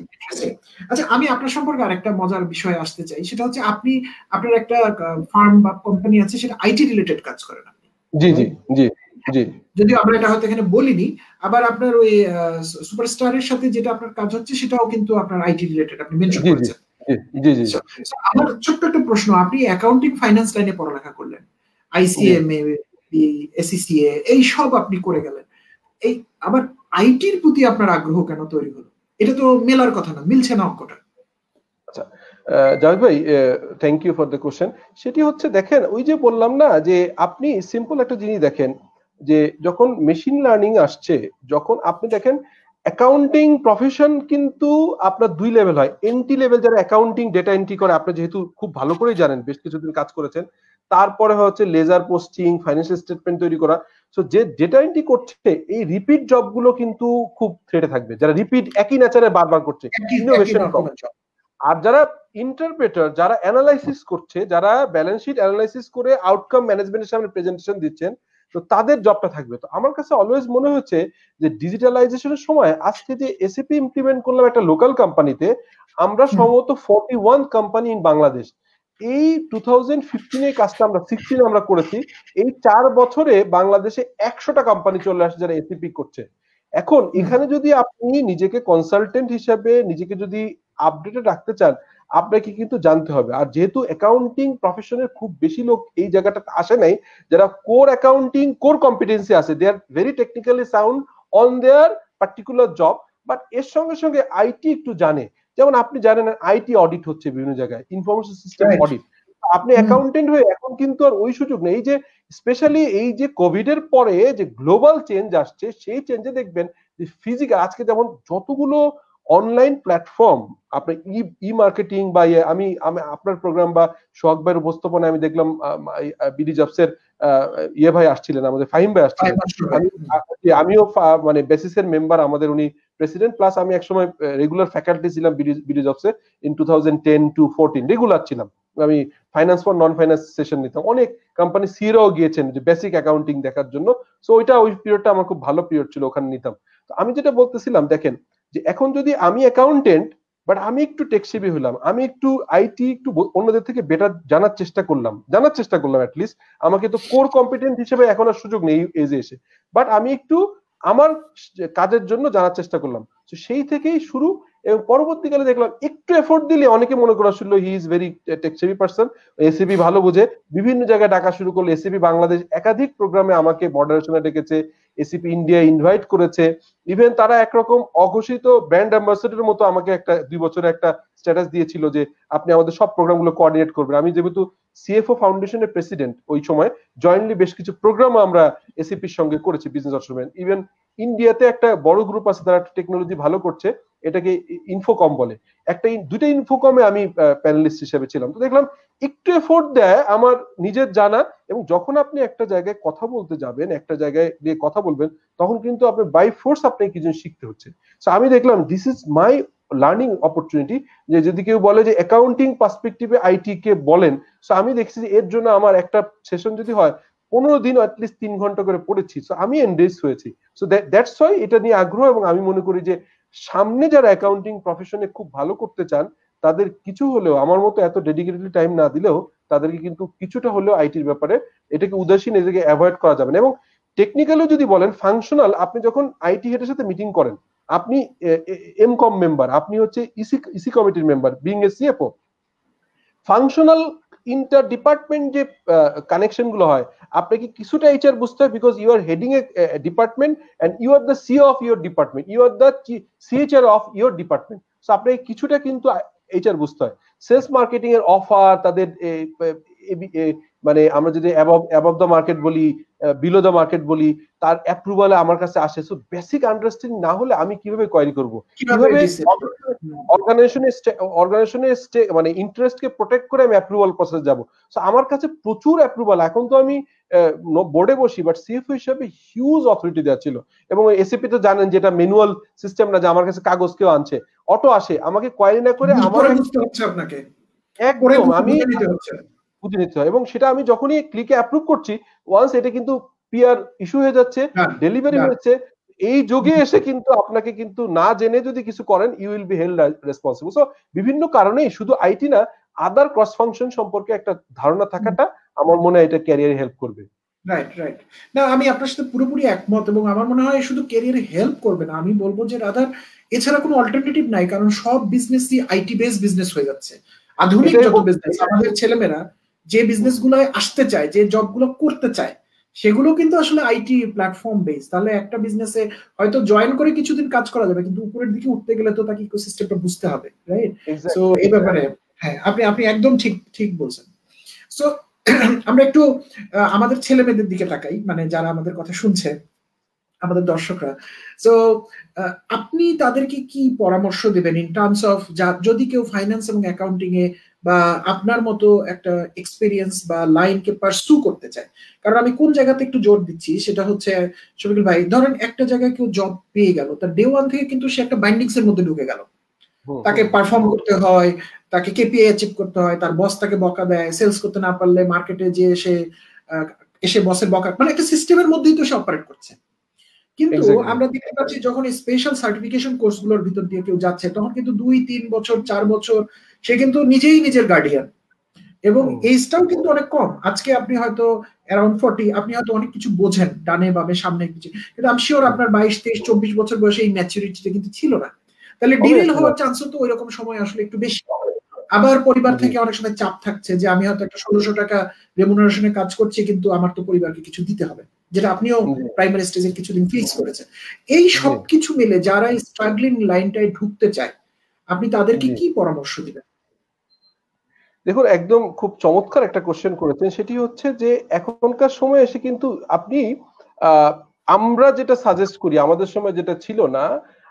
আচ্ছা আমি আপনার সম্পর্কে আরেকটা মজার বিষয় আসতে চাই সেটা হচ্ছে আপনি আপনার একটা ফার্ম বা কোম্পানি আছে সেটা আইটি রিলেটেড কাজ করেন আপনি। জি জি জি জি। যদিও আমরা এটা হয়তো এখানে বলিনি আবার আপনার ওই সুপারস্টারের সাথে যেটা আপনার কাজ হচ্ছে সেটাও কিন্তু আপনার আইটি রিলেটেড আপনি মেনশন। করেছেন। আমার ছোট্ট একটা প্রশ্ন আপনি অ্যাকাউন্টিং ফাইন্যান্স লাইনে পড়ালেখা করলেন আইসিএমএ এসিসিএ এই সব আপনি করে গেলেন। এই আবার আইটির প্রতি আপনার আগ্রহ কেন তৈরি হলো? এটা তো মেলার কথা না মিলছে না অঙ্কটা। জাভেদ ভাই thank you for the question সেটি হচ্ছে দেখেন ওই যে বললাম না যে আপনি সিম্পল একটা জিনিস দেখেন যে যখন মেশিন লার্নিং আসছে যখন আপনি দেখেন অ্যাকাউন্টিং প্রফেশন কিন্তু আপনার দুই লেভেল হয়। এন্ট্রি লেভেল যারা অ্যাকাউন্টিং ডেটা এন্ট্রি করে আপনি যেহেতু খুব ভালো করেই জানেন বেশ কিছুদিন কাজ করেছেন তারপরে হচ্ছে লেজার পোস্টিং ফাইন্যান্সিয়াল স্টেটমেন্ট তৈরি করা। সো যে ডেটা এন্ট্রি করছে এই রিপিট জবগুলো কিন্তু খুব থ্রেটে থাকবে। যারা রিপিট একই নেচারে বারবার করছে রকমের job। আর যারা ইন্টারপ্রেটার যারা অ্যানালাইসিস করছে যারা ব্যালেন্স শিট অ্যানালাইসিস করে আউটকাম ম্যানেজমেন্টের সামনে প্রেজেন্টেশন দিচ্ছেন তো তাদের জবটা থাকবে। তো আমার কাছে অলওয়েজ মনে হচ্ছে যে ডিজিটালাইজেশনের সময় আজকে যে এসিপি ইমপ্লিমেন্ট করলাম একটা লোকাল কোম্পানিতে আমরা সম্ভবত forty one company in Bangladesh এই টু থাউজেন্ড ফিফটিনে কাজটা আমরা সিক্সটিন আমরা করেছি। এই চার বছরে বাংলাদেশে একশোটা কোম্পানি চলে আসে যারা এসিপি করছে। এখন এখানে যদি আপনি নিজেকে কনসালটেন্ট হিসাবে নিজেকে যদি আপডেটে রাখতে চান আপনাকে কিন্তু জানতে হবে। আর যেহেতু অ্যাকাউন্টিং প্রফেশনের খুব বেশি লোক এই জায়গাটাতে আসে নাই যারা কোর অ্যাকাউন্টিং কোর কম্পিটেন্সি আছে they are very technically sound on their particular job but এর সঙ্গে সঙ্গে আইটি একটু জানে। যেমন আপনি জানেন আইটি অডিট হচ্ছে বিভিন্ন জায়গায় ইনফরমেশন সিস্টেম অডিট আপনি অ্যাকাউন্টেন্ট হয়ে এখন কিন্তু আর ওই সুযোগ নেই যে স্পেশালি এই যে কোভিড এর পরে যে গ্লোবাল চেঞ্জ আসছে সেই চেঞ্জে দেখবেন যে ফিজিক্যাল আজকে যেমন যতগুলো অনলাইন প্ল্যাটফর্ম আপনার ই ই মার্কেটিং বা ইয়ে, আমি আমি আপনার প্রোগ্রাম বা সোহাগ ভাইয়ের উপস্থাপনায় আমি দেখলাম বিডি জবসের ইয়ে ভাই আসছিলেন আমাদের ফাহিম ভাই আসছিলেন। আমিও মানে বেসিসের মেম্বার আমাদের উনি প্রেসিডেন্ট প্লাস আমি একসময় রেগুলার ফ্যাকাল্টি ছিলাম BD জবসে in two thousand ten to fourteen regular ছিলাম। আমি finance for non finance session নিতাম। অনেক কোম্পানি সিরাও গিয়েছেন যে বেসিক অ্যাকাউন্টিং দেখার জন্য। সো ওইটা ওই পিরিয়ডটা আমার খুব ভালো পিরিয়ড ছিল ওখানে নিতাম। তো আমি যেটা বলতেছিলাম দেখেন যে এখন যদি আমি অ্যাকাউন্টেন্ট বাট আমি একটু টেকসেবি হলাম, আমি একটু আইটি একটু অন্যদের থেকে বেটার জানার চেষ্টা করলাম, জানার চেষ্টা করলাম অ্যাটলিস্ট আমাকে তো কোর কম্পিটেন্ট হিসেবে এখন আর সুযোগ নেই এজে এসে। বাট আমি একটু আমার কাজের জন্য জানার চেষ্টা করলাম। তো সেই থেকেই শুরু এবং পরবর্তীকালে দেখলাম একটু এফোর্ট দিলে অনেকে মনে করা ছিল he is very tech savvy person ACB ভালো বোঝে। বিভিন্ন জায়গায় ডাকা শুরু করল এসিবি বাংলাদেশ একাধিক প্রোগ্রামে আমাকে মডারেশনে ডেকেছে এসিপি ইন্ডিয়া ইনভাইট করেছে। ইভেন তারা একরকম অঘোষিত ব্র্যান্ড অ্যাম্বাসেডর মতো আমাকে একটা দুই বছরে একটা স্ট্যাটাস দিয়েছিল যে, আপনি আমাদের সব প্রোগ্রামগুলো কোঅর্ডিনেট করবেন। আমি যেহেতু সিএফও ফাউন্ডেশনের প্রেসিডেন্ট ওই সময় জয়েন্টলি বেশ কিছু প্রোগ্রাম আমরা এসিপির সঙ্গে করেছি বিজনেস অটোমেন্ট ইভেন ইন্ডিয়াতে একটা বড় গ্রুপ আছে, তারা টেকনোলজি ভালো করছে। এটাকে ইনফোকম বলে। একটা দুইটা ইনফোকমে আমি প্যানেলিস্ট হিসেবে ছিলাম। তো দেখলাম একটু এফোর্ট দেয় আমার নিজের জানা এবং যখন আপনি একটা জায়গায় কথা বলতে যাবেন, একটা জায়গায় গিয়ে কথা বলবেন, তখন কিন্তু আপনি বাই ফোর্স আপনাকে কিছু শিখতে হচ্ছে। তো আমি দেখলাম this is my learning opportunity যে যদি কেউ বলে যে অ্যাকাউন্টিং পার্সপেক্টিভে আইটি কে বলেন সো আমি দেখছি যে এর জন্য আমার একটা সেশন যদি হয়, পনেরো দিন অ্যাটলিস্ট তিন ঘণ্টা করে পড়েছি। সো আমি এনগেজ হয়েছি। সো দ্যাটস ওয়াই এটা নিয়ে আগ্রহ এবং আমি মনে করি যে সামনে যারা অ্যাকাউন্টিং প্রফেশনে খুব ভালো করতে চান, তাদের কিছু হলেও, আমার মতো এত ডেডিকেটেডলি টাইম না দিলেও, তাদেরকে কিন্তু কিছুটা হলেও আইটির ব্যাপারে এটাকে উদাসীন এদেরকে অ্যাভয়েড করা যাবে না। এবং টেকনিক্যালও যদি বলেন ফাংশনাল আপনি যখন আইটি হেডের সাথে মিটিং করেন, আপনি এম কম মেম্বার আপনি হচ্ছে ইসি ইসি কমিটির member being a CFO functional inter department যে কানেকশনগুলো হয় আপনাকে কিছুটা এইচআর বুঝতে হয় because you are heading a department and you are the C of your department you are the CHR of your department so আপনাকে কিছুটা কিন্তু এইচআর বুঝতে হয়। সেলস মার্কেটিং এর অফার তাদের মানে আমরা যদি অ্যাবভ দ্য মার্কেট বলি বিলো দ্য মার্কেট বলি তার অ্যাপ্রুভালে আমার কাছে আসে। সো বেসিক আন্ডারস্ট্যান্ডিং না হলে আমি কীভাবে কোয়ারি করব? কীভাবে অর্গানাইজেশনের অর্গানাইজেশনের মানে ইন্টারেস্টকে প্রোটেক্ট করে আমি অ্যাপ্রুভাল প্রসেস যাব। সো আমার কাছে প্রচুর অ্যাপ্রুভাল এখন তো আমি বোর্ডে বসি বাট সিএফ হিসাবে হিউজ অথরিটি দেওয়া ছিল। এবং এসিপি তো জানেন যেটা ম্যানুয়াল সিস্টেম না যে আমার কাছে কাগজ কেউ আনছে। অটো আসে। আমাকে কোয়ারি না করে আমার হচ্ছে আপনাকে। একদম আমি বুঝে নিতে হয়। এবং সেটা আমি যখনই ক্লিকে অ্যাপ্রুভ করছি ওয়ান্স এটা কিন্তু পিআর ইস্যু হয়ে যাচ্ছে হ্যাঁ, ডেলিভারি হ্যাঁ। হচ্ছে এই যুগে এসে কিন্তু আপনাকে কিন্তু না জেনে যদি কিছু করেন you will be held responsible so বিভিন্ন কারণেই শুধু আইটি না আদার ক্রস ফাংশন সম্পর্কে একটা ধারণা থাকাটা আমার মনে হয় এটা ক্যারিয়ারে হেল্প করবে। রাইট রাইট না আমি আপনার সাথে পুরোপুরি একমত এবং আমার মনে হয় শুধু ক্যারিয়ারে হেল্প করবে না আমি বলব যে রাদার এছাড়া কোনো অল্টারনেটিভ নাই কারণ সব বিজনেসই আইটি বেস বিজনেস হয়ে যাচ্ছে। আধুনিক যত বিজনেস আমাদের ছেলেমেয়েরা যে বিজনেসগুলো আসতে চায় যে জবগুলো করতে চায় সেগুলো কিন্তু আসলে আইটি প্ল্যাটফর্ম বেস তাহলে একটা বিজনেসে হয়তো জয়েন করে কিছুদিন কাজ করা যাবে কিন্তু উপরের দিকে উঠতে গেলে তো তাকে ইকোসিস্টেমটা বুঝতে হবে রাইট সো এই ব্যাপারে হ্যাঁ আপনি আপনি একদম ঠিক ঠিক বলছেন। সো আমরা একটু আমাদের ছেলে মেয়েদের দিকে তাকাই মানে যারা আমাদের কথা শুনছে আমাদের দর্শকরা। সো আপনি তাদেরকে কি পরামর্শ দেবেন ইন টার্মস অফ যদি কেউ ফাইন্যান্স এবং অ্যাকাউন্টিং এ বা আপনার মতো একটা এক্সপিরিয়েন্স বা লাইনকে পারসু করতে চায়। কারণ আমি কোন জায়গাতে একটু জোর দিচ্ছি সেটা হচ্ছে শফিকুল ভাই ধরেন একটা জায়গায় কেউ জব পেয়ে গেল তার ডে ওয়ান থেকে কিন্তু সে একটা বাইন্ডিংস এর মধ্যে ঢুকে গেল। তাকে পারফর্ম করতে হয় তাকে কেপিআই অ্যাচিভ করতে হয় তার বস তাকে বকা দেয় সেলস করতে না পারলে মার্কেটে যে সে এসে বসের বকা মানে একটা সিস্টেমের মধ্যেই তো সে অপারেট করছে। কিন্তু আমরা দেখতে পাচ্ছি যখন স্পেশাল সার্টিফিকেশন কোর্সগুলোর ভিতর দিয়ে কেউ যাচ্ছে তখন কিন্তু দুই তিন বছর চার বছর সে কিন্তু নিজেই নিজের গার্ডিয়ান এবং। এইজটাও কিন্তু অনেক কম। আজকে আপনি হয়তো অ্যারাউন্ড ফর্টি আপনি হয়তো অনেক কিছু বোঝেন ডানে বামে সামনে কিছু কিন্তু আমি শিওর আপনার বাইশ তেইশ চব্বিশ বছর বয়সে এই ম্যাচুরিটিটা কিন্তু ছিল না। তাহলে ডিরেল হওয়ার চান্সও তো ওইরকম সময় আসলে একটু বেশি। আবার পরিবার থেকে অনেক সময় চাপ থাকছে যে আমি হয়তো একটা ষোলোশো টাকা রেমুনারেশনে কাজ করছি কিন্তু আমার তো পরিবারকে কিছু দিতে হবে। যেটা আপনিও। প্রাইমারি স্টেজের কিছুদিন ফেস করেছেন। এই সব কিছু মিলে যারা স্ট্রাগলিং লাইনটায় ঢুকতে চায় আপনি তাদেরকে কি পরামর্শ দিবেন? দেখুন, একদম খুব চমৎকার একটা কোশ্চেন করেছেন। সেটি হচ্ছে যে, এখনকার সময় এসে কিন্তু আপনি আমরা যেটা সাজেস্ট করি, আমাদের সময় যেটা ছিল না,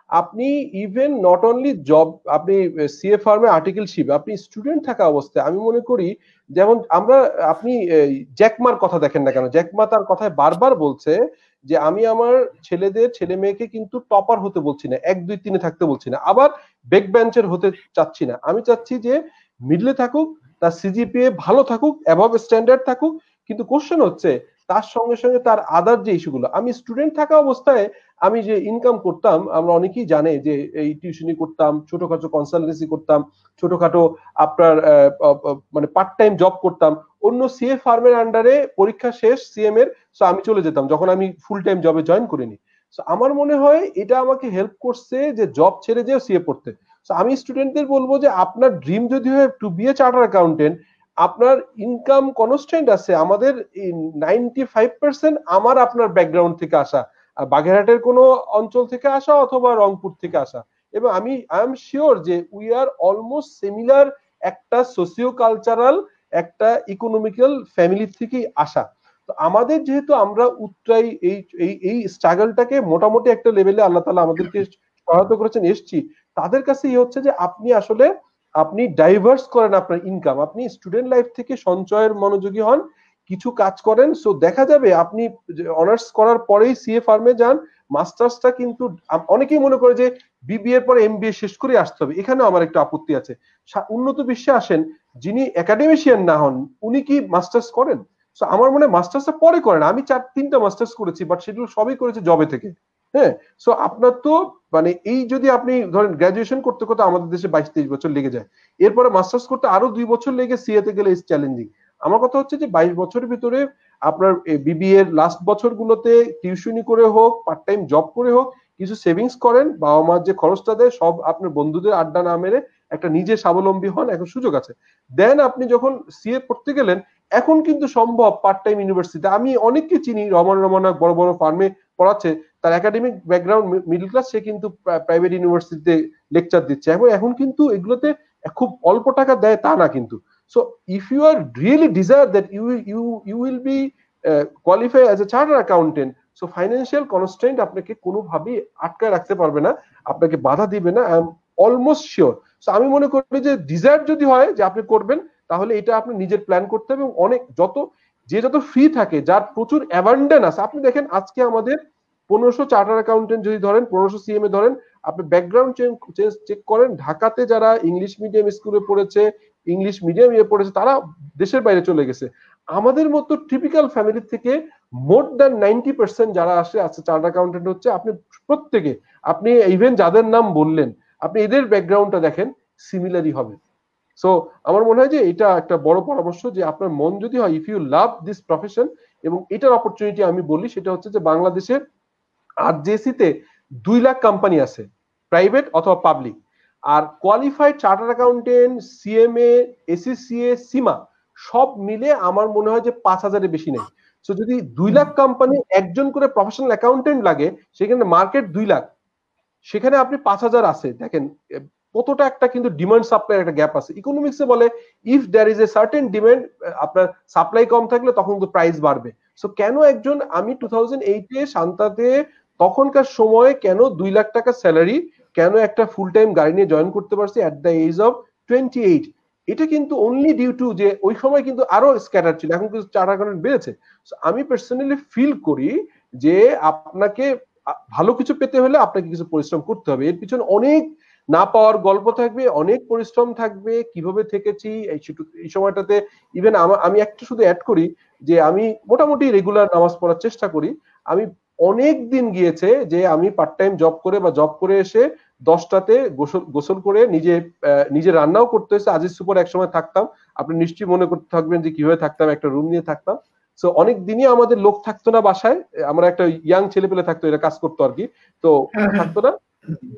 আপনি ইভেন নট অনলি জব আপনি সিএ ফার্মে আর্টিকেলশিপ আপনি স্টুডেন্ট থাকা অবস্থায়, আমি মনে করি, যেমন আমরা, আপনি জ্যাকমার কথা দেখেন না কেন? জ্যাকমা তার কথায় বারবার বলছে যে, আমি আমার ছেলেদের, ছেলে মেয়েকে কিন্তু টপার হতে বলছি না, এক, দুই, তিনে থাকতে বলছি না। আবার বেক বেঞ্চের হতে চাচ্ছি না। আমি চাচ্ছি যে মিডলে থাকুক, তার সিজিপিএ ভালো থাকুক অ্যাভাব স্ট্যান্ডার্ড থাকুক, কিন্তু কোশ্চেন হচ্ছে, তার সঙ্গে সঙ্গে তার আদার যে ইস্যুগুলো আমি স্টুডেন্ট থাকা অবস্থায় আমি যে ইনকাম করতাম, আমরা অনেকেই জানে যে এই টিউশনি করতাম, ছোটখাটো কনসালটেন্সি করতাম, ছোটখাটো আপনার মানে পার্ট টাইম জব করতাম, অন্য সিএ ফার্মের আন্ডারে পরীক্ষা শেষ সিএম এর সো আমি চলে যেতাম, যখন আমি ফুল টাইম জবে জয়েন করিনি। সো আমার মনে হয় এটা আমাকে হেল্প করছে যে জব ছেড়ে যেও সিএ পড়তে। আমি স্টুডেন্টদের বলব যে আপনার ড্রিম যদি হয় to be a charter accountant আপনার ইনকাম কনস্ট্যান্ট আছে, আমাদের নাইনটি ফাইভ পার্সেন্ট আমার আপনার ব্যাকগ্রাউন্ড থেকে আসা বাগেরহাটের কোনো অঞ্চল থেকে আসা অথবা রংপুর থেকে আসা। এবং আমি আই এম শিওর যে উই আর অলমোস্ট সিমিলার একটা সোসিও কালচারাল একটা ইকোনমিক্যাল ফ্যামিলি থেকেই আসা। তো আমাদের যেহেতু আমরা উত্তরাই এই এই স্ট্রাগলটাকে মোটামুটি একটা লেভেলে আল্লাহ তালা আমাদেরকে সহায়তা করেছেন, এসছি। তাদের কাছে এই হচ্ছে যে আপনি আসলে আপনি ডাইভার্স করেন আপনার ইনকাম আপনি স্টুডেন্ট লাইফ থেকে সঞ্চয়ের মনোযোগী হন, কিছু কাজ করেন। সো দেখা যাবে আপনি অনার্স করার পরেই সিএ ফার্মে যান মাস্টার্সটা কিন্তু অনেকেই মনে করে যে বিবিএ এর পরে এমবিএ শেষ করে আসতে হবে। এখানেও আমার একটু আপত্তি আছে। উন্নত বিশ্বে আসেন, যিনি একাডেমিশিয়ান না হন, উনি কি মাস্টার্স করেন? আমার মনে হয় মাস্টার্সটা পরে করেন। আমি চার তিনটা মাস্টার্স করেছি বাট সেগুলো সবই করেছি জবে থেকে। হ্যাঁ? সো আপনার তো মানে এই যদি আপনি ধরেন গ্রাজুয়েশন করতে করতে আমাদের দেশে বাইশ তেইশ বছর লেগে যায়, এরপরে মাস্টার্স করতে আরও দুই বছর লেগে সিএ তে গেলে ইজ চ্যালেঞ্জিং আমার কথা হচ্ছে যে বাইশ বছরের ভিতরে আপনার বিবিএ এর লাস্ট বছরগুলোতে টিউশনি করে হোক পার্ট টাইম জব করে হোক, কিছু সেভিংস করেন বাবা মার যে খরচটা দেয়, সব আপনার বন্ধুদের আড্ডা না মেরে একটা নিজে স্বাবলম্বী হন, এখন সুযোগ আছে। দেন আপনি যখন সিএ পড়তে গেলেন, এখন কিন্তু সম্ভব পার্ট টাইম ইউনিভার্সিটিতে আমি অনেককে চিনি, রমন রমনা বড় বড় ফার্মে পড়াচ্ছে তার একাডেমিক ব্যাকগ্রাউন্ড মিডল ক্লাস সে কিন্তু প্রাইভেট ইউনিভার্সিটিতে লেকচার দিচ্ছে। এবং এখন কিন্তু এগুলোতে খুব অল্প টাকা দেয় তা না কিন্তু। So if you are really desire that you you you will be qualify as a charter accountant so financial constraint আপনাকে কোনোভাবেই আটকায় রাখতে পারবে না, আপনাকে বাধা দিবে না I am almost sure so আমি মনে করি যে ডিজায়ার যদি হয় যে আপনি করবেন, তাহলে এটা আপনি নিজের প্ল্যান করতে হবে এবং অনেক, যত, যে যত ফ্রি থাকে, যার প্রচুর অ্যাবান্ডেন আছে আপনি দেখেন আজকে আমাদের পনেরোশো চার্টার অ্যাকাউন্টেন্ট যদি ধরেন, পনেরোশো সিএম এ ধরেন, আপনি ব্যাকগ্রাউন্ড চেঞ্জ চেক করেন, ঢাকাতে যারা ইংলিশ মিডিয়াম স্কুলে পড়েছে ইংলিশ মিডিয়াম ইয়ে পড়েছে, তারা দেশের বাইরে চলে গেছে। আমাদের মতো টিপিক্যাল ফ্যামিলি থেকে মোর দ্যান নাইনটি পার্সেন্ট যারা আসে, আছে চার্টার অ্যাকাউন্টেন্ট হচ্ছে, আপনি প্রত্যেকে, আপনি ইভেন যাদের নাম বললেন, আপনি এদের ব্যাকগ্রাউন্ডটা দেখেন সিমিলারই হবে। সো আমার মনে হয় যে এটা একটা বড় পরামর্শ যে আপনার মন যদি হয় if you love this profession এবং এটার অপরচুনিটি আমি বলি, সেটা হচ্ছে যে বাংলাদেশে আর জেসিতে দুই লাখ কোম্পানি আছে প্রাইভেট অথবা পাবলিক আর qualified charter accountant CMA ACCA CIMA সব মিলে আমার মনে হয় যে পাঁচ হাজারের বেশি নেই। সো যদি দুই লাখ কোম্পানি একজন করে প্রফেশনাল অ্যাকাউন্টেন্ট লাগে সেখানে মার্কেট দুই লাখ। সেখানে আপনি পাঁচ হাজার আছে। দেখেন কতটা একটা কিন্তু ডিমান্ড সাপ্লাই একটা গ্যাপ আছে। ইকোনমিক্সে বলে if there is a certain demand আপনার সাপ্লাই কম থাকলে তখন তো প্রাইস বাড়বে। সো কেন একজন আমি টু থাউজেন্ড এইটে শান্তাতে তখনকার সময়ে কেন দুই লাখ টাকা স্যালারি কেন একটা ফুল টাইম গাড়ি নিয়ে জয়েন করতে পারছি at the age of twenty eight এটা কিন্তু অনলি ডিউ টু যে ওই সময় কিন্তু আরও স্ক্যাটার ছিল, এখন কিন্তু চার অ্যাকাউন্ট বেড়েছে। আমি পার্সোনালি ফিল করি যে আপনাকে ভালো কিছু পেতে হলে আপনাকে কিছু পরিশ্রম করতে হবে। এর পিছনে অনেক না পাওয়ার গল্প থাকবে, অনেক পরিশ্রম থাকবে, কীভাবে থেকেছি, এই সময়টাতে ইভেন আমি একটা শুধু অ্যাড করি যে আমি মোটামুটি রেগুলার নামাজ পড়ার চেষ্টা করি। আমি অনেক দিন গিয়েছে যে আমি পার্ট টাইম জব করে বা জব করে এসে দশটাতে গোসল গোসল করে নিজে নিজে রান্নাও করতে হয়েছে আজিজ সুপার একসময় থাকতাম। আপনি নিশ্চয়ই মনে করতে থাকবেন যে কীভাবে থাকতাম একটা রুম নিয়ে থাকতাম। সো অনেক দিনই আমাদের লোক থাকতো না বাসায়। আমরা একটা ইয়াং ছেলে পেলে থাকতো এটা কাজ করতো আর কি। তো হ্যাঁ, হ্যাঁ। থাকতো না।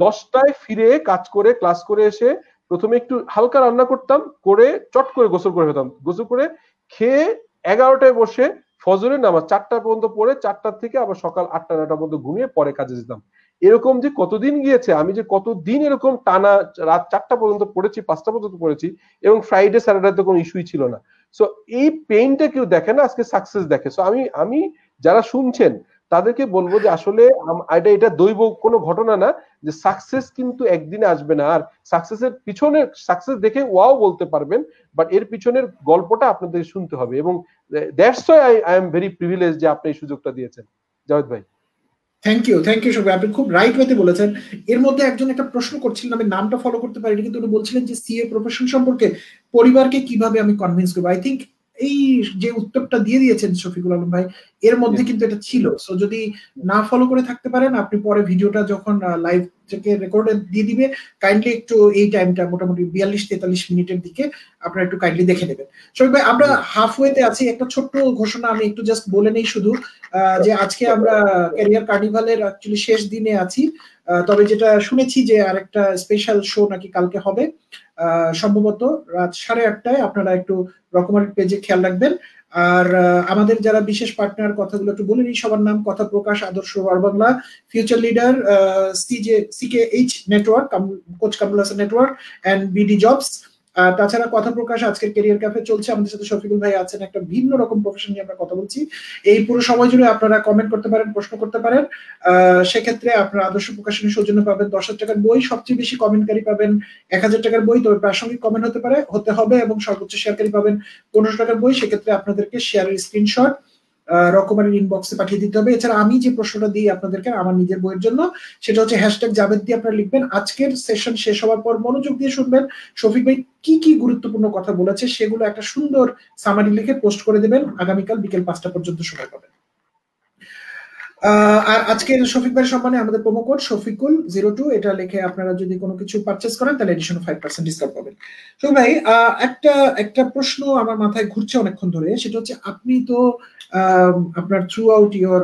দশটায় ফিরে কাজ করে ক্লাস করে এসে প্রথমে একটু হালকা রান্না করতাম করে চট করে গোসল করে ফেলতাম। গোসল করে খেয়ে এগারোটায় বসে ফজরের নামাজ চারটা পর্যন্ত পড়ে চারটার থেকে আবার সকাল আটটা নটা পর্যন্ত ঘুমিয়ে পরে কাজে যেতাম। এরকম যে কতদিন গিয়েছে, আমি যে কতদিন এরকম টানা রাত চারটা পর্যন্ত পড়েছি, পাঁচটা পর্যন্ত পড়েছি, এবং ফ্রাইডে স্যাটারডে তো কোনো ইস্যুই ছিল না। সো এই পেইনটা কেউ দেখে না, আজকে সাকসেস দেখে। সো আমি আমি যারা শুনছেন তাদেরকে বলব যে আসলে এটা এটা দৈব কোনো ঘটনা না যে সাকসেস কিন্তু একদিনে আসবে না। আর সাকসেসের পিছনে সাকসেস দেখে ওয়াও বলতে পারবেন বাট এর পিছনের গল্পটা আপনাদের শুনতে হবে। এবং that's why I I am very privilege যে আপনি এই সুযোগটা দিয়েছেন। জাভেদ ভাই। থ্যাংক ইউ থ্যাংক ইউ সবাই আপনি খুব রাইট ওয়েতে বলেছেন। এর মধ্যে একজন একটা প্রশ্ন করছিলেন, আমি নামটা ফলো করতে পারিনি, কিন্তু উনি বলছিলেন যে সিএ প্রফেশন সম্পর্কে পরিবারকে কীভাবে আমি কনভিন্স করব। আই থিঙ্ক এই যে উত্তরটা দিয়ে দিয়েছেন শফিকুল আলম ভাই এর মধ্যে কিন্তু এটা ছিল। সো যদি না ফলো করে থাকতে পারেন আপনি পরে ভিডিওটা যখন লাইভ থেকে রেকর্ডে দিয়ে দিবে কাইন্ডলি একটু এই টাইমটা মোটামুটি বিয়াল্লিশ তেতাল্লিশ মিনিটের দিকে আপনারা একটু কাইন্ডলি দেখে নেবেন। শফিক ভাই আমরা হাফ ওয়েতে আছি। একটা ছোট্ট ঘোষণা আমি একটু জাস্ট বলে নেই শুধু আহ, যে আজকে আমরা ক্যারিয়ার কার্নিভালের অ্যাকচুয়ালি শেষ দিনে আছি। তবে যেটা শুনেছি যে আরেকটা স্পেশাল শো নাকি কালকে হবে। আহ, সম্ভবত রাত সাড়ে আটটায় আপনারা একটু রকমারি পেজে খেয়াল রাখবেন। আর আমাদের যারা বিশেষ পার্টনার কথাগুলো একটু বলে নিই, সবার নাম কথা প্রকাশ, আদর্শ Bangla future leader CJ CK H network coach Kamrul Hasan network and BD jobs আর তাছাড়া কথা প্রকাশ আজকের কেরিয়ার ক্যাফে চলছে। আমাদের সাথে শফিকুল ভাই আছেন, একটা ভিন্ন রকম প্রফেশন নিয়ে আমরা কথা বলছি। এই পুরো সময় জুড়ে আপনারা কমেন্ট করতে পারেন, প্রশ্ন করতে পারেন। সেক্ষেত্রে আপনারা আদর্শ প্রকাশনী সৌজন্য পাবেন দশ হাজার টাকার বই। সবচেয়ে বেশি কমেন্টকারী পাবেন এক হাজার টাকার বই, তবে প্রাসঙ্গিক কমেন্ট হতে পারে, হতে হবে এবং সর্বোচ্চ শেয়ারকারী পাবেন পনেরোশো টাকার বই। সেক্ষেত্রে আপনাদেরকে শেয়ারের স্ক্রিনশট রকমারির ইনবক্সে পাঠিয়ে দিতে হবে। এছাড়া আমি যে প্রশ্নটা দিই আপনাদেরকে, আমার নিজের বইয়ের জন্য, সেটা হচ্ছে হ্যাশট্যাগ জাবেদ দিয়ে আপনারা লিখবেন। আজকের সেশন শেষ হওয়ার পর মনোযোগ দিয়ে শুনবেন। শফিক ভাই কি কি গুরুত্বপূর্ণ কথা বলেছে, সেগুলো একটা সুন্দর সামারি লিখে পোস্ট করে দেবেন। আগামীকাল বিকেল পাঁচটা পর্যন্ত সময় পাবেন। আর আজকের শফিক ভাইয়ের সম্মানে আমাদের promo code Shafiqul zero two এটা লিখে আপনারা যদি কোনো কিছু পারচেস করেন তাহলে এডিশন ফাইভ পার্সেন্ট ডিসকাউন্ট পাবেন। শফিক ভাই একটা একটা প্রশ্ন আমার মাথায় ঘুরছে অনেকক্ষণ ধরে সেটা হচ্ছে আপনি তো আহ, আপনার থ্রু আউট ইয়োর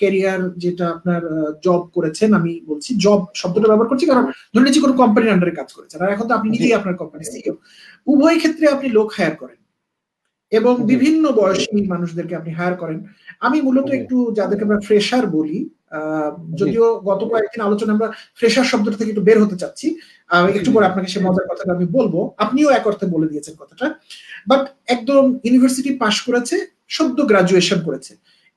ক্যারিয়ার যেটা আপনার জব করেছেন আমি বলছি জব শব্দটা ব্যবহার করছি কারণ ধরে নিচ্ছি কোনো কোম্পানির আন্ডারে কাজ করেছেন। আর এখন তো আপনি নিজেই আপনার কোম্পানি সিইও উভয় ক্ষেত্রে আপনি লোক হায়ার করেন। এবং বিভিন্ন বয়সী মানুষদেরকে আপনি হায়ার করেন। আমি মূলত একটু যাদেরকে আমরা ফ্রেশার বলি যদিও গত কয়েকদিন আলোচনা আমরা ফ্রেশার শব্দটা থেকে একটু বের হতে চাচ্ছি। একটু পরে আপনাকে সে মজার কথাটা আমি বলব। আপনিও এক অর্থে বলে দিয়েছেন কথাটা। বাট একদম ইউনিভার্সিটি পাশ করেছে সদ্য গ্রাজুয়েশন করেছে।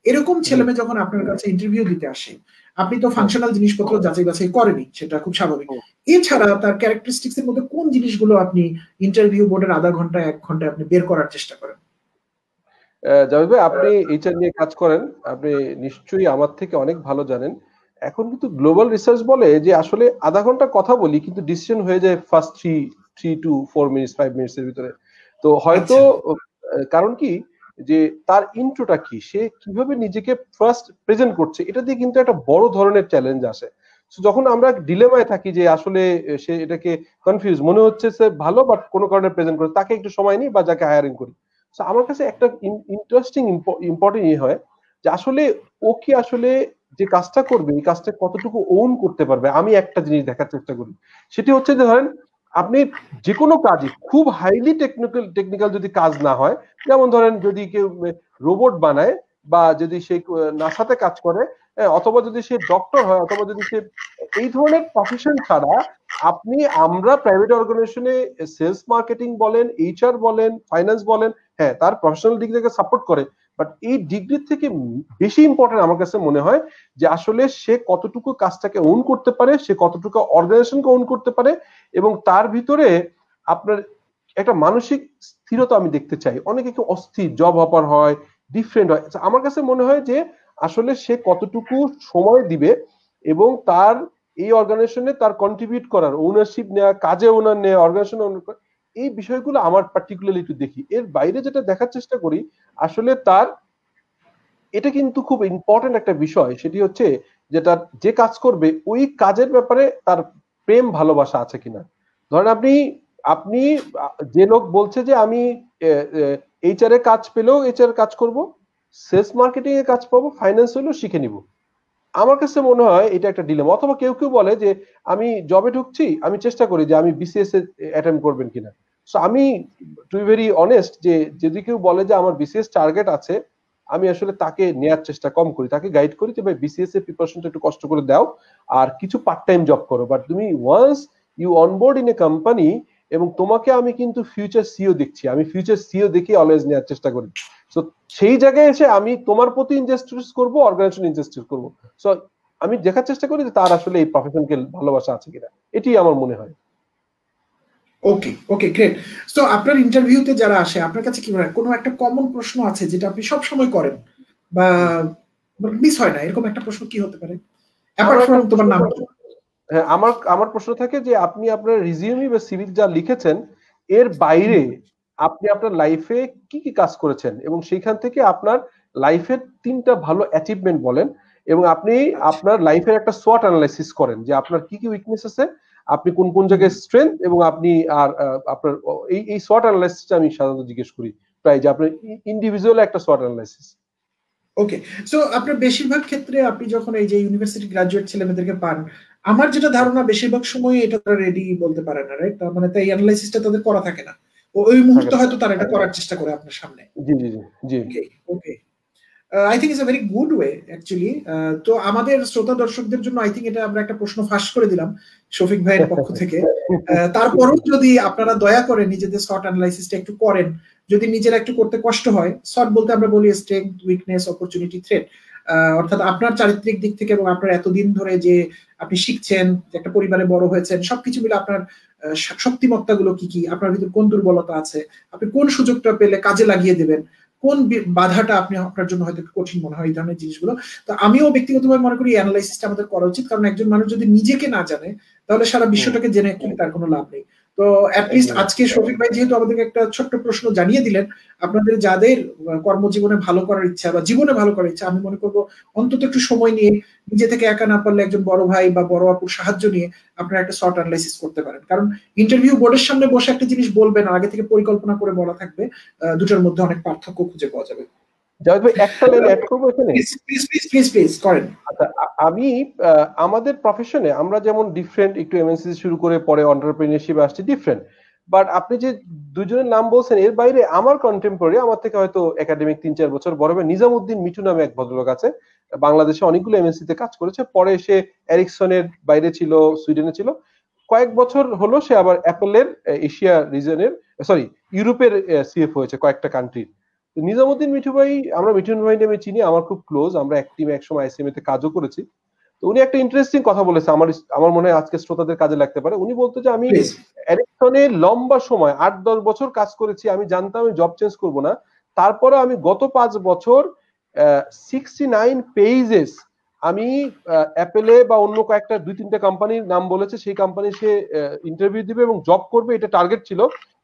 এরকম ছেলেমেয়ে যখন আপনার কাছে ইন্টারভিউ দিতে আসে আপনি তো ফাংশনাল জিনিসপত্র যাচাই বাছাই করেনি সেটা খুব স্বাভাবিক। এছাড়া তার ক্যারেক্টারিস্টিক্স এর মধ্যে কোন জিনিসগুলো আপনি ইন্টারভিউ বোর্ডের আধা ঘণ্টা এক ঘন্টায় আপনি বের করার চেষ্টা করেন? আহ, জাভেদ ভাই আপনি এইচআর নিয়ে কাজ করেন আপনি নিশ্চয়ই আমার থেকে অনেক ভালো জানেন। এখন কিন্তু গ্লোবাল রিসার্চ বলে যে আসলে আধা ঘণ্টা কথা বলি কিন্তু ডিসিশন হয়ে যায় first three three to four minutes five minutes এর ভিতরে। তো হয়তো কারণ কি? যে তার ইন্ট্রোটা কি? সে কীভাবে নিজেকে ফার্স্ট প্রেজেন্ট করছে? এটা দিয়ে কিন্তু একটা বড় ধরনের চ্যালেঞ্জ আসে। যখন আমরা ডিলেমায় থাকি যে আসলে সে এটাকে কনফিউজ মনে হচ্ছে সে ভালো বাট কোনো কারণে প্রেজেন্ট করে, তাকে একটু সময় নিই বা যাকে হায়ারিং করি। So, আমার কাছে একটা ইন্টারেস্টিং ইম্পর্টেন্ট ইয়ে হয় যে আসলে ও কি আসলে যে কাজটা করবে, এই কাজটা কতটুকু ওন করতে পারবে? আমি একটা জিনিস দেখার চেষ্টা করি। সেটি হচ্ছে যে ধরেন আপনি যে কোনো কাজই, খুব হাইলি টেকনিক্যাল টেকনিক্যাল যদি কাজ না হয়, যেমন ধরেন যদি কেউ রোবট বানায় বা যদি সে নাসাতে কাজ করে অথবা যদি সে ডক্টর হয়, অথবা যদি সে, এই ধরনের প্রফেশন ছাড়া আপনি আমরা প্রাইভেট অর্গানাইজেশনে সেলস মার্কেটিং বলেন এইচআর বলেন ফাইন্যান্স বলেন হ্যাঁ তার প্রফেশনাল দিক থেকে সাপোর্ট করে। বাট এই ডিগ্রি থেকে বেশি ইম্পর্টেন্ট আমার কাছে মনে হয় যে আসলে সে কতটুকু কাজটাকে ওন করতে পারে, সে কতটুকু অর্গানাইজেশনকে ওন করতে পারে এবং তার ভিতরে আপনার একটা মানসিক স্থিরতা আমি দেখতে চাই। অনেকে একটু অস্থির জব হপার হয় ডিফারেন্ট হয়। আমার কাছে মনে হয় যে আসলে সে কতটুকু সময় দিবে এবং তার এই অর্গানাইজেশনে তার কন্ট্রিবিউট করার ওনারশিপ নেওয়া কাজে ওনার নেওয়া অর্গানাইজেশন এই বিষয়গুলো আমার পার্টিকুলারলি একটু দেখি। এর বাইরে যেটা দেখার চেষ্টা করি, আসলে তার, এটা কিন্তু খুব ইম্পর্টেন্ট একটা বিষয়। সেটি হচ্ছে যেটা যে কাজ করবে, ওই কাজের ব্যাপারে তার প্রেম ভালোবাসা আছে কিনা। ধরেন আপনি আপনি, যে লোক বলছে যে আমি এইচআর এ কাজ পেলেও এইচআর কাজ করব সেলস মার্কেটিং এ কাজ পাবো ফাইন্যান্স হলেও শিখে নিব। আমার কাছে মনে হয় এটা একটা ডিলেমা অথবা কেউ কেউ বলে যে, আমি জবে ঢুকছি, আমি চেষ্টা করি যে, আমি বিসিএস অ্যাটেম্প করবেন কিনা। সো আমি টু ভেরি অনেস্ট যে, যদি কেউ বলে যে, আমার বিসিএস টার্গেট আছে, আমি আসলে তাকে নেয়ার চেষ্টা কম করি, তাকে গাইড করি যে, ভাই বিসিএস এর প্রিপারেশনটা একটু কষ্ট করে দাও, আর কিছু পার্ট টাইম জব করো। বাট তুমি once you onboard in a company এবং তোমাকে আমি কিন্তু ফিউচার সিও দেখছি, আমি ফিউচার সিও দেখে অলওয়েজ নেওয়ার চেষ্টা করি। সেই জায়গায় এসে আমি তোমার প্রতি ইনভেস্টস করব অর্গানাইজেশন ইনভেস্ট করব। সো আমি দেখার চেষ্টা করি যে তার আসলে এই প্রফেশনকে ভালোবাসা আছে কিনা। এটি আমার মনে হয়। ওকে ওকে গ্রেট তো আপনার ইন্টারভিউতে যারা আসে আপনার কাছে কি মনে হয়? কোনো একটা কমন প্রশ্ন আছে যেটা আপনি সব সময় করেন? বা মিস হয় না? এরকম একটা প্রশ্ন কি হতে পারে? অ্যাপার্ট ফ্রম তোমার নাম। হ্যাঁ আমার আমার প্রশ্ন থাকে যে আপনি আপনার রিজিউমি বা সিভি যা লিখেছেন এর বাইরে আপনি আপনার লাইফে কি কি কাজ করেছেন? এবং সেইখান থেকে আপনার লাইফের তিনটা ভালো অ্যাচিভমেন্ট বলেন এবং আপনি আপনার লাইফের একটা সোয়াট অ্যানালাইসিস করেন যে আপনার কি কি উইকনেস আছে আপনি কোন কোন জায়গায় স্ট্রেংথ এবং আপনি আর আপনার এই এই সোয়াট অ্যানালাইসিসটা আমি সাধারণত জিজ্ঞেস করি প্রায় যে আপনার ইন্ডিভিজুয়াল একটা সোয়াট অ্যানালাইসিস ওকে সো আপনার বেশিরভাগ ক্ষেত্রে আপনি যখন এই যে ইউনিভার্সিটি গ্রাজুয়েট ছেলেমেয়েদেরকে পান আমার যেটা ধারণা বেশিরভাগ সময় এটা তারা রেডি বলতে পারে না রাইট তার মানে তাই অ্যানালাইসিসটা তাদের করা থাকে না। ওই মুহূর্তে হয়তো তারা এটা করার চেষ্টা করে আপনার সামনে। জি জি জি okay okay I think it's a very good way actually তো আমাদের শ্রোতা দর্শকদের জন্য আই থিঙ্ক এটা আমরা একটা প্রশ্ন ফাঁস করে দিলাম শফিক ভাইয়ের পক্ষ থেকে। আহ, তারপরেও যদি আপনারা দয়া করে নিজেদের শর্ট অ্যানালাইসিসটা একটু করেন যদি নিজেরা একটু করতে কষ্ট হয় শর্ট বলতে আমরা বলি স্ট্রেংথ উইকনেস অপরচুনিটি থ্রেট অর্থাৎ আপনার চারিত্রিক দিক থেকে এবং আপনার এতদিন ধরে যে আপনি শিখছেন একটা পরিবারে বড় হয়েছেন সবকিছু মিলে আপনার শক্তিমত্তাগুলো কি কি? আপনার ভিতর কোন দুর্বলতা আছে? আপনি কোন সুযোগটা পেলে কাজে লাগিয়ে দেবেন? কোন বাধাটা আপনি আপনার জন্য হয়তো একটু কঠিন মনে হয় এই ধরনের জিনিসগুলো? তো আমিও ব্যক্তিগতভাবে মনে করি অ্যানালাইসিসটা আমাদের করা উচিত। কারণ একজন মানুষ যদি নিজেকে না জানে তাহলে সারা বিশ্বটাকে জেনে তার কোনো লাভ নেই। তো অ্যাটলিস্ট আজকে শফিক ভাই যেহেতু আমাদেরকে একটা ছোট্ট প্রশ্ন জানিয়ে দিলেন, আপনাদের যাদের কর্মজীবনে ভালো করার ইচ্ছা বা জীবনে ভালো করার ইচ্ছা, আমি মনে করব অন্তত একটু সময় নিয়ে, নিজে থেকে একা না পারলে একজন বড় ভাই বা বড় আপুর সাহায্য নিয়ে আপনারা একটা শর্ট অ্যানালাইসিস করতে পারেন। কারণ ইন্টারভিউ বোর্ডের সামনে বসে একটা জিনিস বলবেন আগে থেকে পরিকল্পনা করে বলা থাকবে দুটোর মধ্যে অনেক পার্থক্য খুঁজে পাওয়া যাবে। জাভেদ ভাই একটা লাইন অ্যাড করব এখানে? Please please please please please করেন। আচ্ছা আমি আমাদের প্রফেশনে আমরা যেমন ডিফারেন্ট একটু এমএনসি শুরু করে পরে অন্টারপ্রিনিয়রশিপ আসছে ডিফারেন্ট বাট আপনি যে দুজনের নাম বলছেন এর বাইরে আমার কন্টেম্পোরারি আমার থেকে হয়তো একাডেমিক তিন চার বছর বড় হবে নিজামুদ্দিন মিঠু নামে এক ভদ্রলোক আছে। বাংলাদেশে অনেকগুলো এমএনসি তে কাজ করেছে। পরে সে এরিকসনের বাইরে ছিল সুইডেনে ছিল। কয়েক বছর হলো সে আবার অ্যাপলের এশিয়া রিজনের সরি ইউরোপের সিএফ হয়েছে কয়েকটা কান্ট্রির নিজামুদ্দিন মিঠু ভাই আমরা মিঠুন ভাই নামে চিনি আমার খুব ক্লোজ আমরা এক টিমে একসময় আইসিএমএ তে কাজও করেছি। তো উনি একটা ইন্টারেস্টিং কথা বলেছে আমার আমার মনে হয় আজকে শ্রোতাদের কাজে লাগতে পারে। উনি বলতো যে আমি প্লিজ এরিকসনে লম্বা সময় আট দশ বছর কাজ করেছি আমি জানতাম আমি জব চেঞ্জ করব না। তারপরে আমি গত পাঁচ বছর সিক্সটি নাইন পেজেস আমি অ্যাপেলে বা অন্য কয়েকটা দুই তিনটা কোম্পানির নাম বলেছে সেই কোম্পানি সে ইন্টারভিউ দিবে এবং জব করবে এটা টার্গেট ছিল।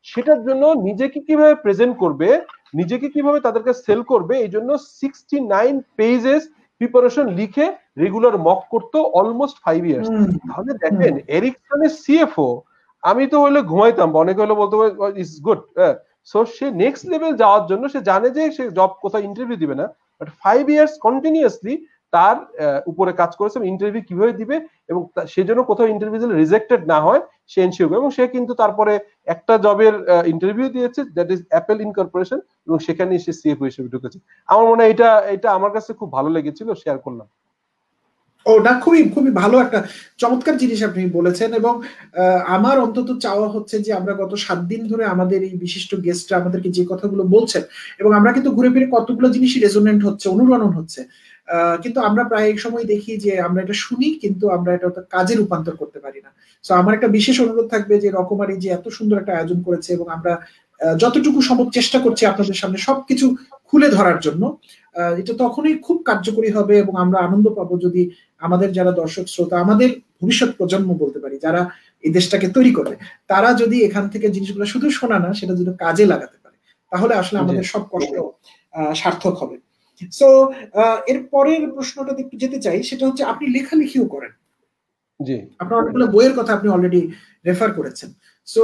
সেটার জন্য নিজেকে কীভাবে প্রেজেন্ট করবে নিজেকে কীভাবে তাদেরকে সেল করবে এই জন্য সিক্সটি নাইন পেজেস প্রিপারেশন লিখে রেগুলার মক করতো অলমোস্ট ফাইভ ইয়ার্স তাহলে দেখেন এরিকসনের সিএফও আমি তো হলে ঘুমাইতাম অনেকে হলে বলতে ইস গুড সো সে নেক্সট লেভেল যাওয়ার জন্য সে জানে যে সে জব কোথাও ইন্টারভিউ দিবে না বাট ফাইভ ইয়ার্স কন্টিনিউয়াসলি তার উপরে কাজ করেছে ইন্টারভিউ কীভাবে দিবে এবং সে যেন কোথাও ইন্টারভিউ দিলে রিজেক্টেড না হয়, সে এনশিওর এবং সে কিন্তু তারপরে একটা জবের ইন্টারভিউ দিয়েছে দ্যাট ইজ অ্যাপেল ইনকর্পোরেশন এবং সেখানে সে সিএফও হিসেবে ঢুকেছে। আমার মনে হয় এটা এটা আমার কাছে খুব ভালো লেগেছিল শেয়ার করলাম। ও, না, খুবই খুবই ভালো একটা চমৎকার জিনিস আপনি বলেছেন এবং আমার অন্তত চাওয়া হচ্ছে যে আমরা গত সাত দিন ধরে আমাদের এই বিশিষ্ট গেস্টরা আমাদেরকে যে কথাগুলো বলছেন এবং আমরা কিন্তু ঘুরে ফিরে কতগুলো জিনিসই রেজোনেন্ট হচ্ছে, অনুরণন হচ্ছে। কিন্তু আমরা প্রায় এক সময় দেখি যে আমরা এটা শুনি কিন্তু আমরা এটা কাজে রূপান্তর করতে পারি না। তো আমার একটা বিশেষ অনুরোধ থাকবে যে রকমারি যে এত সুন্দর একটা আয়োজন করেছে এবং আমরা যতটুকু সম্ভব চেষ্টা করছি আপনাদের সামনে সবকিছু খুলে ধরার জন্য এটা তখনই খুব কার্যকরী হবে এবং আমরা আনন্দ পাবো যদি আমাদের যারা দর্শক শ্রোতা আমাদের ভবিষ্যৎ প্রজন্ম বলতে পারি যারা এই দেশটাকে তৈরি করবে তারা যদি এখান থেকে জিনিসগুলো শুধু শোনা না সেটা যদি কাজে লাগাতে পারে তাহলে আসলে আমাদের সব কষ্ট আহ, সার্থক হবে। সো এর পরের প্রশ্নটাতে একটু যেতে চাই সেটা হচ্ছে আপনি লেখালেখিও করেন। জি। আপনার অনেকগুলো বইয়ের কথা আপনি অলরেডি রেফার করেছেন। সো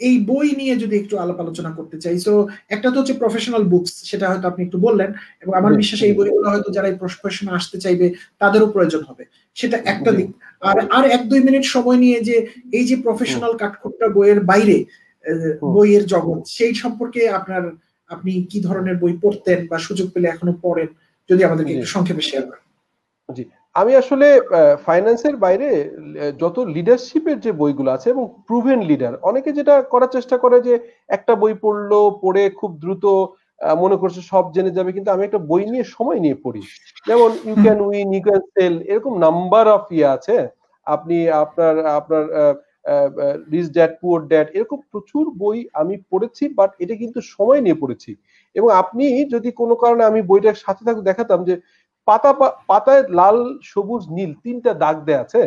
এই বই নিয়ে যদি একটু আলাপ আলোচনা করতে চাই সো একটা তো হচ্ছে প্রফেশনাল বুকস সেটা হয়তো আপনি একটু বললেন এবং আমার। বিশ্বাস এই বইগুলো হয়তো যারা এই প্রফেশনে আসতে চাইবে তাদেরও প্রয়োজন হবে। সেটা একটা দিক। আর আর এক দুই মিনিট সময় নিয়ে যে এই যে প্রফেশনাল কাঠখোট্টা বইয়ের বাইরে বইয়ের জগৎ সেই সম্পর্কে আপনার আপনি কি ধরনের বই পড়তেন বা সুযোগ পেলে এখনও পড়েন? যদি আমাদেরকে জি। একটু সংক্ষেপে শেয়ার করেন। আমি আসলে ফাইন্যান্সের বাইরে যত লিডারশিপের যে বইগুলো আছে এবং প্রুভেন লিডার অনেকে যেটা করার চেষ্টা করে যে একটা বই পড়ল পড়ে খুব দ্রুত আহ, মনে করছে সব জেনে যাবে কিন্তু আমি একটা বই নিয়ে সময় নিয়ে পড়ি। যেমন you can win you can sell এরকম নাম্বার অফ ইয়ে আছে। আপনি আপনার আপনার রিচ ড্যাট পুয়ার ড্যাট এরকম প্রচুর বই আমি পড়েছি বাট এটা কিন্তু সময় নিয়ে পড়েছি। এবং আপনি যদি কোনো কারণে আমি বইটার সাথে থাকতে দেখাতাম যে পাতা পাতায় লাল, সবুজ, নীল তিনটা দাগ দেয়া আছে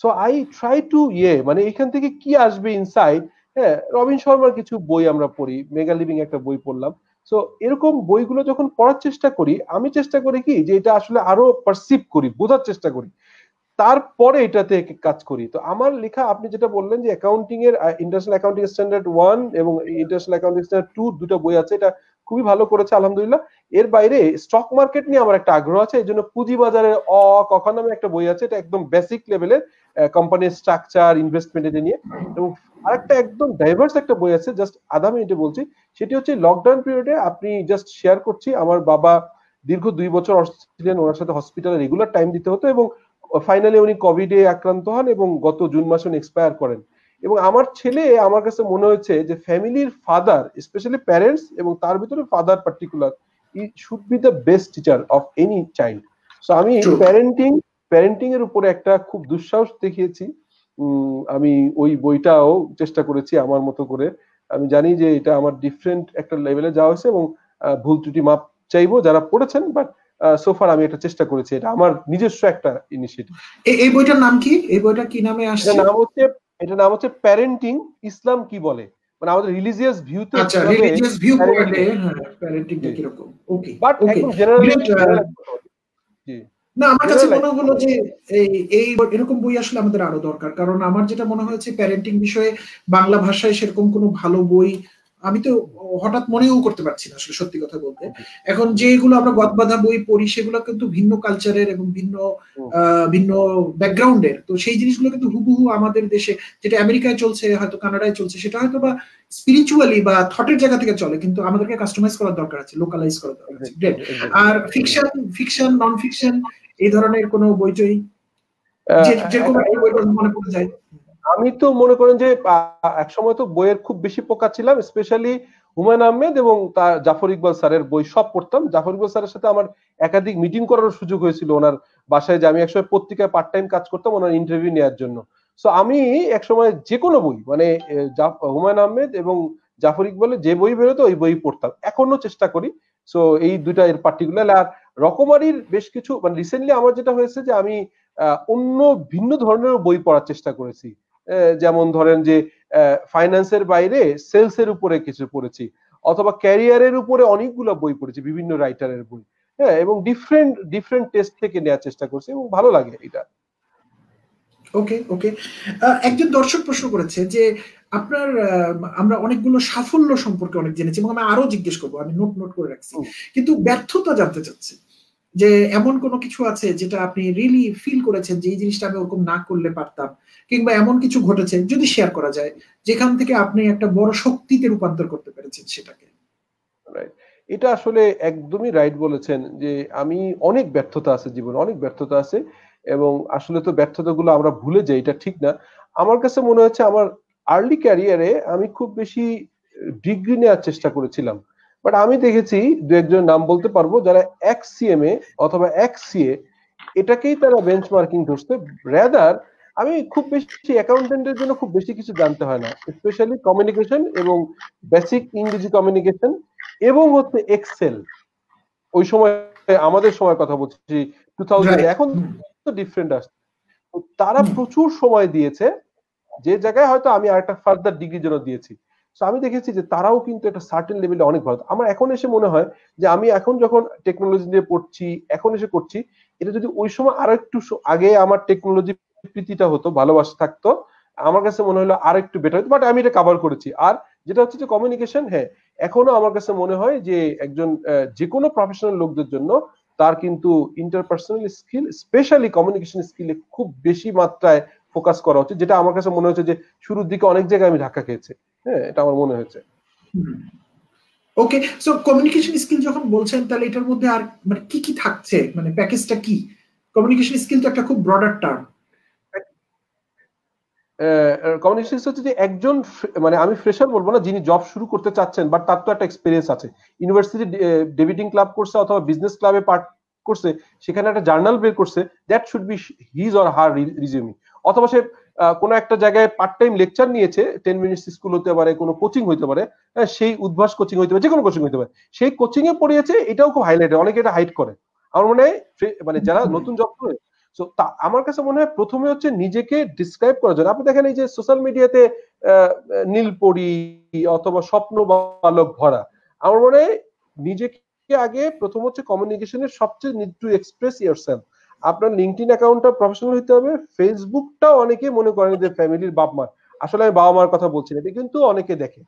সো আই ট্রাই টু ইয়ে মানে এখান থেকে কি আসবে ইনসাইড হ্যাঁ রবিন শর্মার কিছু বই আমরা পড়ি, মেগা লিভিং একটা বই পড়লাম। সো এরকম বইগুলো যখন পড়ার চেষ্টা করি, আমি চেষ্টা করি কি, যে এটা আসলে আরও পারসিভ করি, বোঝার চেষ্টা করি। তারপরে এটাতে কাজ করি। তো আমার লেখা, আপনি যেটা বললেন যে অ্যাকাউন্টিং এর ইন্টারন্যাশনাল অ্যাকাউন্টিং স্ট্যান্ডার্ড ওয়ান এবং ইন্টারন্যাশনাল অ্যাকাউন্টিং স্ট্যান্ডার্ড টু দুটো বই আছে, এটা খুবই ভালো করেছে, আলহামদুলিল্লাহ। এর বাইরে স্টক মার্কেট নিয়ে আমার একটা আগ্রহ আছে এই জন্য পুঁজিবাজারের অ, কখন নামে একটা বই আছে, এটা একদম বেসিক লেভেলের কোম্পানির স্ট্রাকচার ইনভেস্টমেন্ট এটা নিয়ে। এবং আরেকটা একদম ডাইভার্স একটা বই আছে জাস্ট আধা মিনিটে বলছি, সেটি হচ্ছে লকডাউন পিরিয়ডে আপনি জাস্ট শেয়ার করছি, আমার বাবা দীর্ঘ দুই বছর অসুস্থ ছিলেন, ওনার সাথে হসপিটালে রেগুলার টাইম দিতে হতো এবং ফাইনালি উনি কোভিডে আক্রান্ত হন এবং গত জুন মাসে উনি এক্সপায়ার করেন। এবং আমার ছেলে আমার কাছে মনে হয়েছে যে ফ্যামিলির ফাদার স্পেশালি প্যারেন্টস এবং তার ভিতরে father particular he should be the best teacher of any child so আমি. প্যারেন্টিং প্যারেন্টিং এর উপরে একটা খুব দুঃসাহস দেখিয়েছি। আমি ওই বইটাও চেষ্টা করেছি আমার মতো করে। আমি জানি যে এটা আমার ডিফারেন্ট একটা লেভেলে যাওয়া হয়েছে এবং ভুল ত্রুটি মাপ চাইব যারা পড়েছেন বাট সোফার আমি এটা চেষ্টা করেছি এটা আমার নিজস্ব একটা ইনিশিয়েটিভ এই বইটার নাম কি? এই বইটা কি নামে আসছে? নাম হচ্ছে এটা নাম হচ্ছে প্যারেন্টিং ইসলাম কি বলে? মানে আমাদের রিলিজিয়াস ভিউতে আচ্ছা রিলিজিয়াস ভিউ। পয়েন্টে প্যারেন্টিংটা জি। কীরকম? ওকে বাট একদম জেনারেল জি। না আমার কাছে মনে হলো যে এই এই এরকম বই আসলে আমাদের আরও দরকার। কারণ আমার যেটা মনে হয়েছে প্যারেন্টিং বিষয়ে বাংলা ভাষায় সেরকম কোনো ভালো বই আমি তো হঠাৎ মনেও করতে পারছি না আসলে সত্যি কথা বলতে। এখন যেগুলো আমরা গদবাধা বই পড়ি সেগুলো কিন্তু ভিন্ন কালচারের এবং ভিন্ন ভিন্ন ব্যাকগ্রাউন্ডের তো সেই জিনিসগুলো কিন্তু হুবহু আমাদের দেশে যেটা আমেরিকায় চলছে হয়তো কানাডায় চলছে সেটা হয়তো বা স্পিরিচুয়ালি বা থটের জায়গা থেকে চলে কিন্তু আমাদেরকে কাস্টমাইজ করার দরকার আছে লোকালাইজ করার দরকার আছে। Great. আর ফিকশন ফিকশন নন ফিকশন এই ধরনের কোনো বইটই? যেরকম বই মনে পড়ে যায়? আমি তো মনে করেন যে এক সময় তো বইয়ের খুব বেশি পোকা ছিলাম স্পেশালি হুমায়ুন আহমেদ এবং তার জাফর ইকবাল স্যারের বই সব পড়তাম। জাফর ইকবাল স্যারের সাথে আমার একাধিক মিটিং করার সুযোগ হয়েছিল ওনার বাসায় যে আমি একসময় পত্রিকায় পার্ট টাইম কাজ করতাম, ওনার ইন্টারভিউ নেওয়ার জন্য। সো আমি একসময় যে কোনো বই মানে হুমায়ুন আহমেদ এবং জাফর ইকবালের যে বই বেরোতো, ওই বই পড়তাম। এখনও চেষ্টা করি। সো এই দুইটা এর পার্টিকুলার আর রকমারির বেশ কিছু মানে রিসেন্টলি আমার যেটা হয়েছে যে, আমি অন্য ভিন্ন ধরনের বই পড়ার চেষ্টা করেছি। যেমন ধরেন যে ফাইন্যান্সের বাইরে সেলসের উপরে কিছু পড়েছি অথবা ক্যারিয়ারের উপরে অনেকগুলো বই পড়েছি বিভিন্ন রাইটারের বই হ্যাঁ এবং ডিফারেন্ট ডিফারেন্ট টেস্ট থেকে নেওয়ার চেষ্টা করছি এবং ভালো লাগে এটা। ওকে ওকে একজন দর্শক প্রশ্ন করেছে যে আপনার আহ, আমরা অনেকগুলো সাফল্য সম্পর্কে অনেক জেনেছি এবং আমি আরও জিজ্ঞেস করব আমি নোট নোট করে রাখছি। কিন্তু ব্যর্থতা জানতে চাচ্ছি। যে এমন কোনো কিছু আছে যেটা আপনি রিয়েলি ফিল করেছেন যে এই জিনিসটা আমি ওরকম না করলে পারতাম? কিংবা এমন কিছু ঘটেছে যদি শেয়ার করা যায়, যেখান থেকে আপনি একটা বড় শক্তিতে রূপান্তর করতে পেরেছেন সেটাকে? এটা আসলে একদমই রাইট বলেছেন যে আমি অনেক ব্যর্থতা আছে জীবনে, অনেক ব্যর্থতা আছে এবং আসলে তো ব্যর্থতাগুলো আমরা ভুলে যাই, এটা ঠিক না। আমার কাছে মনে হচ্ছে আমার আর্লি ক্যারিয়ারে আমি খুব বেশি ডিগ্রি নেওয়ার চেষ্টা করেছিলাম। বাট আমি দেখেছি দু একজন নাম বলতে পারব যারা এক সিএমএ অথবা এক সিএ এটাকেই তারা বেঞ্চমার্কিং ধরছে রেদার আমি খুব বেশি অ্যাকাউন্টেন্টের জন্য খুব বেশি কিছু জানতে হয় না। স্পেশালি কমিউনিকেশন এবং বেসিক ইংরেজি কমিউনিকেশন এবং হচ্ছে এক্সেল ওই সময় আমাদের সময় কথা বলছি টু থাউজেন্ড এখন তো ডিফারেন্ট আসছে। তারা প্রচুর সময় দিয়েছে যে জায়গায় হয়তো আমি আরেকটা ফার্দার ডিগ্রির জন্য দিয়েছি। তো আমি দেখেছি যে তারাও কিন্তু একটা সার্টেন লেভেলে অনেক ভালো। আমার এখন এসে মনে হয় যে আমি এখন যখন টেকনোলজি নিয়ে পড়ছি, এখন এসে করছি, এটা যদি ওই সময় আরও একটু আগে আমার টেকনোলজি প্রীতিটা হতো, ভালোবাসা থাকতো, আমার কাছে মনে হলো আর একটু বেটার বাট আমি এটা কভার করেছি। আর যেটা হচ্ছে যে কমিউনিকেশন হ্যাঁ এখনও আমার কাছে মনে হয় যে একজন যে কোনো প্রফেশনাল লোকদের জন্য তার কিন্তু ইন্টারপার্সোনাল স্কিল স্পেশালি কমিউনিকেশন স্কিলে খুব বেশি মাত্রায় ফোকাস করা উচিত। যেটা আমার কাছে মনে হচ্ছে যে শুরুর দিকে অনেক জায়গায় আমি ধাক্কা খেয়েছি। হ্যাঁ এটা আমার মনে হয়েছে। ওকে সো কমিউনিকেশন স্কিল যখন বলছেন তাহলে এটার মধ্যে আর মানে কি কি থাকছে? মানে প্যাকেজটা কি? কমিউনিকেশন স্কিল তো একটা খুব ব্রডার টার্ম কমিউনিকেশন হচ্ছে যে একজন মানে আমি ফ্রেশার বলব না যিনি জব শুরু করতে চাচ্ছেন বাট তার তো একটা এক্সপিরিয়েন্স আছে। ইউনিভার্সিটি ডেভিডিং ক্লাব করছে অথবা বিজনেস ক্লাবে পার্ট করছে সেখানে একটা জার্নাল বের করছে that should be his or her resume অথবা সে কোনো একটা জায়গায় পার্ট টাইম লেকচার নিয়েছে টেন মিনিটস স্কুল হতে পারে কোনো কোচিং হইতে পারে সেই উদ্ভাস কোচিং হতে পারে যে কোনো কোচিং হতে পারে সেই কোচিং এ পড়িয়েছে এটাও খুব হাইলাইট অনেকে এটা হাইট করে। আমার মনে হয় মানে যারা নতুন জব করে সো তা আমার কাছে মনে হয় প্রথমে হচ্ছে নিজেকে ডিসক্রাইব করার জন্য। আপনি দেখেন এই যে সোশ্যাল মিডিয়াতে নীলপরি অথবা স্বপ্ন বালক ভরা আমার মনে হয় নিজেকে আগে প্রথম হচ্ছে কমিউনিকেশনের সবচেয়ে need to express yourself আপনার লিঙ্কডিন অ্যাকাউন্টটা প্রফেশনাল হতে হবে ফেসবুকটাও অনেকে মনে করেন যে ফ্যামিলির বাপ মা আসলে আমি বাবা মার কথা বলছি না, এটা কিন্তু অনেকে দেখে।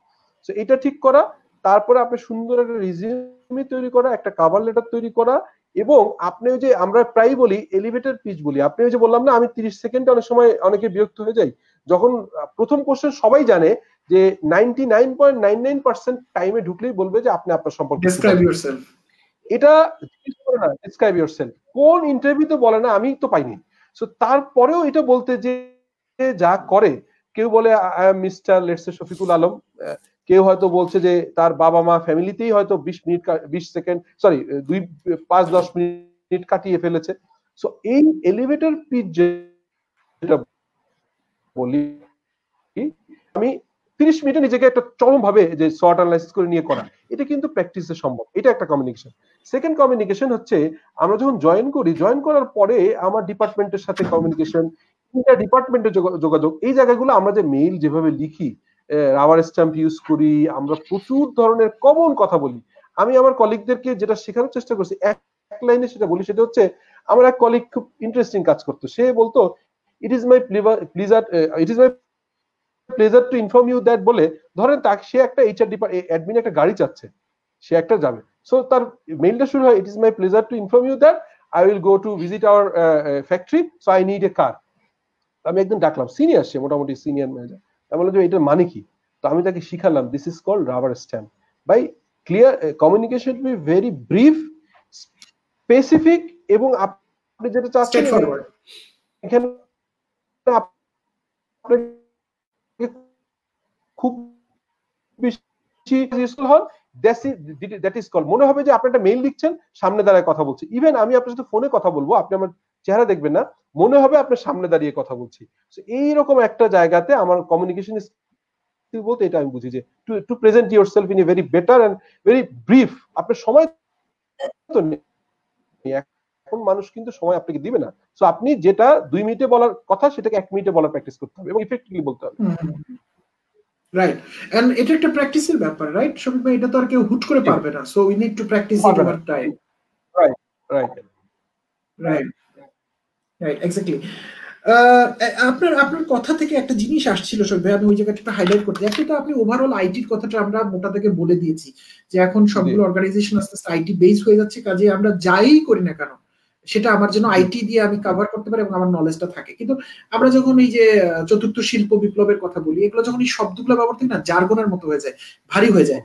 তো এটা ঠিক করা, তারপরে আপনি সুন্দর একটা রিজিউমি তৈরি করা, একটা কাভার লেটার তৈরি করা, এবং আপনি ওই যে আমরা প্রায় বলি এলিভেটর পিচ বলি। আপনি ওই যে বললাম না, আমি তিরিশ সেকেন্ডে অনেক সময় অনেকে বিরক্ত হয়ে যাই। যখন প্রথম কোশ্চেন সবাই জানে যে ninety nine point nine nine percent টাইমে ঢুকলেই বলবে যে আপনি আপনার সম্পর্কে এটা জিজ্ঞেস করে না ডিসক্রাইব ইউরসেলফ কোন ইন্টারভিউতে বলে না, আমি তো পাইনি। সো তারপরেও এটা বলতে যে, যা করে, কেউ বলে আই এম মিস্টার লেটসে শফিকুল আলম। কেউ হয়তো বলছে যে, তার বাবা মা ফ্যামিলিতেই হয়তো বিশ মিনিট বিশ সেকেন্ড সরি দুই, পাঁচ, দশ মিনিট কাটিয়ে ফেলেছে। সো এই এলিভেটর পিচ যেটা বলি, আমি তিরিশ মিনিটে নিজেকে একটা চরম ভাবে যে শর্ট অ্যানালাইসিস করে নিয়ে করা, এটা কিন্তু প্র্যাকটিসে সম্ভব। এটা একটা কমিউনিকেশন সেকেন্ড কমিউনিকেশন হচ্ছে, আমরা যখন জয়েন করি জয়েন করার পরে আমার ডিপার্টমেন্টের সাথে কমিউনিকেশন ইন্টার ডিপার্টমেন্টের যোগাযোগ, এই জায়গাগুলো আমরা যে মেইল যেভাবে লিখি রাবার স্ট্যাম্প ইউজ করি, আমরা প্রচুর ধরনের কমন কথা বলি। আমি আমার কলিগদেরকে যেটা শেখানোর চেষ্টা করছি, এক লাইনে সেটা বলি, সেটা হচ্ছে, আমার এক কলিগ খুব ইন্টারেস্টিং কাজ করতো। সে বলতো it is my pleasure it is my pleasure to inform you that বলে ধরেন তাকে সে একটা এইচআর অ্যাডমিন একটা গাড়ি চাচ্ছে সে একটা যাবে। সো তার মেইলটা শুরু হয় it is my pleasure to inform you that I will go to visit our factory so I need a car আমি একদিন ডাকলাম সিনিয়র সে মোটামুটি সিনিয়র ম্যানেজার আমি বললাম যে এটার মানে কি? তো আমি তাকে শিখালাম this is call rubber stamp by clear communication be very brief specific এবং আপনি যেটা চাচ্ছেন এখানে খুব বেশি হন। দ্যাট ইজ কল মনে হবে যে আপনি একটা মেইল লিখছেন, সামনে দাঁড়ায় কথা বলছি। ইভেন আমি আপনার সাথে ফোনে কথা বলব, আপনি আমার চেহারা দেখবেন না। মনে হবে আপনার সামনে দাঁড়িয়ে কথা বলছি। এইরকম একটা জায়গাতে আমার কমিউনিকেশন বলতে এটা আমি বুঝি যে to to present yourself in a very better and very brief আপনার সময় তো এখন মানুষ কিন্তু সময় আপনাকে দিবে না। সো আপনি যেটা দুই মিনিটে বলার কথা, সেটাকে এক মিনিটে বলার প্র্যাকটিস করতে হবে এবং ইফেক্টিভলি বলতে হবে। রাইট এন্ড এটা একটা প্র্যাকটিসের ব্যাপার রাইট শফিক ভাই এটা তো আর কেউ হুট করে পারবে না। So we need to practise it over time right right right right exactly আপনার আপনার কথা থেকে একটা জিনিস আসছিল ভাই আমি ওই জায়গাটা একটু হাইলাইট করতে একটা তো আপনি ওভারঅল আইটির কথাটা আমরা মোটা থেকে বলে দিয়েছি যে এখন সবগুলো অর্গানাইজেশন আস্তে আস্তে আইটি বেস হয়ে যাচ্ছে। কাজে আমরা যাই করি না কেন সেটা আমার জন্য আইটি দিয়ে আমি কভার করতে পারি এবং আমার নলেজটা থাকে। কিন্তু আমরা যখন এই যে চতুর্থ শিল্প বিপ্লবের কথা বলি এগুলো যখন এই শব্দগুলো ব্যবহার করি না জার্গনের মতো হয়ে যায় ভারী হয়ে যায়।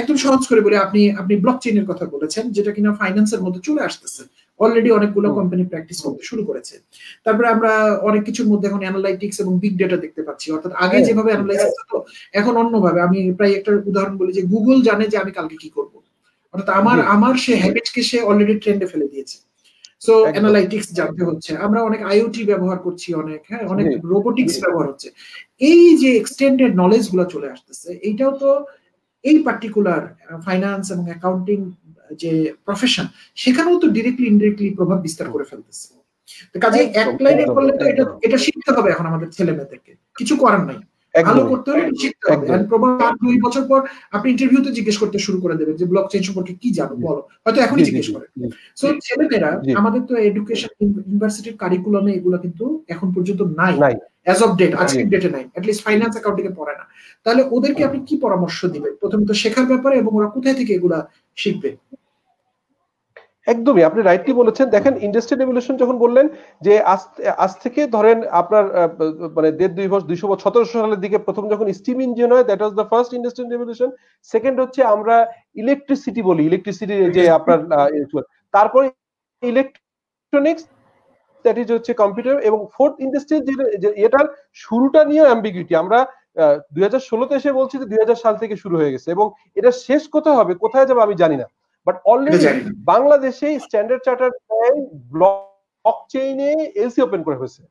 একদম সহজ করে বলে আপনি আপনি ব্লক চেইনের কথা বলেছেন যেটা কিনা ফাইন্যান্সের মধ্যে চলে আসতেছে। অলরেডি অনেকগুলো কোম্পানি প্র্যাকটিস করতে শুরু করেছে। তারপরে আমরা অনেক কিছুর মধ্যে এখন অ্যানালাইটিক্স এবং বিগ ডেটা দেখতে পাচ্ছি। অর্থাৎ আগে যেভাবে অ্যানালাইসিস হতো এখন অন্যভাবে। আমি প্রায় একটা উদাহরণ বলি যে গুগল জানে যে আমি কালকে কি করব। অর্থাৎ আমার আমার সে হ্যাবিটকে সে অলরেডি ট্রেন্ডে ফেলে দিয়েছে। সো অ্যানালাইটিক্স জানতে হচ্ছে। আমরা অনেক আইওটি ব্যবহার করছি অনেক হ্যাঁ? অনেক রোবোটিক্স ব্যবহার হচ্ছে। এই যে এক্সটেন্ডেড নলেজগুলো চলে আসতেছে এইটাও তো এই পার্টিকুলার ফাইন্যান্স এবং অ্যাকাউন্টিং যে প্রফেশন সেখানেও তো ডিরেক্টলি ইনডিরেক্টলি প্রভাব বিস্তার করে ফেলতেছে। কাজে এক লাইনে করলে তো এটা এটা শিখতে হবে এখন আমাদের ছেলে মেয়েদেরকে কিছু করার নাই। ভালো করতে হলে শিখতে হবে probably দুই বছর পর আপনি ইন্টারভিউতে জিজ্ঞেস করতে শুরু করে দেবেন যে ব্লক চেইন সম্পর্কে কি জানো? বলো। হয়তো এখনই জিজ্ঞেস জি। সো ছেলেমেয়েরা আমাদের তো এডুকেশন ইউনিভার্সিটির কারিকুলামে এগুলো কিন্তু এখন পর্যন্ত নাই। নাই। অ্যাজ অফ ডেট আজকের ডেটে নাই। অ্যাটলিস্ট ফাইন্যান্স অ্যাকাউন্টিং এ পড়ে না। তাহলে ওদেরকে আপনি কি পরামর্শ দিবেন? প্রথমে তো শেখার ব্যাপারে এবং ওরা কোথায় থেকে এগুলা শিখবে? একদমই, আপনি রাইটলি বলেছেন। দেখেন ইন্ডাস্ট্রিয়াল রেভলিউশন যখন বললেন যে আজ আজ থেকে ধরেন আপনার মানে দেড়, দুই বছর, দুইশো বছর, সতেরোশো সালের দিকে প্রথম যখন স্টিম ইঞ্জিন হয় that was the first industrial revolution second হচ্ছে আমরা ইলেকট্রিসিটি বলি ইলেকট্রিসিটি যে আপনার তারপরে ইলেকট্রনিক্স দ্যাট ইজ হচ্ছে কম্পিউটার এবং ফোর্থ ইন্ডাস্ট্রিয়াল যে এটার শুরুটা নিয়ে অ্যাম্বিগুইটি আমরা দুই হাজার ষোলোতে এসে বলছি যে দুই হাজার সাল থেকে শুরু হয়ে গেছে এবং এটা শেষ কোথায় হবে, কোথায় যাবে আমি জানি না। বাট অলরেডি বাংলাদেশে স্ট্যান্ডার্ড চার্টার ব্যাংক ব্লক চেইনে এলসি ওপেন করে হয়েছে।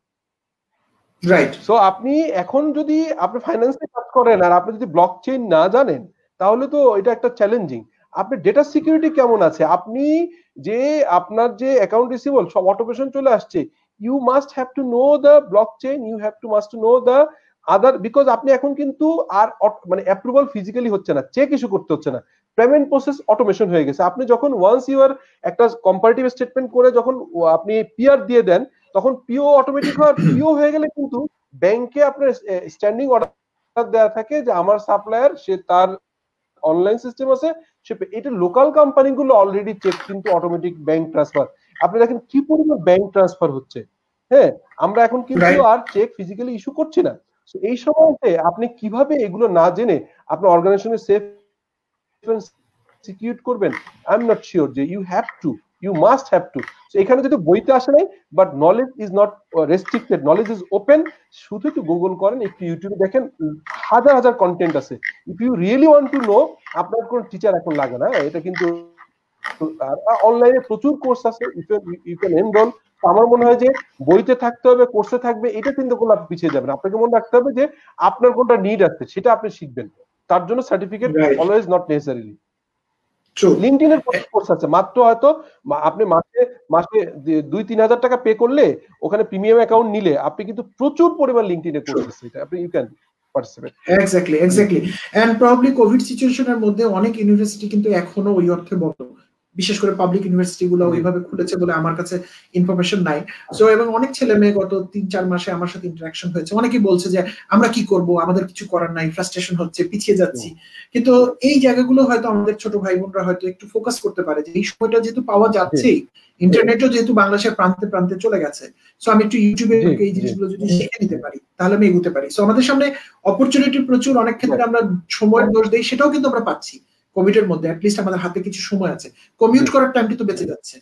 রাইট সো আপনি এখন যদি আপনি ফাইন্যান্সে কাজ করেন আর আপনি যদি ব্লক চেইন না জানেন তাহলে তো এটা একটা চ্যালেঞ্জিং আপনি ডেটা সিকিউরিটি কেমন আছে? আপনি যে আপনার যে অ্যাকাউন্ট সব অটোমেশন চলে আসছে। You must have to know the blockchain you have to must to know the other because আপনি এখন কিন্তু আর মানে অ্যাপ্রুভাল ফিজিক্যালি হচ্ছে না। চেক ইস্যু করতে হচ্ছে না। পেমেন্ট প্রসেস অটোমেশন হয়ে গেছে। আপনি যখন ওয়ান্স ইউর একটা কম্পারেটিভ স্টেটমেন্ট করে যখন আপনি পিআর দিয়ে দেন তখন পিও অটোমেটিক হয় পিও হয়ে গেলে কিন্তু ব্যাংকে আপনার স্ট্যান্ডিং অর্ডার দেওয়া থাকে যে আমার সাপ্লায়ার সে তার অনলাইন সিস্টেম আছে সে এটা লোকাল কোম্পানিগুলো অলরেডি চেক কিন্তু অটোমেটিক ব্যাংক ট্রান্সফার আপনি দেখেন কি পরিমাণ ব্যাংক ট্রান্সফার হচ্ছে। হ্যাঁ আমরা এখন কিন্তু আর চেক ফিজিক্যালি ইস্যু করছি না। এই সময়তে আপনি কীভাবে এগুলো না জেনে আপনার অর্গানাইজেশনের সেফ সিকিউর করবেন আই এম নট শিওর যে you have to you must have to এখানে যদি বইতে আসে নাই but knowledge is not restricted knowledge is open শুধু একটু গুগল করেন, একটু ইউটিউবে দেখেন, হাজার হাজার কন্টেন্ট আছে। If you really want to know আপনার কোন টিচার এখন লাগে না, এটা কিন্তু অনলাইনে প্রচুর কোর্স আছে ইউ ক্যান এনরোল আমার মনে হয় যে, বইতে থাকতে হবে কোর্সে থাকবে, এটা কিন্তু কোনো পিছিয়ে যাবেন আপনাকে মনে রাখতে হবে যে, আপনার কোনটা নিড আছে, সেটা আপনি শিখবেন। তার জন্য certificate. Always not necessarily true LinkedIn এর কোর্স আছে মাত্র হয়তো আপনি মাসে মাসে দুই তিন হাজার টাকা পে করলে ওখানে প্রিমিয়াম অ্যাকাউন্ট নিলে আপনি কিন্তু প্রচুর পরিমাণ লিঙ্কডিন কোর্স আছে এটা আপনি you can exactly exactly and probably Covid সিচুয়েশনের মধ্যে অনেক ইউনিভার্সিটি কিন্তু এখনও ওই অর্থে বন্ধ। বিশেষ করে পাবলিক ইউনিভার্সিটি গুলো জি। ওইভাবে খুলেছে বলে আমার কাছে ইনফরমেশন নাই। সো এবং অনেক ছেলে মেয়ে গত তিন চার মাসে আমার সাথে ইন্টারাকশন হয়েছে। অনেকেই বলছে যে আমরা কি করব? আমাদের কিছু করার নাই ফ্রাস্ট্রেশন হচ্ছে পিছিয়ে যাচ্ছি। কিন্তু এই জায়গাগুলো হয়তো আমাদের ছোট ভাই বোনরা হয়তো একটু ফোকাস করতে পারে যে এই সময়টা যেহেতু পাওয়া যাচ্ছেই ইন্টারনেটও যেহেতু বাংলাদেশের প্রান্তে প্রান্তে চলে গেছে সো আমি একটু ইউটিউবে এই জিনিসগুলো যদি শিখে নিতে পারি তাহলে আমি এগুতে পারি। সো আমাদের সামনে অপরচুনিটি প্রচুর অনেক ক্ষেত্রে আমরা সময়ের দোষ দেই সেটাও কিন্তু আমরা পাচ্ছি। কোভিড এর মধ্যে অ্যাটলিস্ট আমাদের হাতে কিছু সময় আছে। কমিউট করার টাইমটি তো বেঁচে যাচ্ছে।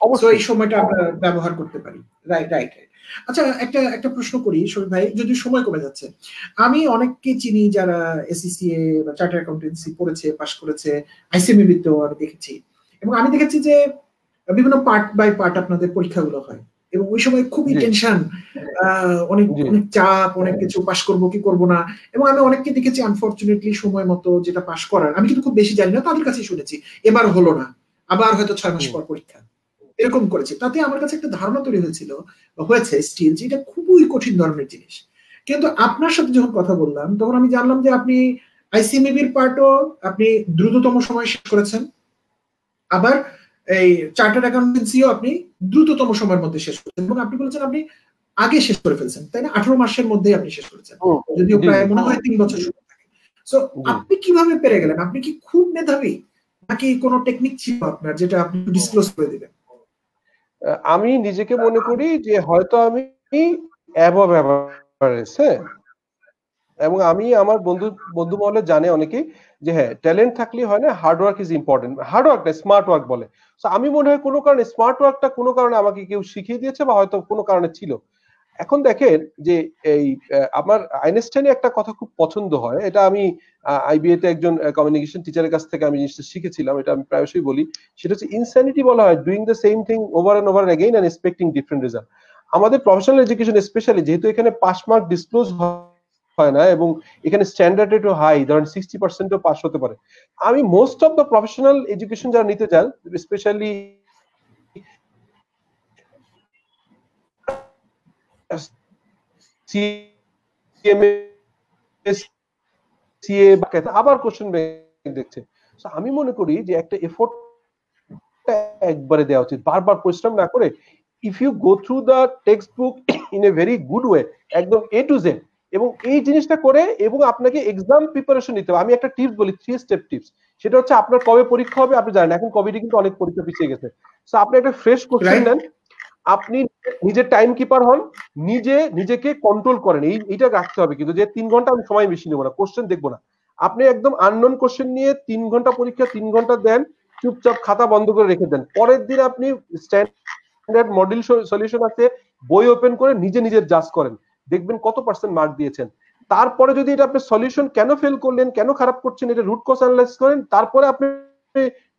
অবশ্যই। এই সময়টা আমরা ব্যবহার করতে পারি। রাইট রাইট আচ্ছা একটা একটা প্রশ্ন করি শরীফ ভাই যদি সময় কমে যাচ্ছে। আমি অনেককে চিনি যারা এসিসিএ বা চার্টার অ্যাকাউন্টেন্সি পড়েছে পাশ করেছে আইসিএমই বিদ্যাও আমি দেখেছি। এবং আমি দেখেছি যে বিভিন্ন পার্ট বাই পার্ট আপনাদের পরীক্ষাগুলো হয়। এবং ওই সময় খুবই। টেনশন অনেক অনেক চাপ অনেক কিছু পাশ করব কি করব না? এবং আমি অনেককে দেখেছি আনফরচুনেটলি সময় মতো যেটা পাশ করার। আমি কিন্তু খুব বেশি জানি না তাদের কাছেই শুনেছি এবার হলো না আবার হয়তো ছয় মাস পর পরীক্ষা। এরকম করেছে। তাতে আমার কাছে একটা ধারণা তৈরি হয়েছিল হয়েছে স্টিল যে এটা খুবই কঠিন ধরনের জিনিস। কিন্তু আপনার সাথে যখন কথা বললাম তখন আমি জানলাম যে আপনি আইসিএমবির পার্টও আপনি দ্রুততম সময় শেষ করেছেন। আবার এই চার্টার্ড অ্যাকাউন্টেন্সিও আপনি দ্রুততম সময়ের মধ্যে শেষ করেছেন এবং আপনি বলেছেন আপনি আগে শেষ করে ফেলছেন তাই না? আঠারো মাসের মধ্যেই আপনি শেষ করেছেন যদিও প্রায় মনে হয় তিন বছর সময় থাকে। সো আপনি কীভাবে পেরে গেলেন? আপনি কি খুব মেধাবী? নাকি কোনো টেকনিক ছিল আপনার যেটা আপনি ডিসক্লোজ করে দিবেন? আমি নিজেকে মনে করি যে হয়তো আমি অ্যাবভ অ্যাভারেজ হ্যাঁ? এবং আমি আমার বন্ধু বন্ধু মহলে জানে অনেকেই যে হ্যাঁ ট্যালেন্ট থাকলে হয় না hard work is important hard work না স্মার্ট ওয়ার্ক বলে। তো আমি মনে হয় কোনো কারণে স্মার্ট ওয়ার্কটা কোনো কারণে আমাকে কেউ শিখিয়ে দিয়েছে বা হয়তো কোনো কারণে ছিল। এখন দেখেন যে এই আমার আইনস্টাইনে একটা কথা খুব পছন্দ হয়। এটা আমি আইবিএ তে একজন কমিউনিকেশন টিচারের কাছ থেকে আমি জিনিসটা শিখেছিলাম, এটা আমি প্রায়শই বলি। সেটা হচ্ছে ইনস্যানিটি বলা হয় doing the same thing over and over again and expecting different result আমাদের প্রফেশনাল এডুকেশন স্পেশালি যেহেতু এখানে পাস মার্ক ডিসক্লোজ হয় না এবং এখানে স্ট্যান্ডার্ড একটু হাই ধরেন সিক্সটি পার্সেন্টও পাস হতে পারে। আমি most of the professional education যারা নিতে চান স্পেশালি আবার কোশ্চেন দেখছে। আমি মনে করি যে একটা এফোর্ট একবারে দেওয়া উচিত। বারবার পরিশ্রম না করে if you go through the textbook in a very good way একদম এ টু জেড এবং এই জিনিসটা করে এবং আপনাকে এক্সাম প্রিপারেশন নিতে হবে। আমি একটা টিপস বলি থ্রি স্টেপ টিপস সেটা হচ্ছে আপনার কবে পরীক্ষা হবে আপনি জানেন এখন কবিডি কিন্তু অনেক পরীক্ষা পিছিয়ে গেছে। সো আপনি একটা ফ্রেশ কোশ্চেন নেন। আপনি নিজের টাইম কিপার হন। নিজে নিজেকে কন্ট্রোল করেন। এই এইটা রাখতে হবে কিন্তু যে তিন ঘণ্টা আমি সময় বেশি নেব না। কোশ্চেন দেখব না। আপনি একদম আননোন কোশ্চেন নিয়ে তিন ঘণ্টা পরীক্ষা তিন ঘণ্টা দেন চুপচাপ খাতা বন্ধ করে রেখে দেন। পরের দিন আপনি স্ট্যান্ডার্ড মডেল সলিউশন আছে বই ওপেন করে নিজে নিজের জাজ করেন। দেখবেন কত পার্সেন্ট মার্ক দিয়েছেন। তারপরে যদি এটা আপনি সলিউশন কেন ফেল করলেন কেন খারাপ করছেন এটা রুট কজ অ্যানালাইজ করেন তারপরে আপনি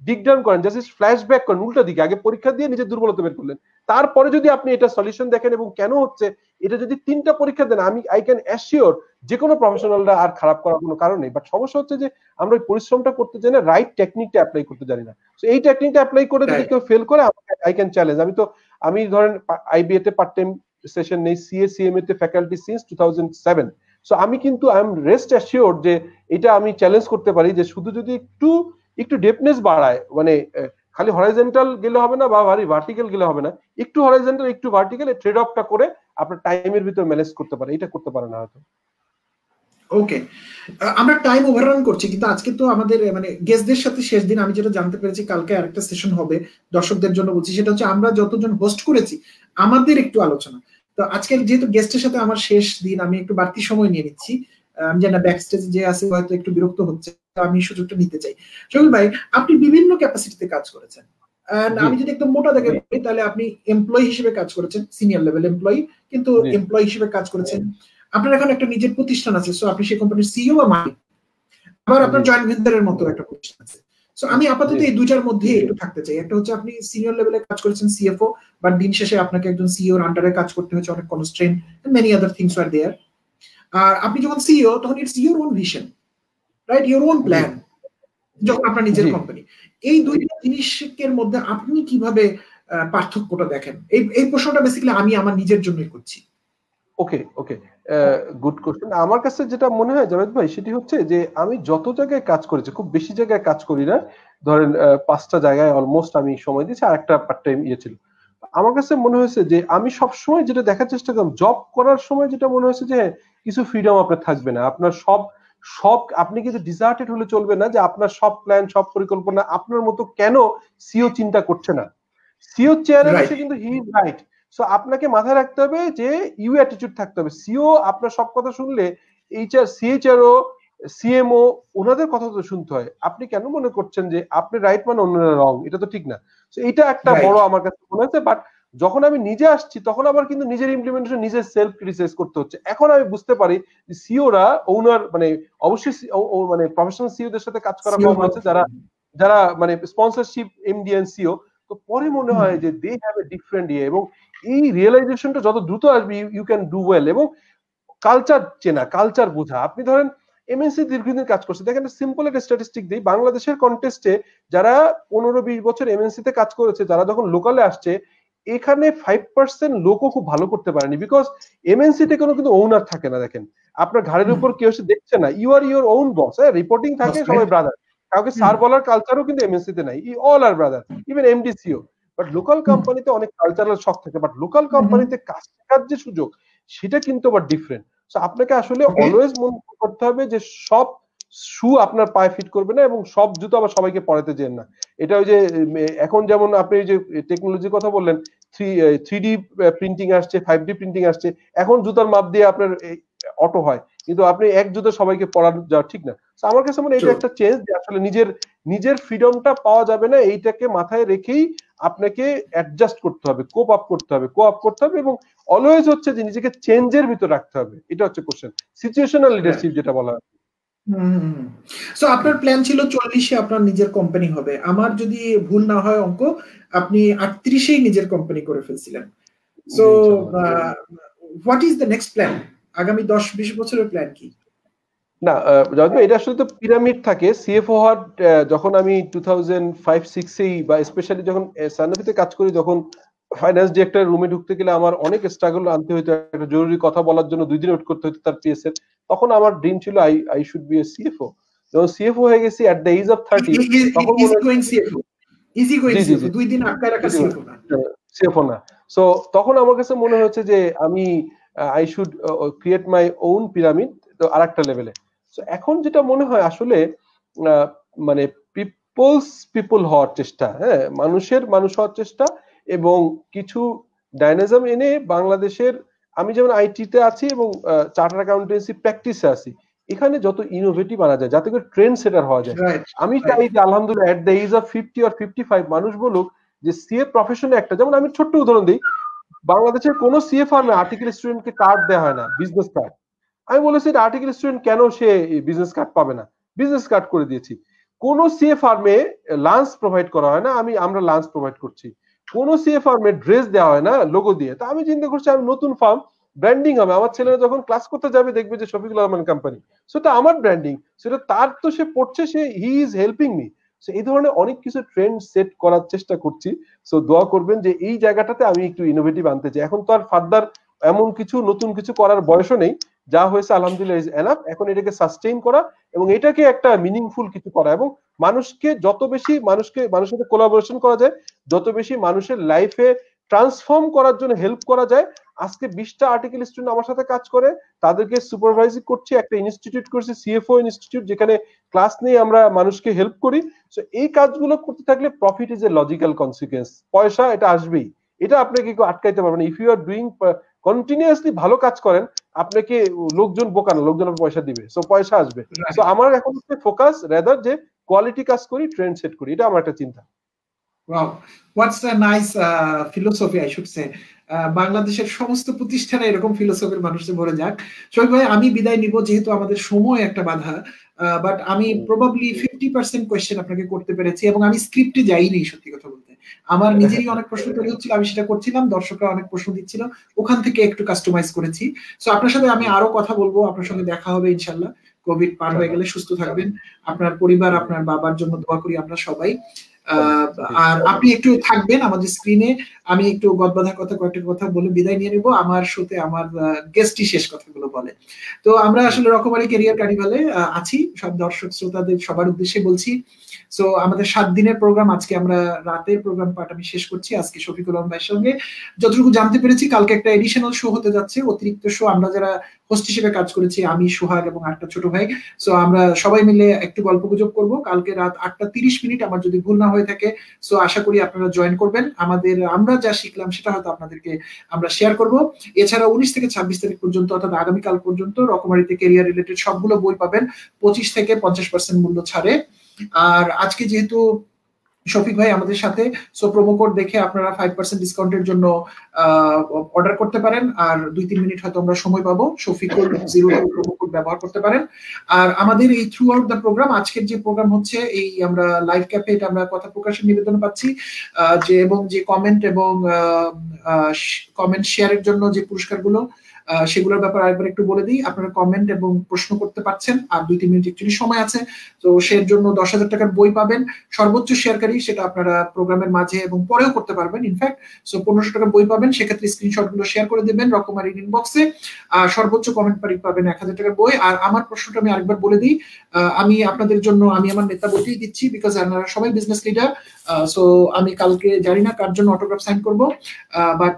ডিগ ডাউন করেন জাস্ট ফ্ল্যাশব্যাক করেন উল্টো দিকে আগে পরীক্ষা দিয়ে নিজের দুর্বলতা বের করলেন। তারপরে যদি আপনি এটা সলিউশন দেখেন এবং কেন হচ্ছে এটা যদি তিনটা পরীক্ষা দেন আমি আই ক্যান অ্যাসিওর যে কোনো প্রফেশনালরা আর খারাপ করার কোনো কারণ নেই। বাট সমস্যা হচ্ছে যে আমরা ওই পরিশ্রমটা করতে জানি না রাইট টেকনিকটা অ্যাপ্লাই করতে জানি না। তো এই টেকনিকটা অ্যাপ্লাই করে যদি কেউ ফেল করে আই ক্যান চ্যালেঞ্জ আমি তো আমি ধরেন আইবিএ তে পার্ট টাইম সেশন নেই সিএ সিএমএ তে faculty since two thousand seven so আমি কিন্তু আই এম রেস্ট অ্যাসিওর যে এটা আমি চ্যালেঞ্জ করতে পারি যে শুধু যদি একটু একটু ডেপনেস বাড়ায় মানে খালি হরাইজেন্টাল গেলে হবে না বা ভারী ভার্টিক্যাল গেলে হবে না, একটু হরাইজেন্টাল একটু ভার্টিক্যাল ট্রেড অফটা করে আপনার টাইমের ভিতর ম্যানেজ করতে পারে। এটা করতে পারে না হয়তো ওকে আমরা টাইম ওভাররান করছি, কিন্তু আজকে তো আমাদের মানে গেস্টদের সাথে শেষ দিন, আমি যেটা জানতে পেরেছি কালকে আরেকটা সেশন হবে দর্শকদের জন্য বলছি, সেটা হচ্ছে আমরা যতজন হোস্ট করেছি, আমাদের একটু আলোচনা। তো আজকে যেহেতু গেস্টের সাথে আমার শেষ দিন আমি একটু বাড়তি সময় নিয়ে নিচ্ছি। আমি জানি ব্যাক স্টেজে যে আছে হয়তো একটু বিরক্ত হচ্ছে আমি সুযোগটা নিতে চাই। শকুল ভাই আপনি বিভিন্ন ক্যাপাসিটিতে কাজ করেছেন। আমি যদি একদম মোটা দেখে বলি, তাহলে আপনি এমপ্লয়ি হিসেবে কাজ করেছেন সিনিয়র লেভেল এমপ্লয়ি কিন্তু। এমপ্লয়ি হিসেবে কাজ করেছেন। আপনার এখন একটা নিজের প্রতিষ্ঠান আছে সো আপনি সেই কোম্পানির সিইও বা মালিক। আবার আপনার। জয়েন্ট ভেঞ্চারের মতো একটা প্রতিষ্ঠান আছে। সো আমি আপাতত এই দুইটার মধ্যে একটু থাকতে চাই। একটা হচ্ছে আপনি সিনিয়র লেভেলে কাজ করেছেন সিএফও বাট দিন শেষে আপনাকে একজন সিইওর আন্ডারে কাজ করতে হচ্ছে অনেক constrain many other things R there আর আপনি যখন সিইও তখন it's your own vision right your own plan যখন আপনার নিজের কোম্পানি এই দুইটা জিনিসের মধ্যে আপনি কীভাবে পার্থক্যটা দেখেন? এই এই প্রশ্নটা বেসিক্যালি আমি আমার নিজের জন্যই করছি। ওকে ওকে গুড কোশ্চেন আমার কাছে যেটা মনে হয় জাভেদ ভাই সেটি হচ্ছে যে আমি যত জায়গায় কাজ করেছি খুব বেশি জায়গায় কাজ করি না ধরেন পাঁচটা জায়গায় অলমোস্ট আমি সময় দিয়েছি আর একটা পার্ট টাইম ইয়ে ছিল। আমার কাছে মনে হয়েছে যে আমি সব সময় যেটা দেখার চেষ্টা করলাম জব করার সময় যেটা মনে হয়েছে যে হ্যাঁ, কিছু ফ্রিডম আপনার থাকবে না। আপনার সব সব আপনি কিন্তু ডিজার্টেড হলে চলবে না যে আপনার সব প্ল্যান সব পরিকল্পনা আপনার মতো কেন সিও চিন্তা করছে না। সিও চেয়ারে. বসে কিন্তু হি রাইট সো আপনাকে মাথায় রাখতে হবে যে ইউ অ্যাটিটিউড থাকতে হবে। সিও আপনার সব কথা শুনলে এইচআর সিএইচআরও সিএমও ওনাদের কথা তো শুনতে হয়। আপনি কেন মনে করছেন যে আপনি রাইট মানে অন্যরা রং এটা তো ঠিক না। তো এটা একটা বড় আমার কাছে মনে হচ্ছে। বাট যখন আমি নিজে আসছি তখন আবার কিন্তু নিজের ইমপ্লিমেন্টেশন নিজের সেলফ ক্রিটিসাইজ করতে হচ্ছে। এখন আমি বুঝতে পারি যে সিওরা ওনার মানে অবশ্যই ও মানে প্রফেশনাল সিওদের সাথে কাজ করা কম আছে। যারা যারা মানে স্পন্সরশিপ এমডিএন সিও তো পরে মনে হয় যে দে হ্যাভ এ ডিফারেন্ট ইয়ে এবং এই রিয়েলাইজেশনটা যত দ্রুত আসবে ইউ ক্যান ডু ওয়েল এবং কালচার চেনা কালচার বোঝা। আপনি ধরেন এমএনসি দীর্ঘদিন কাজ করছে। দেখেন সিম্পল একটা স্ট্যাটিস্টিক দিই। বাংলাদেশের কন্টেস্টে যারা পনেরো বিশ বছর এমএনসি তে কাজ করেছে যারা যখন লোকালে আসছে এখানে ফাইভ পার্সেন্ট লোকও খুব ভালো করতে পারেনি বিকজ এমএনসি তে কোনো কিন্তু ওনার থাকে না দেখেন। আপনার ঘাড়ের উপর কেউ এসে দেখছে না। You are your own boss হ্যাঁ? রিপোর্টিং থাকে সবাই ব্রাদার কাউকে স্যার বলার কালচারও কিন্তু এমএনসি তে নাই। All are brother even MD CEO but local কোম্পানিতে অনেক কালচারাল শখ থাকে বাট লোকাল কোম্পানিতে কাজ শেখার যে সুযোগ সেটা কিন্তু আবার ডিফারেন্ট সো আপনাকে আসলে অলওয়েজ মনে করতে হবে যে সব শু আপনার পায়ে ফিট করবে না এবং সব জুতো আবার সবাইকে পরাতে যেন না। এটা ওই যে এখন যেমন আপনি যে টেকনোলজির কথা বললেন থ্রি থ্রি ডি প্রিন্টিং আসছে ফাইভ ডি প্রিন্টিং আসছে এখন জুতার মাপ দিয়ে আপনার অটো হয় কিন্তু আপনি এক সবাইকে পড়ানো যাওয়া ঠিক না। আমার কাছে মনে এটা একটা চেঞ্জ যে আসলে নিজের নিজের ফ্রিডমটা পাওয়া যাবে না এইটাকে মাথায় রেখেই আপনাকে অ্যাডজাস্ট করতে হবে কোপ আপ করতে হবে কো আপ করতে হবে এবং অলওয়েজ হচ্ছে যে নিজেকে চেঞ্জের ভিতর রাখতে হবে। এটা হচ্ছে কোশ্চেন সিচুয়েশনাল লিডারশিপ যেটা বলা হয়। সো আপনার প্ল্যান ছিল চল্লিশে আপনার নিজের কোম্পানি হবে। আমার যদি ভুল না হয় অঙ্ক আপনি আটত্রিশেই নিজের কোম্পানি করে ফেলছিলেন। So what is the next plan আগামী দশ বিশ বছরের প্ল্যান কি? না এটা আসলে তো পিরামিড থাকে সিএফও হওয়ার যখন আমি টু থাউজেন্ড ফাইভ সিক্সেই বা স্পেশালি যখন সানফিতে কাজ করি যখন ফাইন্যান্স ডিরেক্টর রুমে ঢুকতে গেলে আমার অনেক স্ট্রাগল আনতে হতো একটা জরুরি কথা বলার জন্য দুই দিন ওয়েট করতে হতো তার পিএস এর তখন আমার ড্রিম ছিল I I should be a CFO যখন সিএফও হয়ে গেছি at the age of thirty তখন ইজি গোয়িং সিএফও। দুই দিন আটকায় রাখা সিএফও না? সো তখন আমার কাছে মনে হচ্ছে যে আমি I should create my own pyramid তো আরেকটা লেভেলে সো এখন যেটা মনে হয় আসলে মানে পিপলস পিপল হওয়ার চেষ্টা হ্যাঁ মানুষের মানুষ হওয়ার চেষ্টা এবং কিছু ডাইনাজম এনে বাংলাদেশের আমি যেমন আইটিতে আছি এবং চার্টার অ্যাকাউন্টেন্সি প্র্যাকটিসে আছি এখানে যত ইনোভেটিভ আনা যায় যাতে করে ট্রেন্ড সেটার হওয়া যায়। আমি চাই যে আলহামদুলিল্লাহ at the age of fifty R fifty five মানুষ বলুক যে সিএ প্রফেশনে একটা যেমন আমি ছোট্ট উদাহরণ দিই বাংলাদেশের কোন সিএ ফার্মে আর্টিকেল স্টুডেন্টকে কার্ড দেওয়া হয় না বিজনেস কার্ড আমি বলেছি আর্টিকেল স্টুডেন্ট কেন সে বিজনেস কার্ড পাবে না? বিজনেস কার্ড করে দিয়েছি। কোন সিএ ফার্মে লাঞ্চ প্রোভাইড করা হয় না, আমি, আমরা লাঞ্চ প্রোভাইড করছি। কোন সিএ ফার্মে ড্রেস দেওয়া হয় না লোগো দিয়ে। তা আমি চিন্তা করছি, আমি নতুন ফার্ম ব্র্যান্ডিং হবে। আমার ছেলেরা যখন ক্লাস করতে যাবে, দেখবে যে শফিকুল রহমান কোম্পানি সেটা আমার ব্র্যান্ডিং সেটা তার তো সে পড়ছে, সে he is helping me so এই ধরনের অনেক কিছু ট্রেন্ড সেট করার চেষ্টা করছি। সো দোয়া করবেন যে এই জায়গাটাতে আমি একটু ইনোভেটিভ আনতে চাই। এখন তো আর ফার্দার এমন কিছু, নতুন কিছু করার বয়সও নেই। যা হয়েছে, আলহামদুলিল্লাহ ইজ এনাফ এখন এটাকে সাস্টেইন করা এবং এটাকে একটা মিনিংফুল কিছু করা এবং মানুষকে যত বেশি মানুষকে, মানুষের সাথে কোলাবোরেশন করা যায়, যত বেশি মানুষের লাইফে ট্রান্সফর্ম করার জন্য হেল্প করা যায়। আজকে বিশটা আর্টিকেল স্টুডেন্ট আমার সাথে কাজ করে তাদেরকে সুপারভাইজিং করছি একটা ইনস্টিটিউট করছি সিএফও ইনস্টিটিউট যেখানে ক্লাস নিয়ে আমরা মানুষকে হেল্প করি। সো এই কাজগুলো করতে থাকলে profit is a logical consequence পয়সা এটা আসবেই। এটা আপনাকে কেউ আটকাইতে পারবে না। If you are doing continuously ভালো কাজ করেন আপনাকে লোকজন বোকা না লোকজন পয়সা দিবে। সো পয়সা আসবে। সো আমার এখন হচ্ছে ফোকাস রেদার যে কোয়ালিটি কাজ করি ট্রেন্ড সেট করি। এটা আমার একটা চিন্তা। Wow, what's a nice uh, philosophy, I should say. বাংলাদেশের সমস্ত প্রতিষ্ঠানে এরকম ফিলোসফির মানুষে ভরে যাক। শোক ভাই আমি বিদায় নিব যেহেতু আমাদের সময় একটা বাধা। বাট আমি প্রবাবলি ফিফটি পার্সেন্ট কোয়েশ্চেন আপনাকে করতে পেরেছি এবং আমি স্ক্রিপ্টে যাইনি সত্যি কথা বলতে। আমার নিজেরই অনেক প্রশ্ন তৈরি হচ্ছিল আমি সেটা করছিলাম দর্শকরা অনেক প্রশ্ন দিচ্ছিল। ওখান থেকে একটু কাস্টমাইজ করেছি। সো আপনার সাথে আমি আরও কথা বলব আপনার সঙ্গে দেখা হবে ইনশাল্লাহ কোভিড পার হয়ে গেলে সুস্থ থাকবেন। আপনার পরিবার আপনার বাবার জন্য দোয়া করি আমরা সবাই। আর আপনি একটু থাকবেন আমাদের স্ক্রিনে আমি একটু গদবাধার কথা, কয়েকটা কথা বলে বিদায় নিয়ে নেব। আমার শোতে আমার গেস্টই শেষ কথাগুলো বলে। তো আমরা আসলে রকমারি ক্যারিয়ার কার্নিভালে আছি। সব দর্শক শ্রোতাদের সবার উদ্দেশ্যে বলছি সো আমাদের সাত দিনের প্রোগ্রাম আজকে আমরা রাতের প্রোগ্রাম পার্ট আমি শেষ করছি। আজকে শফিকুল রহমান ভাইয়ের সঙ্গে। যতটুকু জানতে পেরেছি, কালকে একটা এডিশনাল শো হতে যাচ্ছে। অতিরিক্ত শো আমরা যারা হোস্ট হিসেবে কাজ করেছি, আমি, সোহাগ এবং আটটা ছোট ভাই। সো আমরা সবাই মিলে একটু গল্প গুজব করব। কালকে রাত আটটা তিরিশ মিনিট আমার যদি ভুল না হয়ে থাকে সো আশা করি আপনারা জয়েন করবেন। আমাদের, আমরা যা শিখলাম, সেটা হয়তো আপনাদেরকে আমরা শেয়ার করব। এছাড়া উনিশ থেকে ছাব্বিশ তারিখ পর্যন্ত, অর্থাৎ আগামীকাল পর্যন্ত রকমারিতে কেরিয়ার রিলেটেড সবগুলো বই পাবেন। পঁচিশ থেকে পঞ্চাশ পার্সেন্ট মূল্য ছাড়ে। আর আজকে যেহেতু শফিক ভাই আমাদের সাথে সো প্রোমো কোড দেখে আপনারা ফাইভ পার্সেন্ট ডিসকাউন্টের জন্য অর্ডার করতে পারেন। আর দুই তিন মিনিট হয়তো আমরা সময় পাবো। শফিকুল জিরো প্রোমো কোড ব্যবহার করতে পারেন। আর আমাদের এই থ্রু আউট দ্য প্রোগ্রাম আজকের যে প্রোগ্রাম হচ্ছে, এই আমরা লাইভ ক্যাফে এটা আমরা কথা প্রকাশের নিবেদন পাচ্ছি। যে এবং যে কমেন্ট এবং কমেন্ট শেয়ারের জন্য যে পুরস্কারগুলো সেগুলোর ব্যাপারে আরেকবার একটু বলে দিই। আপনারা কমেন্ট এবং প্রশ্ন করতে পারছেন, আর দুই, তিন মিনিট একচুয়ালি সময় আছে, তো সের জন্য দশ হাজার টাকার বই পাবেন। সর্বোচ্চ শেয়ারকারী সেটা আপনারা প্রোগ্রামের মাঝে এবং পরেও করতে পারবেন ইনফ্যাক্ট সো পনেরোশো টাকার বই পাবেন, সেক্ষেত্রে স্ক্রিনশটগুলো শেয়ার করে দেবেন রকমারি ইনবক্সে আর সর্বোচ্চ কমেন্ট পারি পাবেন এক হাজার টাকার বই। আর আমার প্রশ্নটা আমি আরেকবার বলে দিই আমি আপনাদের জন্য, আমি আমার নেতা বইটাই দিচ্ছি বিকজ আপনারা সবাই বিজনেস লিডার সো আমি কালকে জানি না কার জন্য অটোগ্রাফ সাইন করব বাট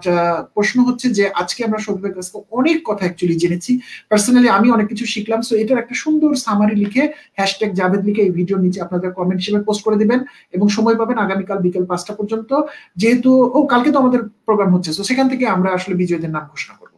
প্রশ্ন হচ্ছে যে আজকে আমরা কাছে অনেক কথা অ্যাকচুয়ালি জেনেছি। পার্সোনালি আমি অনেক কিছু শিখলাম সো এটার একটা সুন্দর সামারি লিখে হ্যাশট্যাগ জাভেদ লিখে এই ভিডিওর নিচে আপনাদের কমেন্ট হিসেবে পোস্ট করে দিবেন এবং সময় পাবেন আগামীকাল বিকেল পাঁচটা পর্যন্ত। যেহেতু ও কালকে তো আমাদের প্রোগ্রাম হচ্ছে তো সেখান থেকে আমরা আসলে বিজয়ীদের নাম ঘোষণা করব।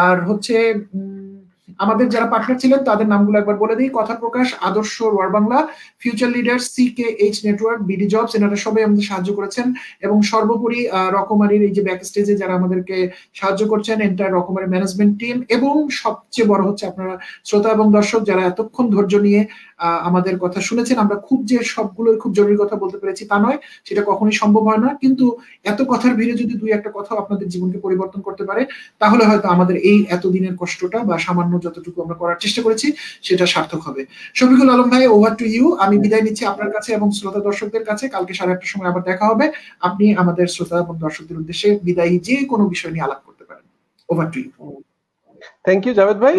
আর হচ্ছে উম, আমাদের যারা পার্টনার ছিলেন, তাদের নামগুলো একবার বলে দিই। Kotha Prokash, Adarsha Roar Bangla future leader C K H network BD jobs এনারা সবাই আমাদের সাহায্য করেছেন এবং সর্বোপরি রকমারির এই যে ব্যাক স্টেজে যারা আমাদেরকে সাহায্য করছেন এন্টার রকমারি ম্যানেজমেন্ট টিম এবং সবচেয়ে বড় হচ্ছে আপনারা শ্রোতা এবং দর্শক যারা এতক্ষণ ধৈর্য নিয়ে আমাদের কথা শুনেছেন। আমরা খুব যে সবগুলোই খুব জরুরি কথা বলতে পেরেছি তা নয়, সেটা কখনোই সম্ভব হয় না। কিন্তু এত কথার ভিড়ে যদি দুই একটা কথা আপনাদের জীবনকে পরিবর্তন করতে পারে, তাহলে হয়তো আমাদের এই এতদিনের কষ্টটা বা সামান্য যতটুকু আমরা করার চেষ্টা করেছি, সেটা সার্থক হবে। শফিকুল আলম ভাই ওভার টু ইউ আমি বিদায় নিচ্ছি আপনার কাছে এবং শ্রোতা দর্শকদের কাছে। কালকে সাড়ে আটটার সময় আবার দেখা হবে। আপনি আমাদের শ্রোতা এবং দর্শকদের উদ্দেশ্যে বিদায়ী যে কোনো বিষয় নিয়ে আলাপ করতে পারেন। Over to you thank you Javed ভাই।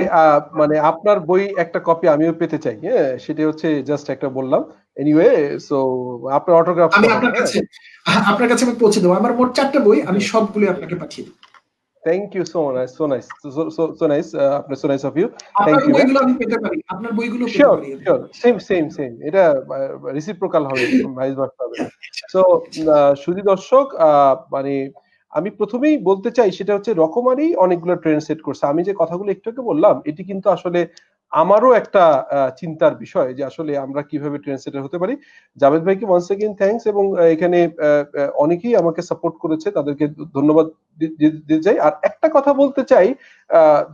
মানে আপনার বই একটা কপি আমিও পেতে চাই হ্যাঁ? সেটা হচ্ছে জাস্ট একটা বললাম। এনিওয়ে সো আপনার অটোগ্রাফ আমি আপনার কাছে আপনার কাছে আমি পৌঁছে দেবো। আমার মোট চারটা বই আমি সবগুলো আপনাকে পাঠিয়ে দেবো। Thank you so nice so nice so nice আপনার so nice of you thank you you, বইগুলো আমি পেতে পারি। আপনার বইগুলো sure sure same same same এটা রিসিপ্রোকাল হবে ভাইস ভার্সা হবে। সো সুধী দর্শক মানে আমি প্রথমেই বলতে চাই সেটা হচ্ছে রকমারি অনেকগুলো ট্রেন সেট করছে। আমি যে কথাগুলো একটু আগে বললাম, এটি কিন্তু আসলে আমারও একটা চিন্তার বিষয় যে আসলে আমরা কীভাবে ট্রেন সেটার হতে পারি। জাভেদ ভাইকে ওয়ান্স এগেন থ্যাঙ্কস এবং এখানে অনেকেই আমাকে সাপোর্ট করেছে, তাদেরকে ধন্যবাদ দিতে চাই। আর একটা কথা বলতে চাই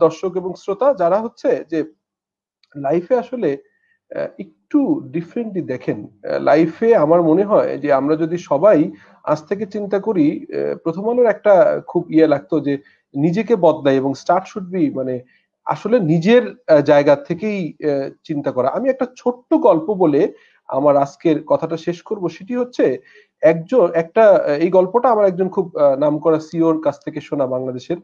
দর্শক এবং শ্রোতা, যারা হচ্ছে যে লাইফে আসলে একটু ডিফারেন্টলি দেখেন। লাইফে আমার মনে হয় যে আমরা যদি সবাই আজ থেকে চিন্তা করি প্রথম আলোর একটা খুব ইয়ে লাগতো যে নিজেকে বদলাই এবং স্টার্ট শুড বি মানে আসলে নিজের জায়গা থেকেই চিন্তা করা। আমি একটা ছোট্ট গল্প বলে আমার আজকের কথাটা শেষ করব সেটি হচ্ছে একজন একটা এই গল্পটা আমার একজন খুব আহ, নামকরা সিওর কাছ থেকে শোনা বাংলাদেশের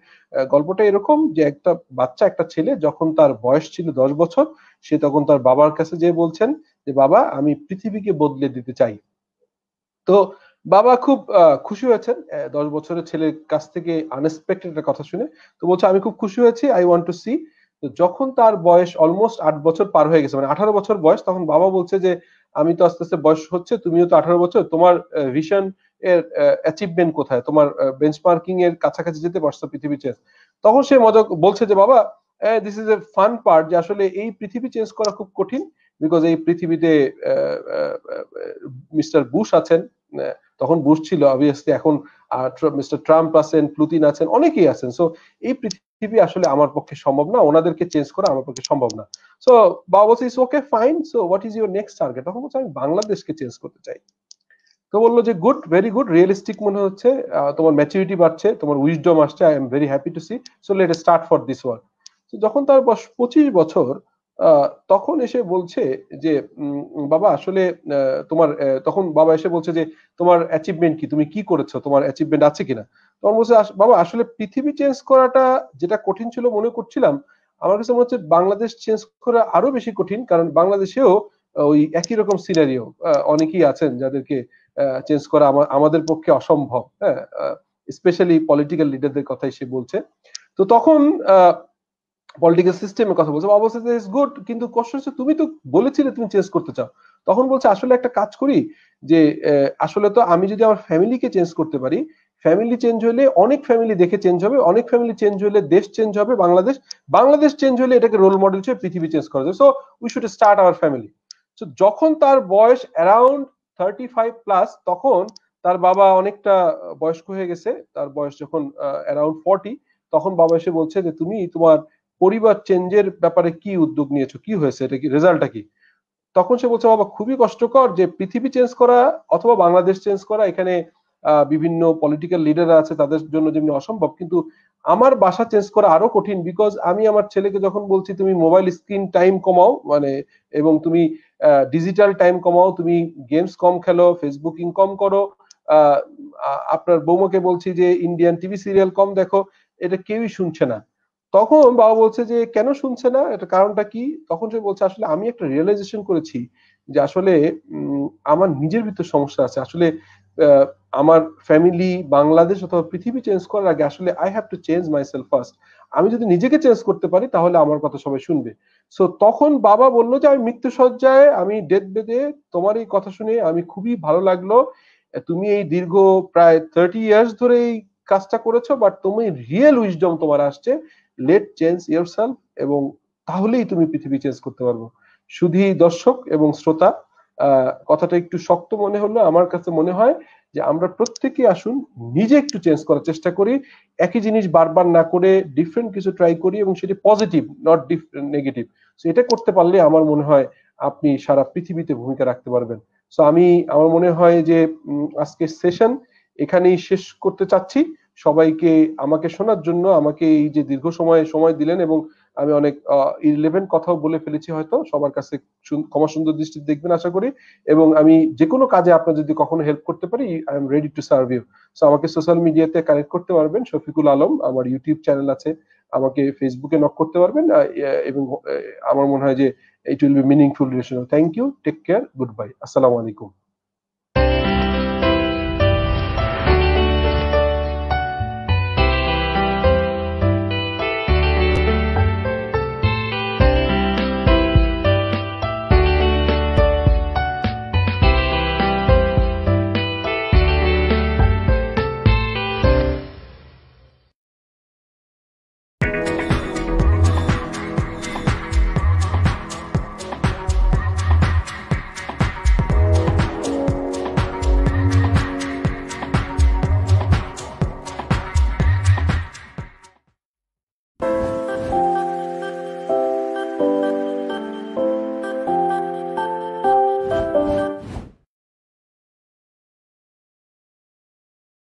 গল্পটা এরকম যে একটা বাচ্চা একটা ছেলে যখন তার বয়স ছিল দশ বছর সে তখন তার বাবার কাছে যেয়ে বলছেন যে বাবা আমি পৃথিবীকে বদলে দিতে চাই। তো বাবা খুব খুশি হয়েছেন দশ বছরের ছেলের কাছ থেকে আনএক্সপেক্টেড একটা কথা শুনে। তো বলছে আমি খুব খুশি হয়েছি আই ওয়ান্ট টু সি তো যখন তার বয়স অলমোস্ট আট বছর পার হয়ে গেছে মানে আঠারো বছর বয়স, তখন বাবা বলছে যে, আমি তো আস্তে আস্তে বয়স হচ্ছে, তুমিও তো আঠারো বছর, তোমার ভিশন এর অ্যাচিভমেন্ট কোথায়? তোমার বেঞ্চমার্কিং এর কাছাকাছি যেতে পারছ পৃথিবী চেঞ্জ তখন সে মজা বলছে যে, বাবা this is a fun part যে আসলে এই পৃথিবী চেঞ্জ করা খুব কঠিন বিকজ এই পৃথিবীতে মিস্টার বুশ আছেন তখন বুশ ছিল অবভিয়াসলি এখন মিস্টার ট্রাম্প আছেন প্লুতিন আছেন, অনেকেই আছেন। সো এই পৃথিবী আসলে আমার পক্ষে সম্ভব না, ওনাদেরকে চেঞ্জ করা আমার পক্ষে সম্ভব না। সো বাবা is okay fine so what is your next target তখন বলছে, আমি বাংলাদেশকে চেঞ্জ করতে চাই। তো বলল যে গুড ভেরি গুড রিয়েলিস্টিক মনে হচ্ছে তোমার ম্যাচুরিটি বাড়ছে, তোমার উইজডম আসছে। I am very happy to see so let start for this work যখন তার বয়স পঁচিশ বছর তখন এসে বলছে যে বাবা আসলে আহ, তোমার আহ, তখন বাবা এসে বলছে যে তোমার অ্যাচিভমেন্ট কি? তুমি কি করেছ? তোমার অ্যাচিভমেন্ট আছে কিনা? তখন বলছে বাবা আসলে পৃথিবী চেঞ্জ করাটা যেটা কঠিন ছিল মনে করছিলাম আমার কাছে মনে হচ্ছে বাংলাদেশ চেঞ্জ করা আরও বেশি কঠিন কারণ বাংলাদেশেও ওই একই রকম সিনারিও অনেকেই আছেন যাদেরকে চেঞ্জ করা আমাদের পক্ষে অসম্ভব হ্যাঁ স্পেশালি পলিটিক্যাল লিডারদের কথাই সে বলছে। তো তখন পলিটিক্যাল সিস্টেমের কথা বলছে বলছে ইস গুড কিন্তু কষ্ট হচ্ছে তুমি তো বলেছিলে তুমি চেঞ্জ করতে চাও। তখন বলছে আসলে একটা কাজ করি যে আহ, আসলে তো আমি যদি আমার ফ্যামিলিকে চেঞ্জ করতে পারি ফ্যামিলি চেঞ্জ হলে অনেক ফ্যামিলি দেখে চেঞ্জ হবে অনেক ফ্যামিলি চেঞ্জ হলে দেশ চেঞ্জ হবে বাংলাদেশ বাংলাদেশ চেঞ্জ হলে এটাকে রোল মডেল হিসেবে পৃথিবী চেঞ্জ করা যায়। So we should start our family so যখন তার বয়স অ্যারাউন্ড থার্টি ফাইভ প্লাস তখন তার বাবা অনেকটা বয়স্ক হয়ে গেছে তার বয়স যখন অ্যারাউন্ড ফর্টি তখন বাবা এসে বলছে যে তুমি তোমার পরিবার চেঞ্জের ব্যাপারে কি উদ্যোগ নিয়েছো? কি হয়েছে? এটা কি রেজাল্টটা কি? তখন সে বলছে, বাবা, খুবই কষ্টকর যে পৃথিবী চেঞ্জ করা অথবা বাংলাদেশ চেঞ্জ করা, এখানে বিভিন্ন পলিটিক্যাল লিডার আছে, তাদের জন্য যেমনি অসম্ভব। কিন্তু আমার বাসা চেঞ্জ করা আরও কঠিন বিকজ আমি আমার ছেলেকে যখন বলছি, তুমি মোবাইল স্ক্রিন টাইম কমাও মানে এবং তুমি ডিজিটাল টাইম কমাও, তুমি গেমস কম খেলো ফেসবুকিং কম করো আপনার বৌমাকে বলছি যে ইন্ডিয়ান টিভি সিরিয়াল কম দেখো। এটা কেউই শুনছে না। তখন বাবা বলছে যে, কেন শুনছে না? এটা কারণটা কি? তখন সে বলছে, আসলে আমি একটা রিয়েলাইজেশন করেছি যে আসলে আমার নিজের ভিতর সমস্যা আছে। আসলে আমার ফ্যামিলি বাংলাদেশ অথবা পৃথিবী চেঞ্জ করার আগে আসলে I have to change myself first আমি যদি নিজেকে চেঞ্জ করতে পারি, তাহলে আমার কথা সবাই শুনবে। সো তখন বাবা বলল যে, আমি মৃত্যু সজ্জায় আমি ডেথ বেদে তোমার এই কথা শুনে আমি খুবই ভালো লাগল। তুমি এই দীর্ঘ প্রায় থার্টি ইয়ার্স ধরে এই কাজটা করেছ বাট তুমি রিয়েল উইজডম তোমার আসছে। লেট চেঞ্জ ইয়োর সেলফ এবং তাহলেই তুমি পৃথিবী চেঞ্জ করতে পারব। শুধু দর্শক এবং শ্রোতা কথাটা একটু শক্ত মনে হলো আমার কাছে মনে হয় যে আমরা প্রত্যেকে আসুন নিজে একটু চেঞ্জ করার চেষ্টা করি, একই জিনিস বারবার না করে ডিফারেন্ট কিছু ট্রাই করি এবং সেটি পজিটিভ নট নেগেটিভ সো এটা করতে পারলে আমার মনে হয় আপনি সারা পৃথিবীতে ভূমিকা রাখতে পারবেন। সো আমি, আমার মনে হয় যে আজকের সেশন এখানেই শেষ করতে চাচ্ছি। সবাইকে আমাকে শোনার জন্য আমাকে এই যে দীর্ঘ সময় সময় দিলেন এবং আমি অনেক ইলেভেন কথাও বলে ফেলেছি হয়তো, সবার কাছে ক্ষমা সুন্দর দৃষ্টি দেখবেন আশা করি এবং আমি যে কোনো কাজে আপনার যদি কখনো হেল্প করতে পারি I am ready to serve you so আমাকে সোশ্যাল মিডিয়াতে কানেক্ট করতে পারবেন, শফিকুল আলম, আমার ইউটিউব চ্যানেল আছে, আমাকে ফেসবুকে নক করতে পারবেন এবং আমার মনে হয় যে it will be meaningful relation thank you take care goodbye আসসালামু আলাইকুম।